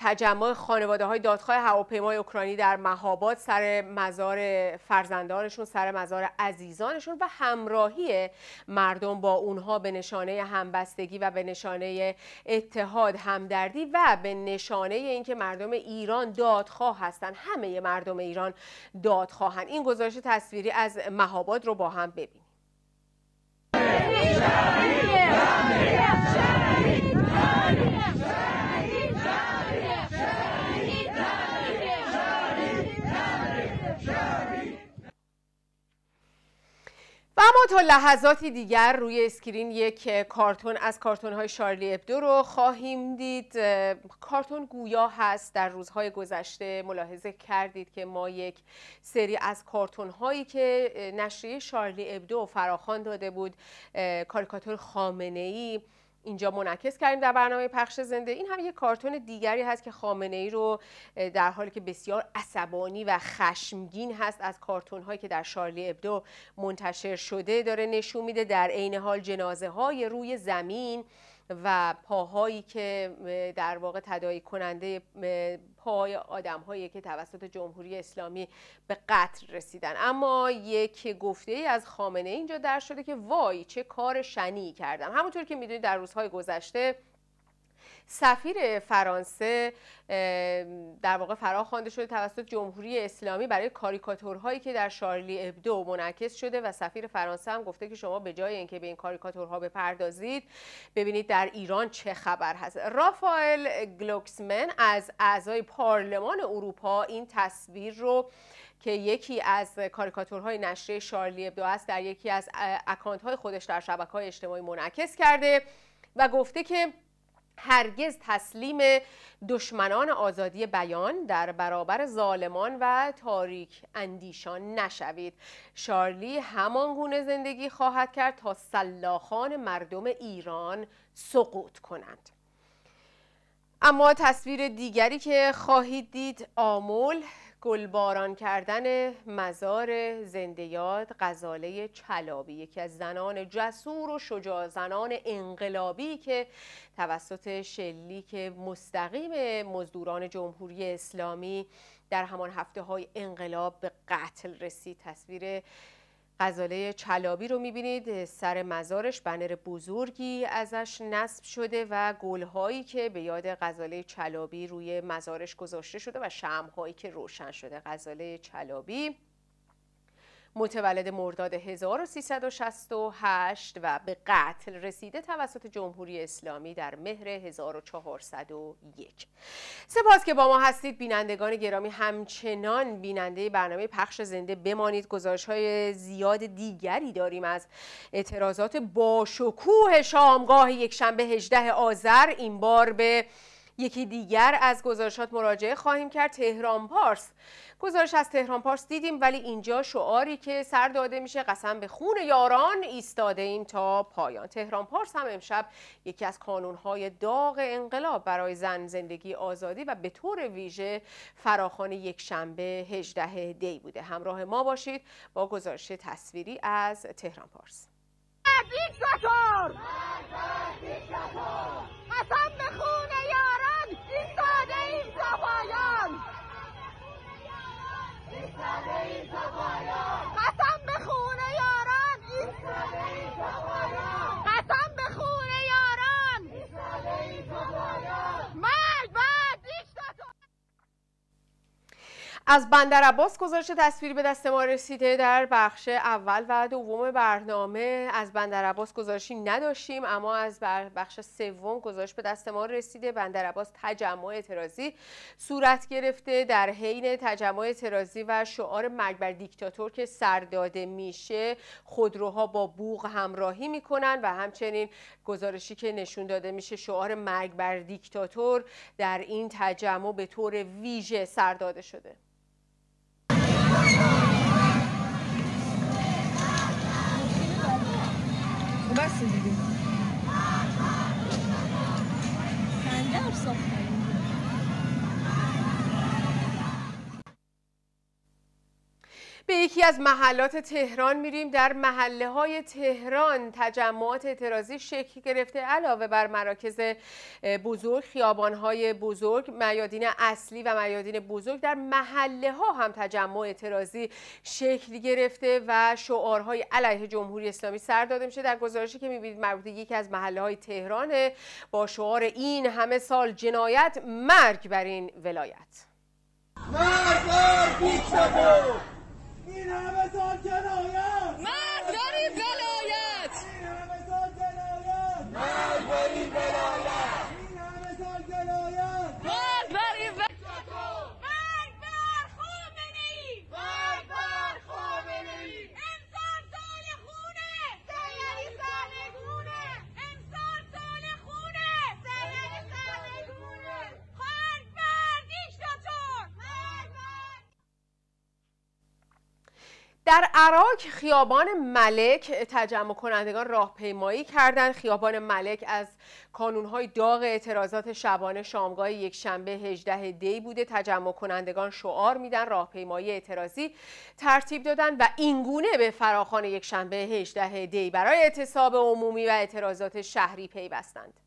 تجمع خانواده های دادخواه هواپیمای اوکراینی در مهابات سر مزار فرزندانشون سر مزار عزیزانشون و همراهی مردم با اونها به نشانه همبستگی و به نشانه اتحاد همدردی و به نشانه اینکه مردم ایران دادخواه هستند همه مردم ایران دادخواهن. این گزارش تصویری از مهاباد رو با هم ببینیم. اما تا لحظاتی دیگر روی screen یک کارتون از کارتون های شارلی ابدو رو خواهیم دید. کارتون گویا هست در روزهای گذشته ملاحظه کردید که ما یک سری از کارتون هایی که نشریه شارلی ابدو فراخوان داده بود کاریکاتور خامنه ای اینجا منعکس کردیم در برنامه پخش زنده. این هم یک کارتون دیگری هست که خامنه ای رو در حالی که بسیار عصبانی و خشمگین هست از کارتون هایی که در شارلی ابدو منتشر شده داره نشون میده در عین حال جنازه های روی زمین و پاهایی که در واقع تدایی کننده پاهای آدم هایی که توسط جمهوری اسلامی به قتل رسیدن. اما یک گفته ای از خامنه اینجا در شده که وای چه کار شنی کردم. همونطور که می‌دونید در روزهای گذشته سفیر فرانسه در واقع فرا خوانده شده توسط جمهوری اسلامی برای کاریکاتورهایی که در شارلی ابدو منعکس شده و سفیر فرانسه هم گفته که شما به جای اینکه به این کاریکاتورها بپردازید ببینید در ایران چه خبر هست. رافائل گلوکسمن از اعضای پارلمان اروپا این تصویر رو که یکی از کاریکاتورهای نشریه شارلی ابدو است در یکی از اکانت های خودش در شبکه های اجتماعی منعکس کرده و گفته که هرگز تسلیم دشمنان آزادی بیان در برابر ظالمان و تاریک اندیشان نشوید. شارلی همان گونه زندگی خواهد کرد تا سلاخان مردم ایران سقوط کنند. اما تصویر دیگری که خواهید دید آمول گلباران کردن مزار زنده یاد غزاله چلابی یکی از زنان جسور و شجاع زنان انقلابی که توسط شلیک مستقیم مزدوران جمهوری اسلامی در همان هفته های انقلاب به قتل رسید. تصویر غزاله چلابی رو می‌بینید سر مزارش بنر بزرگی ازش نصب شده و گلهایی که به یاد غزاله چلابی روی مزارش گذاشته شده و شمهایی که روشن شده. غزاله چلابی متولد مرداد 1368 و به قتل رسیده توسط جمهوری اسلامی در مهر 1401 سپاس که با ما هستید. بینندگان گرامی همچنان بیننده برنامه پخش زنده بمانید. گزارش های زیاد دیگری داریم از اعتراضات باشکوه شامگاه یک شنبه 18 آذر. این بار به یکی دیگر از گزارشات مراجعه خواهیم کرد تهران پارس. گزارش از تهران پارس دیدیم ولی اینجا شعاری که سر داده میشه قسم به خون یاران ایستاده ایم تا پایان. تهران پارس هم امشب یکی از کانونهای داغ انقلاب برای زن زندگی آزادی و به طور ویژه فراخان یک شنبه 18 دی بوده. همراه ما باشید با گزارش تصویری از تهران پارس. قسم به خون یاران ایستاده ایم تا پایان قسم به خون یاران ایستاده ایم تا پایان قسم به خون یاران ایستاده ایم تا پایان مرگ بر دیکتاتور از بندر عباس گزارش تصویری به دست ما رسیده در بخش اول و دوم برنامه. از بندر عباس گزارشی نداشتیم اما از بخش سوم گزارش به دست ما رسیده. بندر عباس تجمع اعتراضی صورت گرفته. در حین تجمع اعتراضی و شعار مرگ بر دیکتاتور که سر داده میشه خودروها با بوغ همراهی می‌کنن و همچنین گزارشی که نشون داده میشه شعار مرگ بر دیکتاتور در این تجمع به طور ویژه سر داده شده بس دیگه خنده ساختن به یکی از محلات تهران میریم در محله های تهران. تجمعات اعتراضی شکل گرفته علاوه بر مراکز بزرگ خیابان های بزرگ میادین اصلی و میادین بزرگ. در محله ها هم تجمع اعتراضی شکل گرفته و شعارهای علیه جمهوری اسلامی سر داده میشه. در گزارشی که می‌بینید مربوط یکی از محله های تهرانه با شعار این همه سال جنایت مرگ بر این ولایت. مرگ بر این همه سال جنایت. مرگ بر این ولایت. این همه سال جنایت. مرگ بر این ولایت. این همه سال جنایت. مرگ بر این ولایت مرگ بر خامنه ای مرگ بر خامنه ای انسان سال خونه سیدی سرنگونه انسان سال خونه سیدی سرنگونه مرگ بر دیکتاتور مرگ بر در عراق خیابان ملک تجمع کنندگان راهپیمایی کردند خیابان ملک از کانونهای داغ اعتراضات شبانه شامگاه یک شنبه 18 دی بوده. تجمع کنندگان شعار میدن راهپیمایی اعتراضی ترتیب دادن و اینگونه به فراخان یک شنبه 18 دی برای اعتصاب عمومی و اعتراضات شهری پیوستند.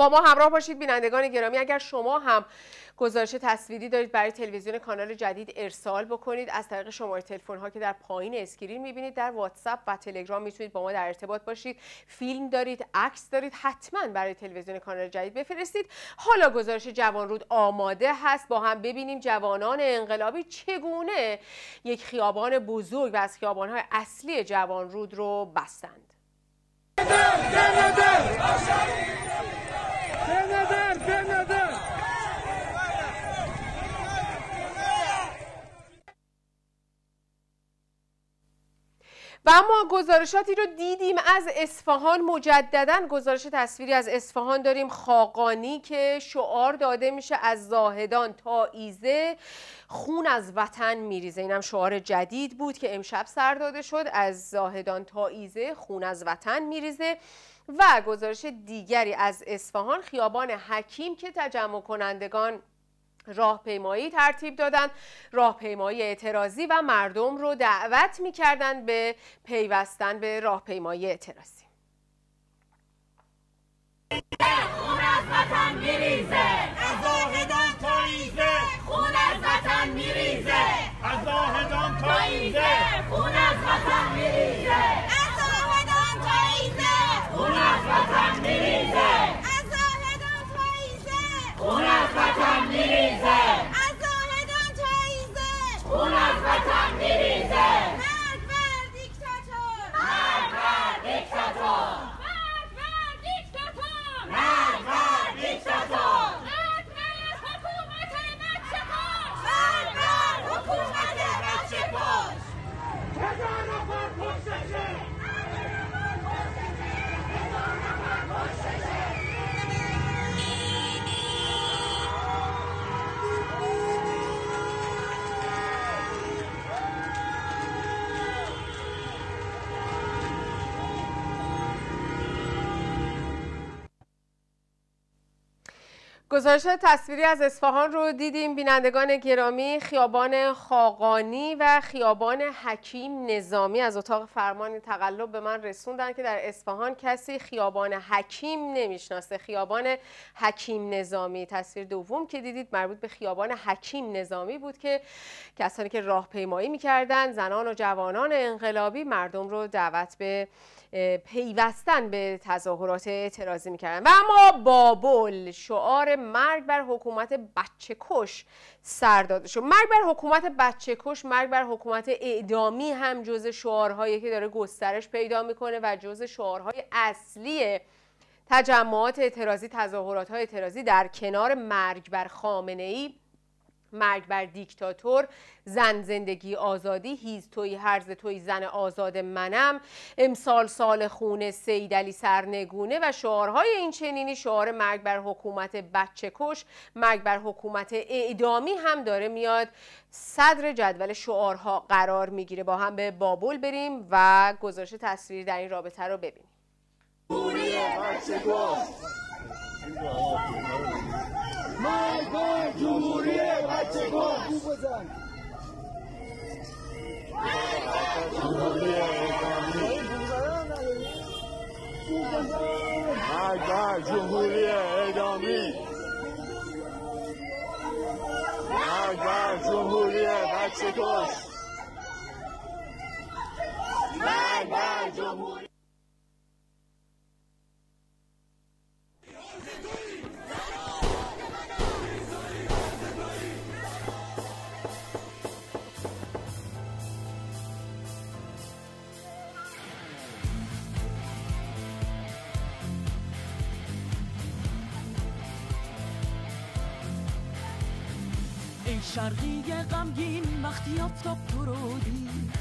با ما همراه باشید بینندگان گرامی اگر شما هم گزارش تصویری دارید برای تلویزیون کانال جدید ارسال بکنید از طریق شماره تلفن ها که در پایین screen می‌بینید در واتساپ و تلگرام می‌تونید با ما در ارتباط باشید فیلم دارید عکس دارید حتما برای تلویزیون کانال جدید بفرستید حالا گزارش جوانرود آماده هست با هم ببینیم جوانان انقلابی چگونه یک خیابان بزرگ و از خیابانهای اصلی جوانرود رو بستند و اما گزارشاتی رو دیدیم از اصفهان. مجددا گزارش تصویری از اصفهان داریم. خاقانی که شعار داده میشه از زاهدان. تا ایزه خون از وطن میریزه. اینم شعار جدید بود که امشب سر داده شد. از زاهدان تا ایزه خون از وطن میریزه. و گزارش دیگری از اصفهان خیابان حکیم که تجمع کنندگان راهپیمایی ترتیب دادن. راهپیمایی اعتراضی و مردم رو دعوت می‌کردن به پیوستن به راهپیمایی اعتراضی. خون از وطن میریزه. از زاهدان تا ایزه خون از وطن میریزه. از زاهدان تا ایزه خون از وطن میریزه. از زاهدان تا ایزه خون از وطن میریزه از زاهدان تا ایزه خون از وطن میریزه. از زاهدان تا ایزه. خون از وطن میریزه. بر دیکتاتور. بر دیکتاتور. بر دیکتاتور. بر دیکتاتور. بر حکومت بچه کش بر حکومت بچه کش هزار نفر کشتشه هزار گزارش تصویری از اصفهان رو دیدیم. بینندگان گرامی خیابان خاقانی و خیابان حکیم نظامی. از اتاق فرمان تقلب به من رسوندن که در اصفهان کسی خیابان حکیم نمی‌شناسه. خیابان حکیم نظامی. تصویر دوم که دیدید مربوط به خیابان حکیم نظامی بود که کسانی که راهپیمایی می‌کردن زنان و جوانان انقلابی مردم رو دعوت به پیوستن به تظاهرات اعتراضی می‌کردن. و اما بابل شعار مرگ بر حکومت بچه کش سر داده شد. مرگ بر حکومت بچه کش مرگ بر حکومت اعدامی هم جز شعارهایی که داره گسترش پیدا می‌کنه و جز شعارهای اصلی تجمعات اعتراضی تظاهرات های اعتراضی در کنار مرگ بر خامنه ای مرگ بر دیکتاتور زن زندگی آزادی هیز توی هرز توی زن آزاد منم امسال سال خونه سیدلی سرنگونه و شعارهای این چنینی شعار مرگ بر حکومت بچه کش مرگ بر حکومت اعدامی هم داره میاد. صدر جدول شعارها قرار می‌گیره. با هم به بابل بریم و گزارش تصویری در این رابطه رو ببینیم. مرگ بر جمهوری بچه کش مرگ بر جمهوری اعدامی مرگ بر جمهوری بچه کش مرگ غمگین وقتی آفتاب تو رو دید.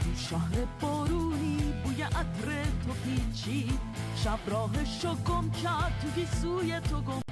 تو شهر بارونی بوی عطر تو پیچید. شب راهشو گم کرد تو گیسوی تو گم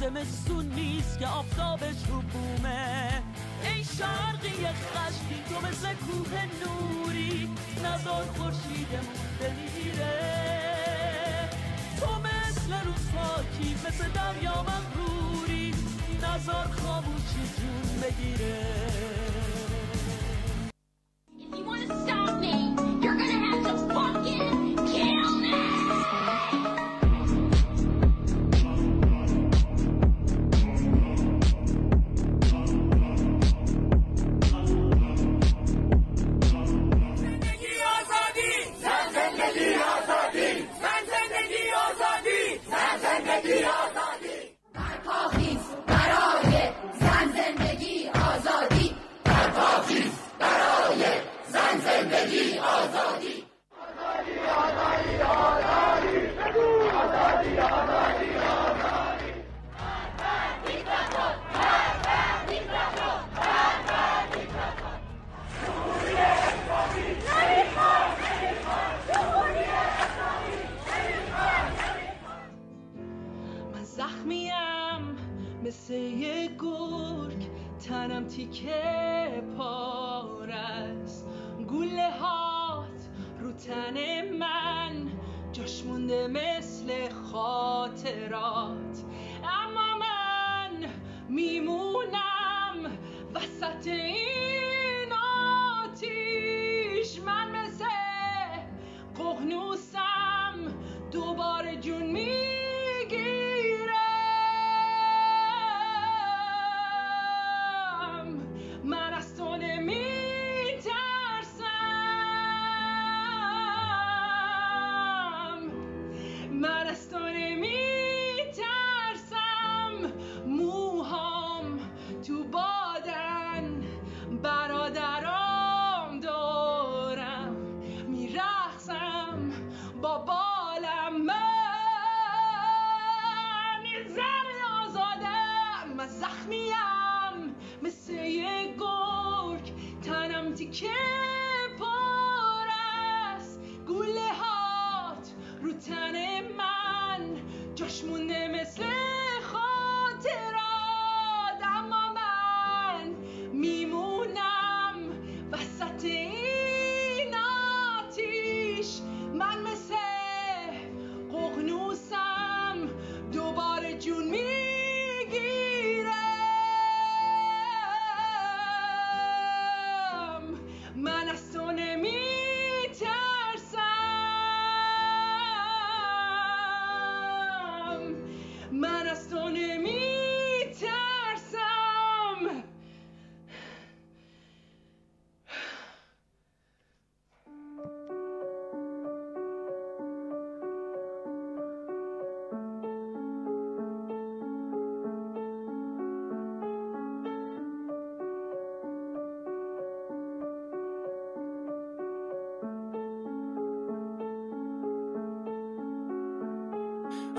زمستون نیست که آفتابش رو بومه. ای شرقی خشکی تو مثل کوه نوری نزار خورشیدمون بمیره تو مثل روز پاکی مثل دریا مغروری نزار خاموشی جون بگیره.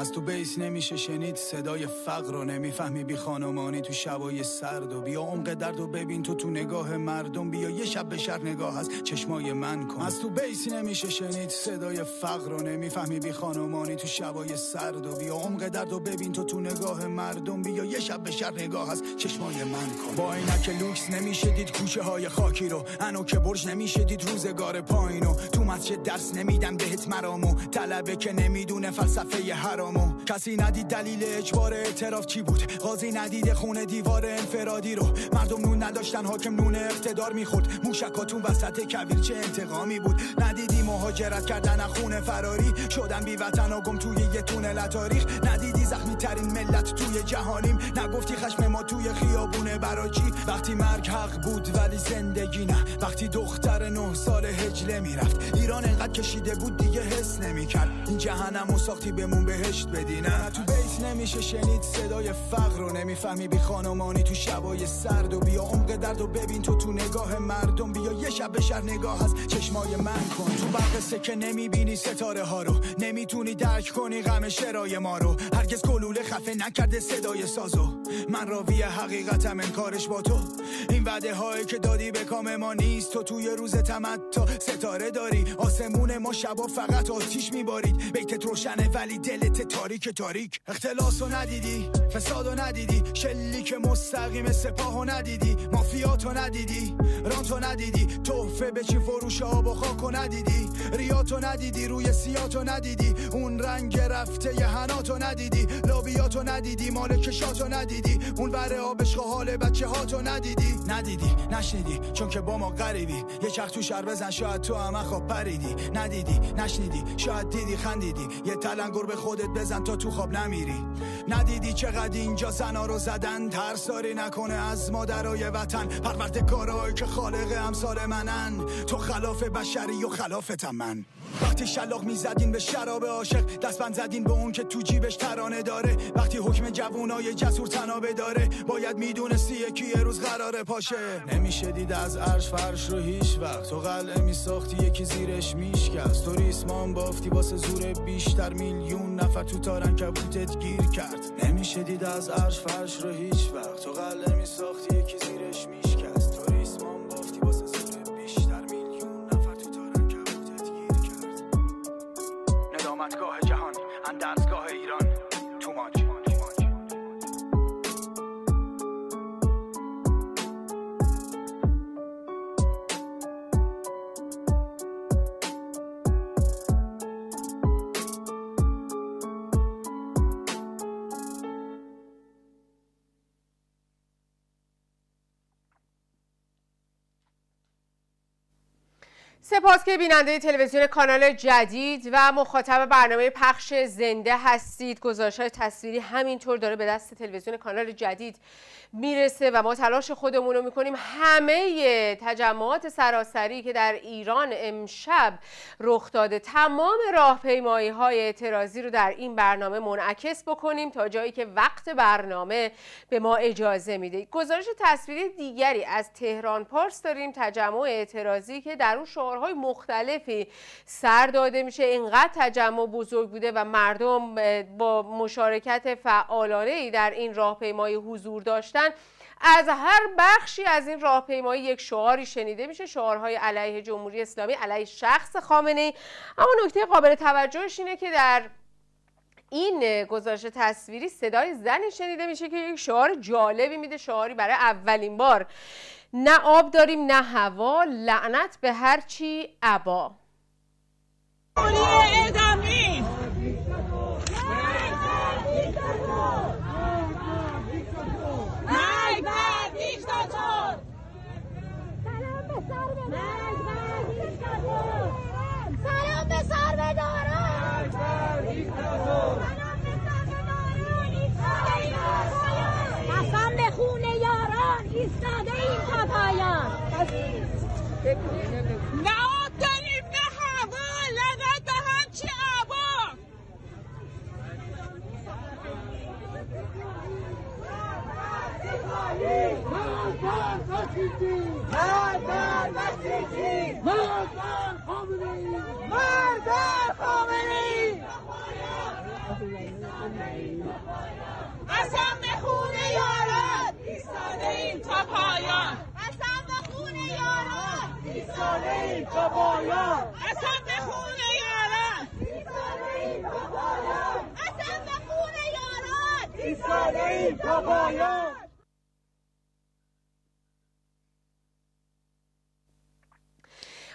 از تو بیس نمیشه شنید صدای فقر رو نمی‌فهمی. بی خانمانی تو شبای سرد و بیا عمق درد و ببین. تو تو نگاه مردم بیا یه شب به شهر نگاه از چشمای من کن. از تو بیس نمیشه شنید صدای فقر رو نمی‌فهمی. بی خانمانی تو شبای سرد و بیا عمق درد و ببین. تو تو نگاه مردم بیا یه شب به شهر نگاه از چشمای من کن. با عینک لوکس نمیشه دید کوچه های خاکی رو. انو که برج نمیشه دید روزگار پایینو تو مسجد درس نمیدن بهت مرامو. طلبه که نمی‌دونه فلسفه حرام normal. کسی ندید دلیل اجبار اعتراف چی بود؟ قاضی ندید خونه دیوار انفرادی رو. مردم نون نداشتن حاکم نون اقتدار می‌خورد. موشکاتون وسط کبیر چه انتقامی بود؟ ندیدی مهاجرت کردن خونه فراری؟ شدن بی وطن و گم توی یه تونل تاریخ؟ ندیدی زخمی ترین ملت توی جهانیم؟ نگفتی خشم ما توی خیابون براجی وقتی مرگ حق بود ولی زندگی نه. وقتی دختر نه سال هجله می‌رفت. ایران انقدر کشیده بود دیگه حس نمی‌کرد. این جهنم و ساختی بمون بهشت بدی. نه تو بیت نمیشه شنید صدای فقر رو. نمی‌فهمی بی خانمانی تو شبای سرد و بیا عمق درد و ببین. تو تو نگاه مردم بیا یه شب به شهر نگاه از چشمای من کن. تو برق سکه نمی‌بینی ستاره ها رو. نمی‌تونی درک کنی غم شرای ما رو. هرگز گلوله خفه نکرده صدای سازو من راوی حقیقتم انکارش با تو. این وعده هایی که دادی به کام ما نیست. تو توی روز تمتا ستاره داری. آسمون ما شبا فقط آتیش میبارید. بیتت روشنه ولی دلت تاریک تاریک. اختلاس رو ندیدی فساد رو ندیدی شلیک مستقیم سپاه رو ندیدی مافیات رو ندیدی رو ندیدی تحفه به چی فروش آب و خاک رو ندیدی ریات رو ندیدی روی سیات رو ندیدی اون رنگ رفته یه هنات رو ندیدی لابیات رو ندیدی مال کشات رو ندیدی اون بره آبش حال بچه هاتو ندیدی. ندیدی نشنیدی چون که با ما غریبی. یه چرخ تو شر بزن شاید تو هم خواب پریدی. ندیدی نشنیدی شاید دیدی خندیدی. یه تلنگر به خودت بزن تا تو خواب نمیری. ندیدی؟ چقدر اینجا زنا رو زدن؟ ترساری نکنه از مادرای وطن. پروردگارایی که خالق امثال منن. تو خلاف بشری و خلافتم من. وقتی شلاق می‌زدین به شراب عاشق دستبند زدین به اون که تو جیبش ترانه داره. وقتی حکم جوونای جسور تنابه داره باید می‌دونستی یکی یه روز قراره پاشه. نمیشه دید از عرش فرش رو هیچ وقت. تو قلعه میساختی یکی زیرش میشکست. تو ریسمان بافتی واسه زور بیشتر میلیون نفر تو تارن کبوتت گیر کرد. نمیشه دید از عرش فرش رو هیچ وقت. تو قلعه میساختی یکی زیرش میشکست. Muhammad got سپاس که بیننده تلویزیون کانال جدید و مخاطب برنامه پخش زنده هستید. گزارش های تصویری همینطور داره به دست تلویزیون کانال جدید می‌رسه و ما تلاش خودمون رو می‌کنیم همه تجمعات سراسری که در ایران امشب رخ داده تمام راهپیمایی های اعتراضی رو در این برنامه منعکس بکنیم تا جایی که وقت برنامه به ما اجازه میده. گزارش تصویری دیگری از تهران پارس داریم. تجمع اعتراضی که در اون شعارهای مختلفی سر داده میشه. اینقدر تجمع بزرگ بوده و مردم با مشارکت فعالانه ای در این راهپیمایی حضور داشتن. از هر بخشی از این راهپیمایی یک شعاری شنیده میشه. شعارهای علیه جمهوری اسلامی علیه شخص خامنه ای اما نکته قابل توجهش اینه که در این گزارش تصویری صدای زنی شنیده میشه که یک شعار جالبی میده شعاری برای اولین بار. نه آب داریم نه هوا. لعنت به هر چی عبا سلام به سر به قسم به خون یاران ایستاده این تا پایان نه آب داریم نه هوا لعنت به همچی عبا قسم به خون یاران ایستاده ایم تا پایان قسم به خون تا پایان قسم به خون یاران تا پایان قسم به خون یاران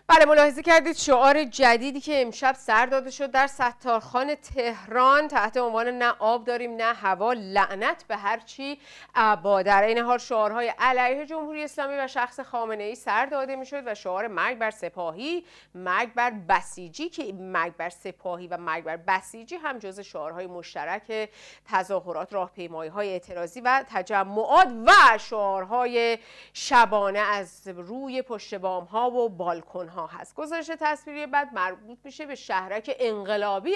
بله ملاحظه کردید شعار جدیدی که امشب سر داده شد در ستارخان تهران. تحت عنوان نه آب داریم نه هوا لعنت به هر چی ابا. در این حال شعارهای علیه جمهوری اسلامی و شخص خامنه ای سر داده می‌شد و شعار مرگ بر سپاهی مرگ بر بسیجی که مرگ بر سپاهی و مرگ بر بسیجی هم جز شعارهای مشترک تظاهرات راهپیمایی های اعتراضی و تجمعات و شعارهای شبانه از روی پشت بام ها و بالکن ها هست. گزارش تصویری بعد مربوط میشه به شهرک انقلابی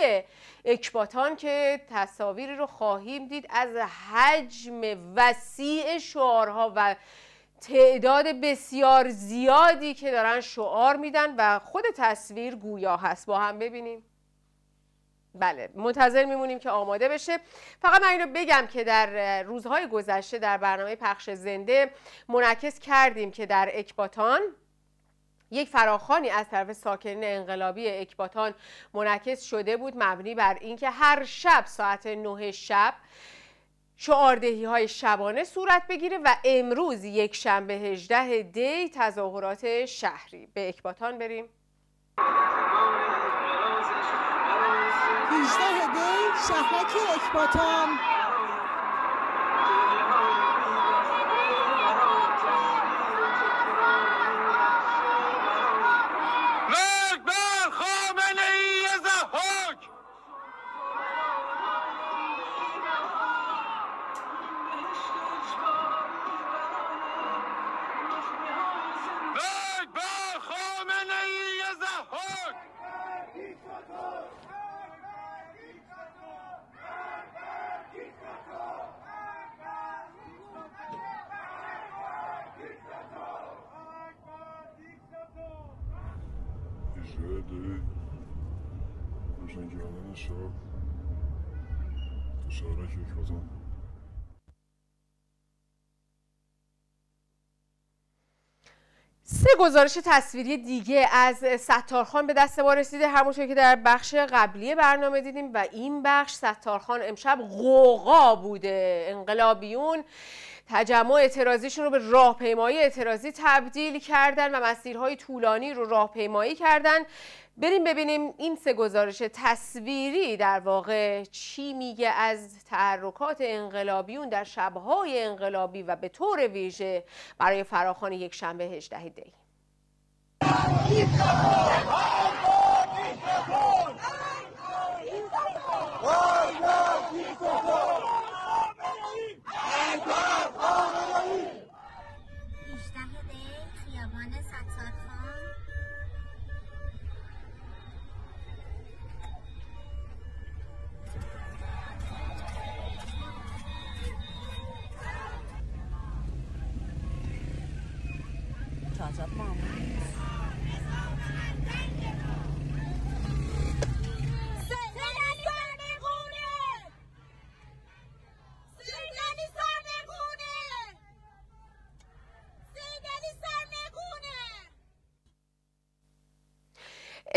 اکباتان که تصاویری رو خواهیم دید از حجم وسیع شعارها و تعداد بسیار زیادی که دارن شعار میدن و خود تصویر گویا هست. با هم ببینیم. بله منتظر میمونیم که آماده بشه. فقط من این بگم که در روزهای گذشته در برنامه پخش زنده منعکس کردیم که در اکباتان یک فراخانی از طرف ساکنین انقلابی اکباتان منعکس شده بود مبنی بر اینکه هر شب ساعت نه شب شعاردهی های شبانه صورت بگیره و امروز یک شنبه 18 دی تظاهرات شهری. به اکباتان بریم. 18 دی شهرک اکباتان. گزارش تصویری دیگه از ستارخان به دست ما رسیده. همونطور که در بخش قبلی برنامه دیدیم و این بخش ستارخان امشب غوغا بوده. انقلابیون تجمع اعتراضیشون رو به راهپیمایی اعتراضی تبدیل کردن و مسیرهای طولانی رو راهپیمایی کردن. بریم ببینیم این سه گزارش تصویری در واقع چی میگه از تحرکات انقلابیون در شبهای انقلابی و به طور ویژه برای فراخوان یک شنبه 18 دی. خیابان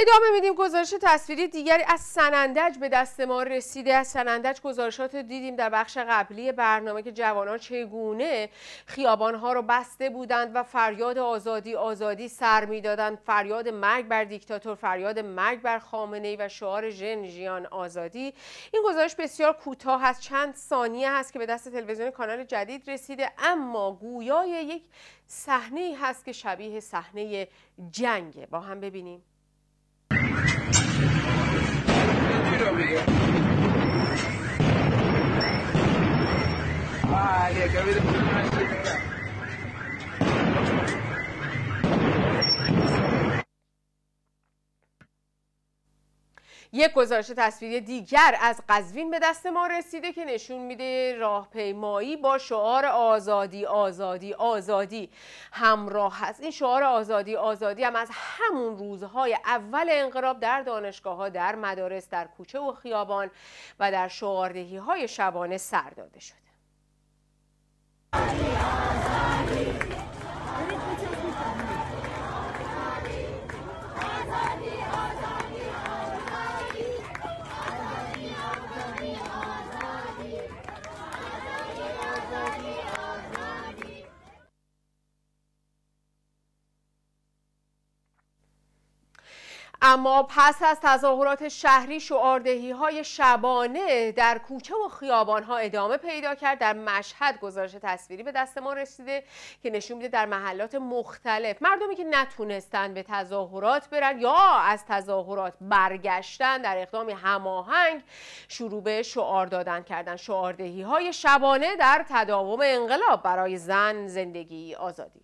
ادامه میدیم گزارش تصویری دیگری از سنندج به دست ما رسیده. از سنندج گزارشات دیدیم در بخش قبلی برنامه که جوانان چگونه خیابانها رو بسته بودند و فریاد آزادی آزادی سر می‌دادند. فریاد مرگ بر دیکتاتور فریاد مرگ بر خامنه ای و شعار ژن آزادی. این گزارش بسیار کوتاه هست چند ثانیه هست که به دست تلویزیون کانال جدید رسیده. اما گویای یک صحنه هست که شبیه صحنه جنگه با هم ببینیم. Ah, ali, quer ver? یک گزارش تصویری دیگر از قزوین به دست ما رسیده که نشون میده راهپیمایی با شعار آزادی آزادی آزادی. همراه هست. این شعار آزادی آزادی هم از همون روزهای اول انقلاب در دانشگاه ها در مدارس در کوچه و خیابان و در شعاردهی های شبانه سر داده شده. اما پس از تظاهرات شهری شعاردهی های شبانه در کوچه و خیابان ها ادامه پیدا کرد. در مشهد گزارش تصویری به دست ما رسیده که نشون میده در محلات مختلف مردمی که نتونستن به تظاهرات برن یا از تظاهرات برگشتن در اقدامی هماهنگ شروع به شعار دادن کردن. شعاردهی های شبانه در تداوم انقلاب برای زن زندگی آزادی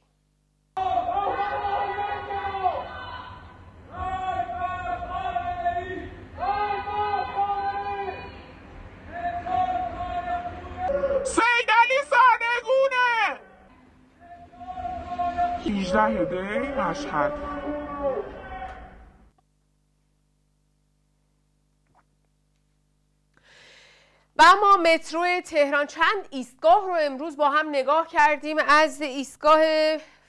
سید علی سانگونه 18 دی مشهد. و اما مترو تهران چند ایستگاه رو امروز با هم نگاه کردیم. از ایستگاه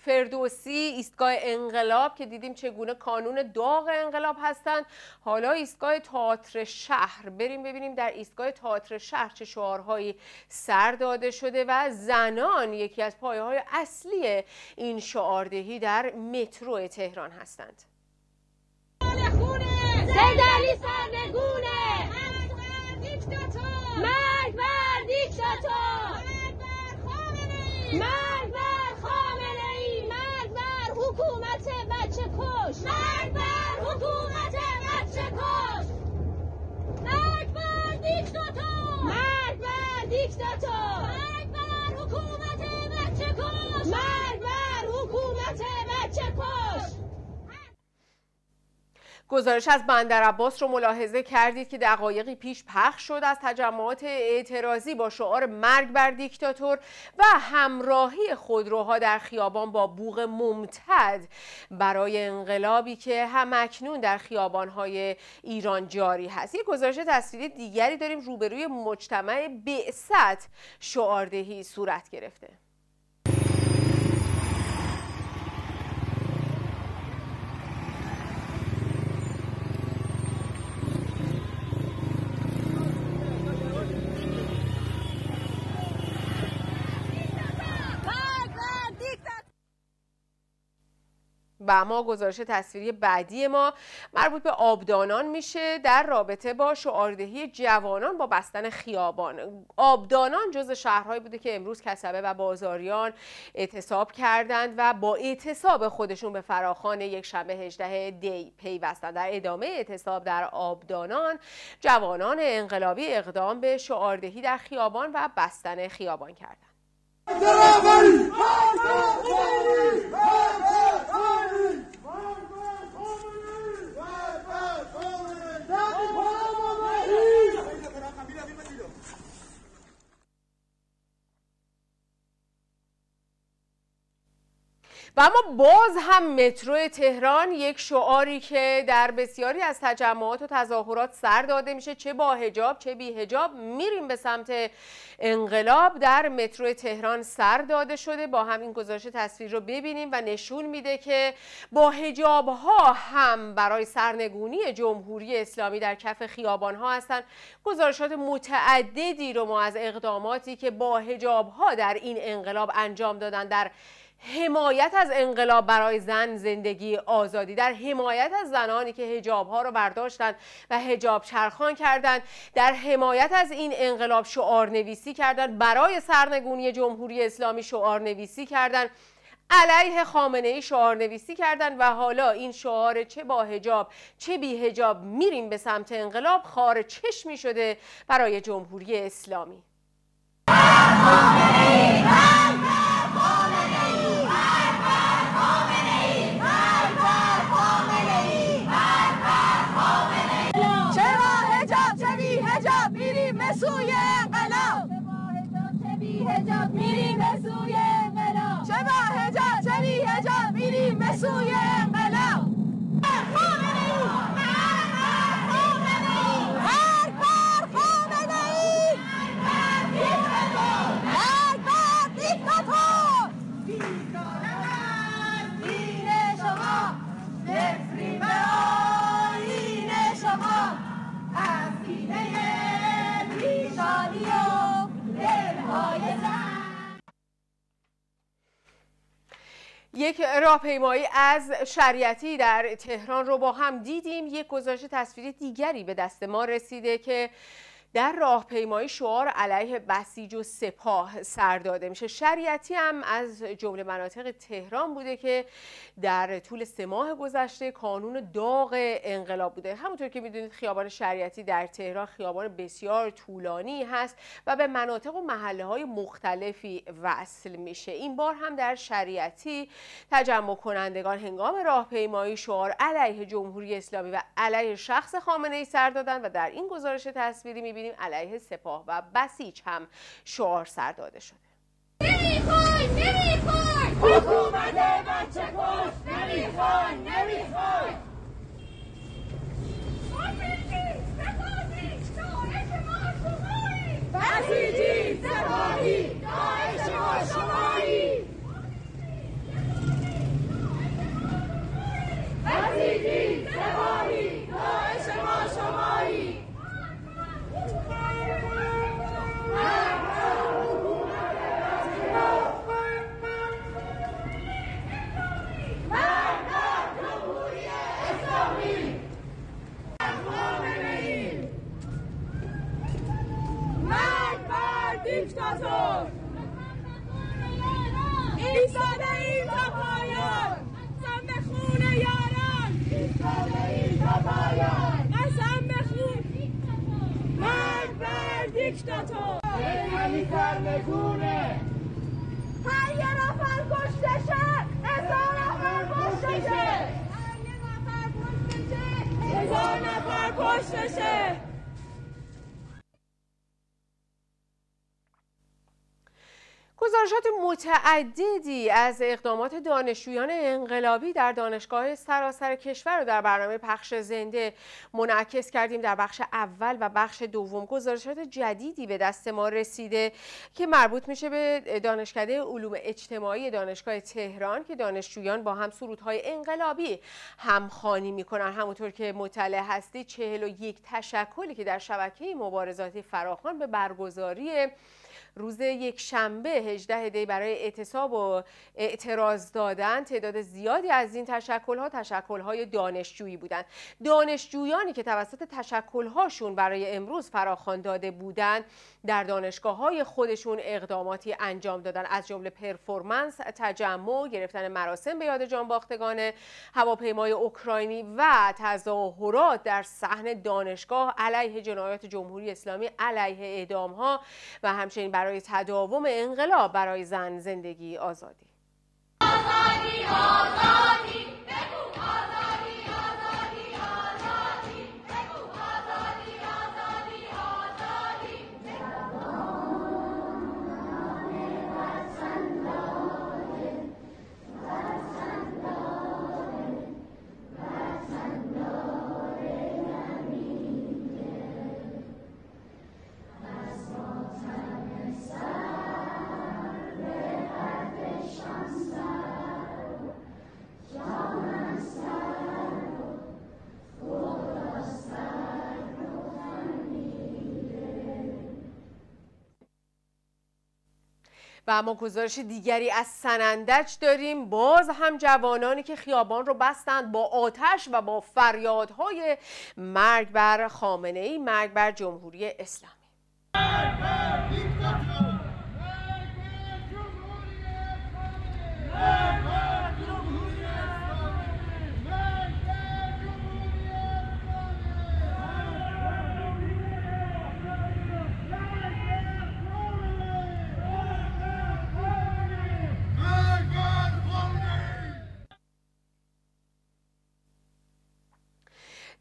فردوسی ایستگاه انقلاب که دیدیم چگونه کانون داغ انقلاب هستند. حالا ایستگاه تئاتر شهر بریم ببینیم در ایستگاه تئاتر شهر چه شعارهایی سر داده شده و زنان یکی از پایه های اصلی این شعاردهی در مترو تهران هستند. علی سرنگونه. مرگ بر دیکتاتور. مرگ بر خامنه ای مرگ بر حکومت بچه کش. مرگ بر حکومت بچه کش. مرگ بر دیکتاتور. مرگ بر دیکتاتور. مرگ بر حکومت بچه کش. مرگ بر حکومت بچه کش. گزارش از بندر عباس رو ملاحظه کردید که دقایقی پیش پخش شد از تجمعات اعتراضی با شعار مرگ بر دیکتاتور و همراهی خودروها در خیابان با بوغ ممتد برای انقلابی که همکنون در خیابانهای ایران جاری هست. یک گزارش تصویری دیگری داریم روبروی مجتمع بعثت شعاردهی صورت گرفته. و اما گزارش تصویری بعدی ما مربوط به آبدانان میشه در رابطه با شعاردهی جوانان با بستن خیابان. آبدانان جز شهرهایی بوده که امروز کسبه و بازاریان اعتصاب کردند و با اعتصاب خودشون به فراخان یک شنبه 18 دی پیوستند در ادامه اعتصاب در آبدانان جوانان انقلابی اقدام به شعاردهی در خیابان و بستن خیابان کردند. ضرب الحسن و اما باز هم مترو تهران یک شعاری که در بسیاری از تجمعات و تظاهرات سر داده میشه. چه با هجاب چه بی هجاب میریم به سمت انقلاب. در مترو تهران سر داده شده. با همین گزارش تصویر رو ببینیم و نشون میده که با هجاب ها هم برای سرنگونی جمهوری اسلامی در کف خیابان ها هستند گزارشات متعددی رو ما از اقداماتی که با هجاب ها در این انقلاب انجام دادن در حمایت از انقلاب برای زن زندگی آزادی. در حمایت از زنانی که هجاب ها رو برداشتند و هجاب چرخان کردند. در حمایت از این انقلاب شعار نویسی کردند. برای سرنگونی جمهوری اسلامی شعار نویسی کردند. علیه خامنه ای شعار نویسی کردند و حالا این شعار چه با هجاب چه بی هجاب میریم به سمت انقلاب؟ خار چشمی شده برای جمهوری اسلامی چه با هجاب چه بی هجاب میریم به سوی انقلاب چه بی هجاب میریم به سوی انقلاب چه با هجاب چه بی هجاب میریم به سوی انقلاب. مرگ بر یک راهپیمایی از شریعتی در تهران رو با هم دیدیم. یک گزارش تصویری دیگری به دست ما رسیده که در راهپیمایی شعار علیه بسیج و سپاه سر داده میشه. شریعتی هم از جمله مناطق تهران بوده که در طول سه ماه گذشته کانون داغ انقلاب بوده. همونطور که می‌دونید خیابان شریعتی در تهران خیابان بسیار طولانی هست و به مناطق و محله های مختلفی وصل میشه. این بار هم در شریعتی تجمع کنندگان هنگام راهپیمایی شعار علیه جمهوری اسلامی و علیه شخص خامنه ای سر دادن و در این گزارش تصویری می‌بینیم علیه سپاه و بسیج هم شعار سر داده شده. نمی‌خوای نمی‌خوای! حکومت بچه کش نمی‌خوای نمی‌خوای! بسیجی سپاهی! داعش ما شمایی بسیجی سپاهی داعش ما شمایی دیکتاتور ایستاده ایم تا پایان قسم به خون یاران ایستاده ایم تا پایان قسم به خون مرگ بر دیکتاتور هر یه نفر کشته شه هزار نفر کشته شه هزار نفر کشته شه گزارشات متعددی از اقدامات دانشجویان انقلابی در دانشگاه سراسر کشور رو در برنامه پخش زنده منعکس کردیم. در بخش اول و بخش دوم گزارشات جدیدی به دست ما رسیده که مربوط میشه به دانشکده علوم اجتماعی دانشگاه تهران که دانشجویان با هم سرودهای انقلابی همخوانی می‌کنن. همونطور که مطلع هستی چهل و یک تشکلی که در شبکه مبارزاتی فراخوان به برگزاری روز یک شنبه 18 دی برای اعتصاب و اعتراض دادن. تعداد زیادی از این تشکل‌ها تشکل‌های دانشجویی بودند. دانشجویانی که توسط تشکل‌هاشون برای امروز فراخوان داده بودند در دانشگاه‌های خودشون اقداماتی انجام دادن. از جمله پرفورمنس تجمع گرفتن مراسم به یاد جانباختگان هواپیمای اوکراینی و تظاهرات در صحن دانشگاه علیه جنایات جمهوری اسلامی علیه اعدام‌ها و همچنین برای تداوم انقلاب برای زن زندگی آزادی. آزادی آزادی بگو. و اما گزارش دیگری از سنندج داریم. باز هم جوانانی که خیابان رو بستند با آتش و با فریادهای مرگ بر خامنه ای مرگ بر جمهوری اسلامی.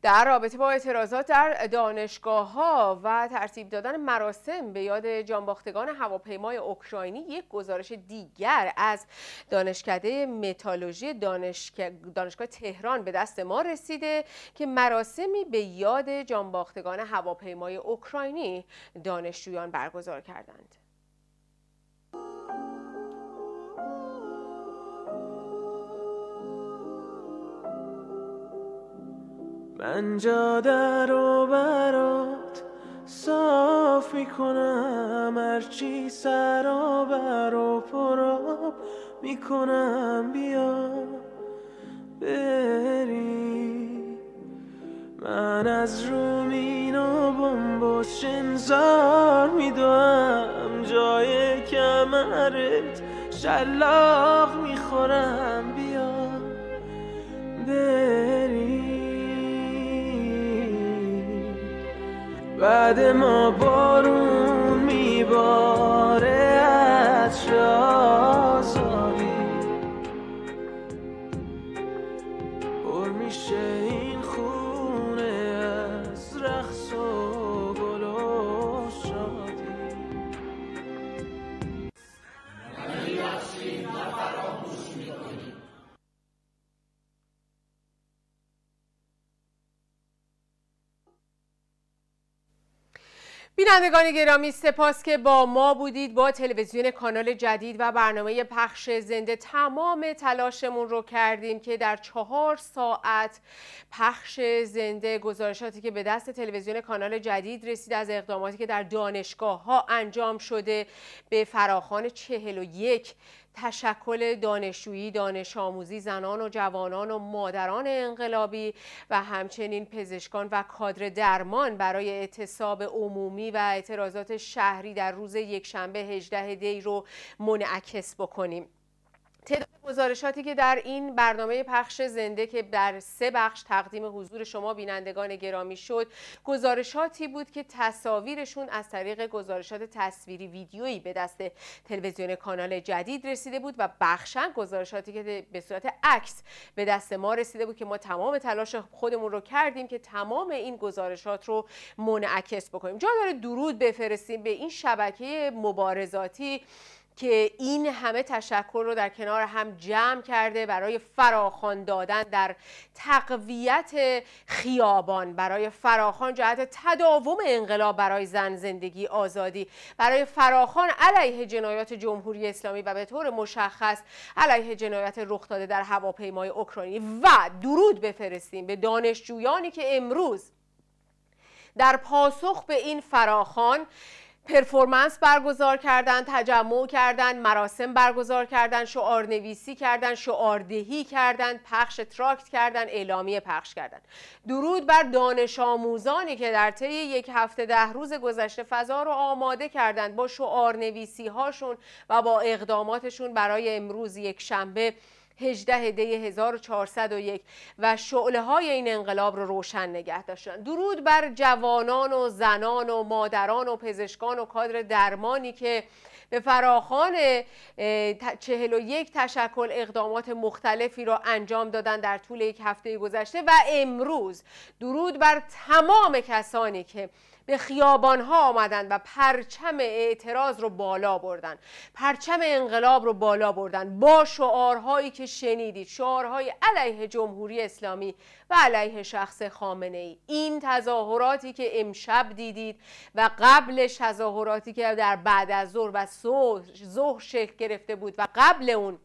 در رابطه با اعتراضات در دانشگاه ها و ترتیب دادن مراسم به یاد جانباختگان هواپیمای اوکراینی یک گزارش دیگر از دانشکده متالوژی دانشگ... دانشگاه تهران به دست ما رسیده که مراسمی به یاد جانباختگان هواپیمای اوکراینی دانشجویان برگزار کردند. من جاده رو برات صاف می‌کنم هرچی سرابر و پراب می‌کنم. بیا بری. من از رومین و بمباش انذار میدوم. جای کمرت شلاق می‌خورم. بیا بری. بعد ما بارون میباره از شازاری بینندگان گرامی سپاس که با ما بودید با تلویزیون کانال جدید و برنامه پخش زنده. تمام تلاشمون رو کردیم که در چهار ساعت پخش زنده گزارشاتی که به دست تلویزیون کانال جدید رسید از اقداماتی که در دانشگاه ها انجام شده به فراخان چهل و یک تشکل دانشجویی، دانش آموزی، زنان و جوانان و مادران انقلابی و همچنین پزشکان و کادر درمان برای اعتصاب عمومی و اعتراضات شهری در روز یکشنبه 18 دی رو منعکس بکنیم. تعداد گزارشاتی که در این برنامه پخش زنده که در سه بخش تقدیم حضور شما بینندگان گرامی شد گزارشاتی بود که تصاویرشون از طریق گزارشات تصویری ویدیویی به دست تلویزیون کانال جدید رسیده بود و بخشن گزارشاتی که به صورت عکس به دست ما رسیده بود که ما تمام تلاش خودمون رو کردیم که تمام این گزارشات رو منعکس بکنیم. جا داره درود بفرستیم به این شبکه مبارزاتی که این همه تشکر رو در کنار هم جمع کرده برای فراخان دادن در تقویت خیابان برای فراخان جهت تداوم انقلاب برای زن زندگی آزادی برای فراخان علیه جنایات جمهوری اسلامی و به طور مشخص علیه جنایت رخ داده در هواپیمای اوکراینی. و درود بفرستیم به دانشجویانی که امروز در پاسخ به این فراخان پرفورمنس برگزار کردن تجمع کردن مراسم برگزار کردن شعار نویسی کردن شعاردهی کردن پخش تراکت کردن اعلامیه پخش کردن. درود بر دانش آموزانی که در طی یک هفته ده روز گذشته فضا رو آماده کردند با شعار نویسی هاشون و با اقداماتشون برای امروز یک شنبه 18 دی 1401 و شعله های این انقلاب رو روشن نگه داشتن. درود بر جوانان و زنان و مادران و پزشکان و کادر درمانی که به فراخان چهل و یک تشکل اقدامات مختلفی را انجام دادن در طول یک هفته گذشته. و امروز درود بر تمام کسانی که به خیابان ها آمدن و پرچم اعتراض رو بالا بردن. پرچم انقلاب رو بالا بردن. با شعارهایی که شنیدید شعارهای علیه جمهوری اسلامی و علیه شخص خامنه ای. این تظاهراتی که امشب دیدید و قبلش تظاهراتی که در بعد از ظهر و ظهر شکل گرفته بود و قبل اون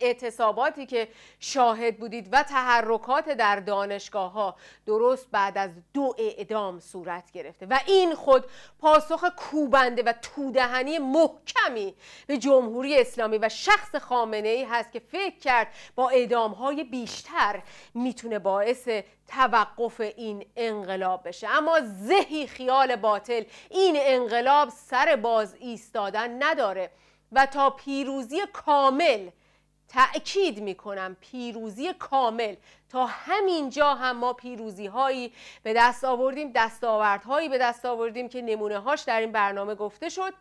اعتصاباتی که شاهد بودید و تحرکات در دانشگاه ها درست بعد از دو اعدام صورت گرفته و این خود پاسخ کوبنده و تودهنی محکمی به جمهوری اسلامی و شخص خامنه ای هست که فکر کرد با اعدام های بیشتر می‌تونه باعث توقف این انقلاب بشه. اما زهی خیال باطل این انقلاب سر باز ایستادن نداره و تا پیروزی کامل تأکید می کنم پیروزی کامل. تا همین جا هم ما پیروزی هایی به دست آوردیم دستاوردهایی به دست آوردیم که نمونه هاش در این برنامه گفته شد.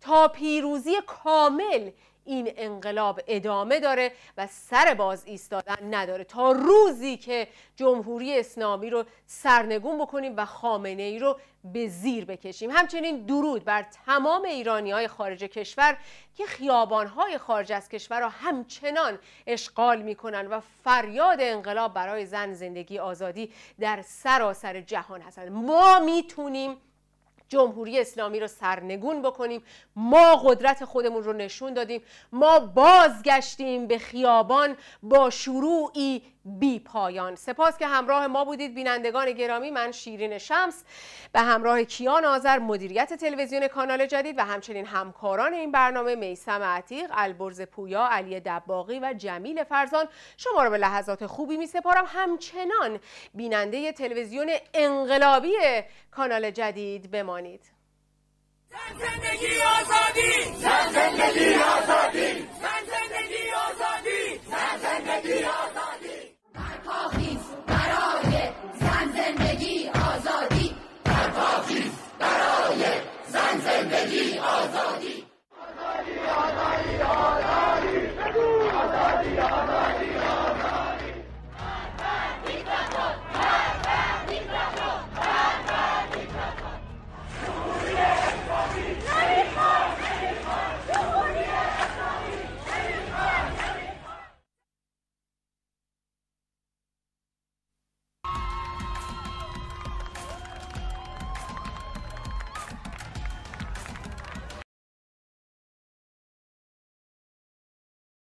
تا پیروزی کامل این انقلاب ادامه داره و سر باز ایستادن نداره. تا روزی که جمهوری اسلامی رو سرنگون بکنیم و خامنه ای رو به زیر بکشیم. همچنین درود بر تمام ایرانی های خارج کشور که خیابان های خارج از کشور را همچنان اشغال می‌کنن و فریاد انقلاب برای زن زندگی آزادی در سراسر جهان هستند. ما می‌تونیم جمهوری اسلامی رو سرنگون بکنیم. ما قدرت خودمون رو نشون دادیم. ما بازگشتیم به خیابان با شروعی بی پایان. سپاس که همراه ما بودید. بینندگان گرامی من شیرین شمس. به همراه کیان آذر مدیریت تلویزیون کانال جدید و همچنین همکاران این برنامه میسم عتیق البرز پویا علی دباغی و جمیل فرزان. شما را به لحظات خوبی می سپارم همچنان بیننده تلویزیون انقلابی کانال جدید بمانید. زن زندگی آزادی زن زندگی آزادی زن زندگی آزادی زن زندگی آزادی.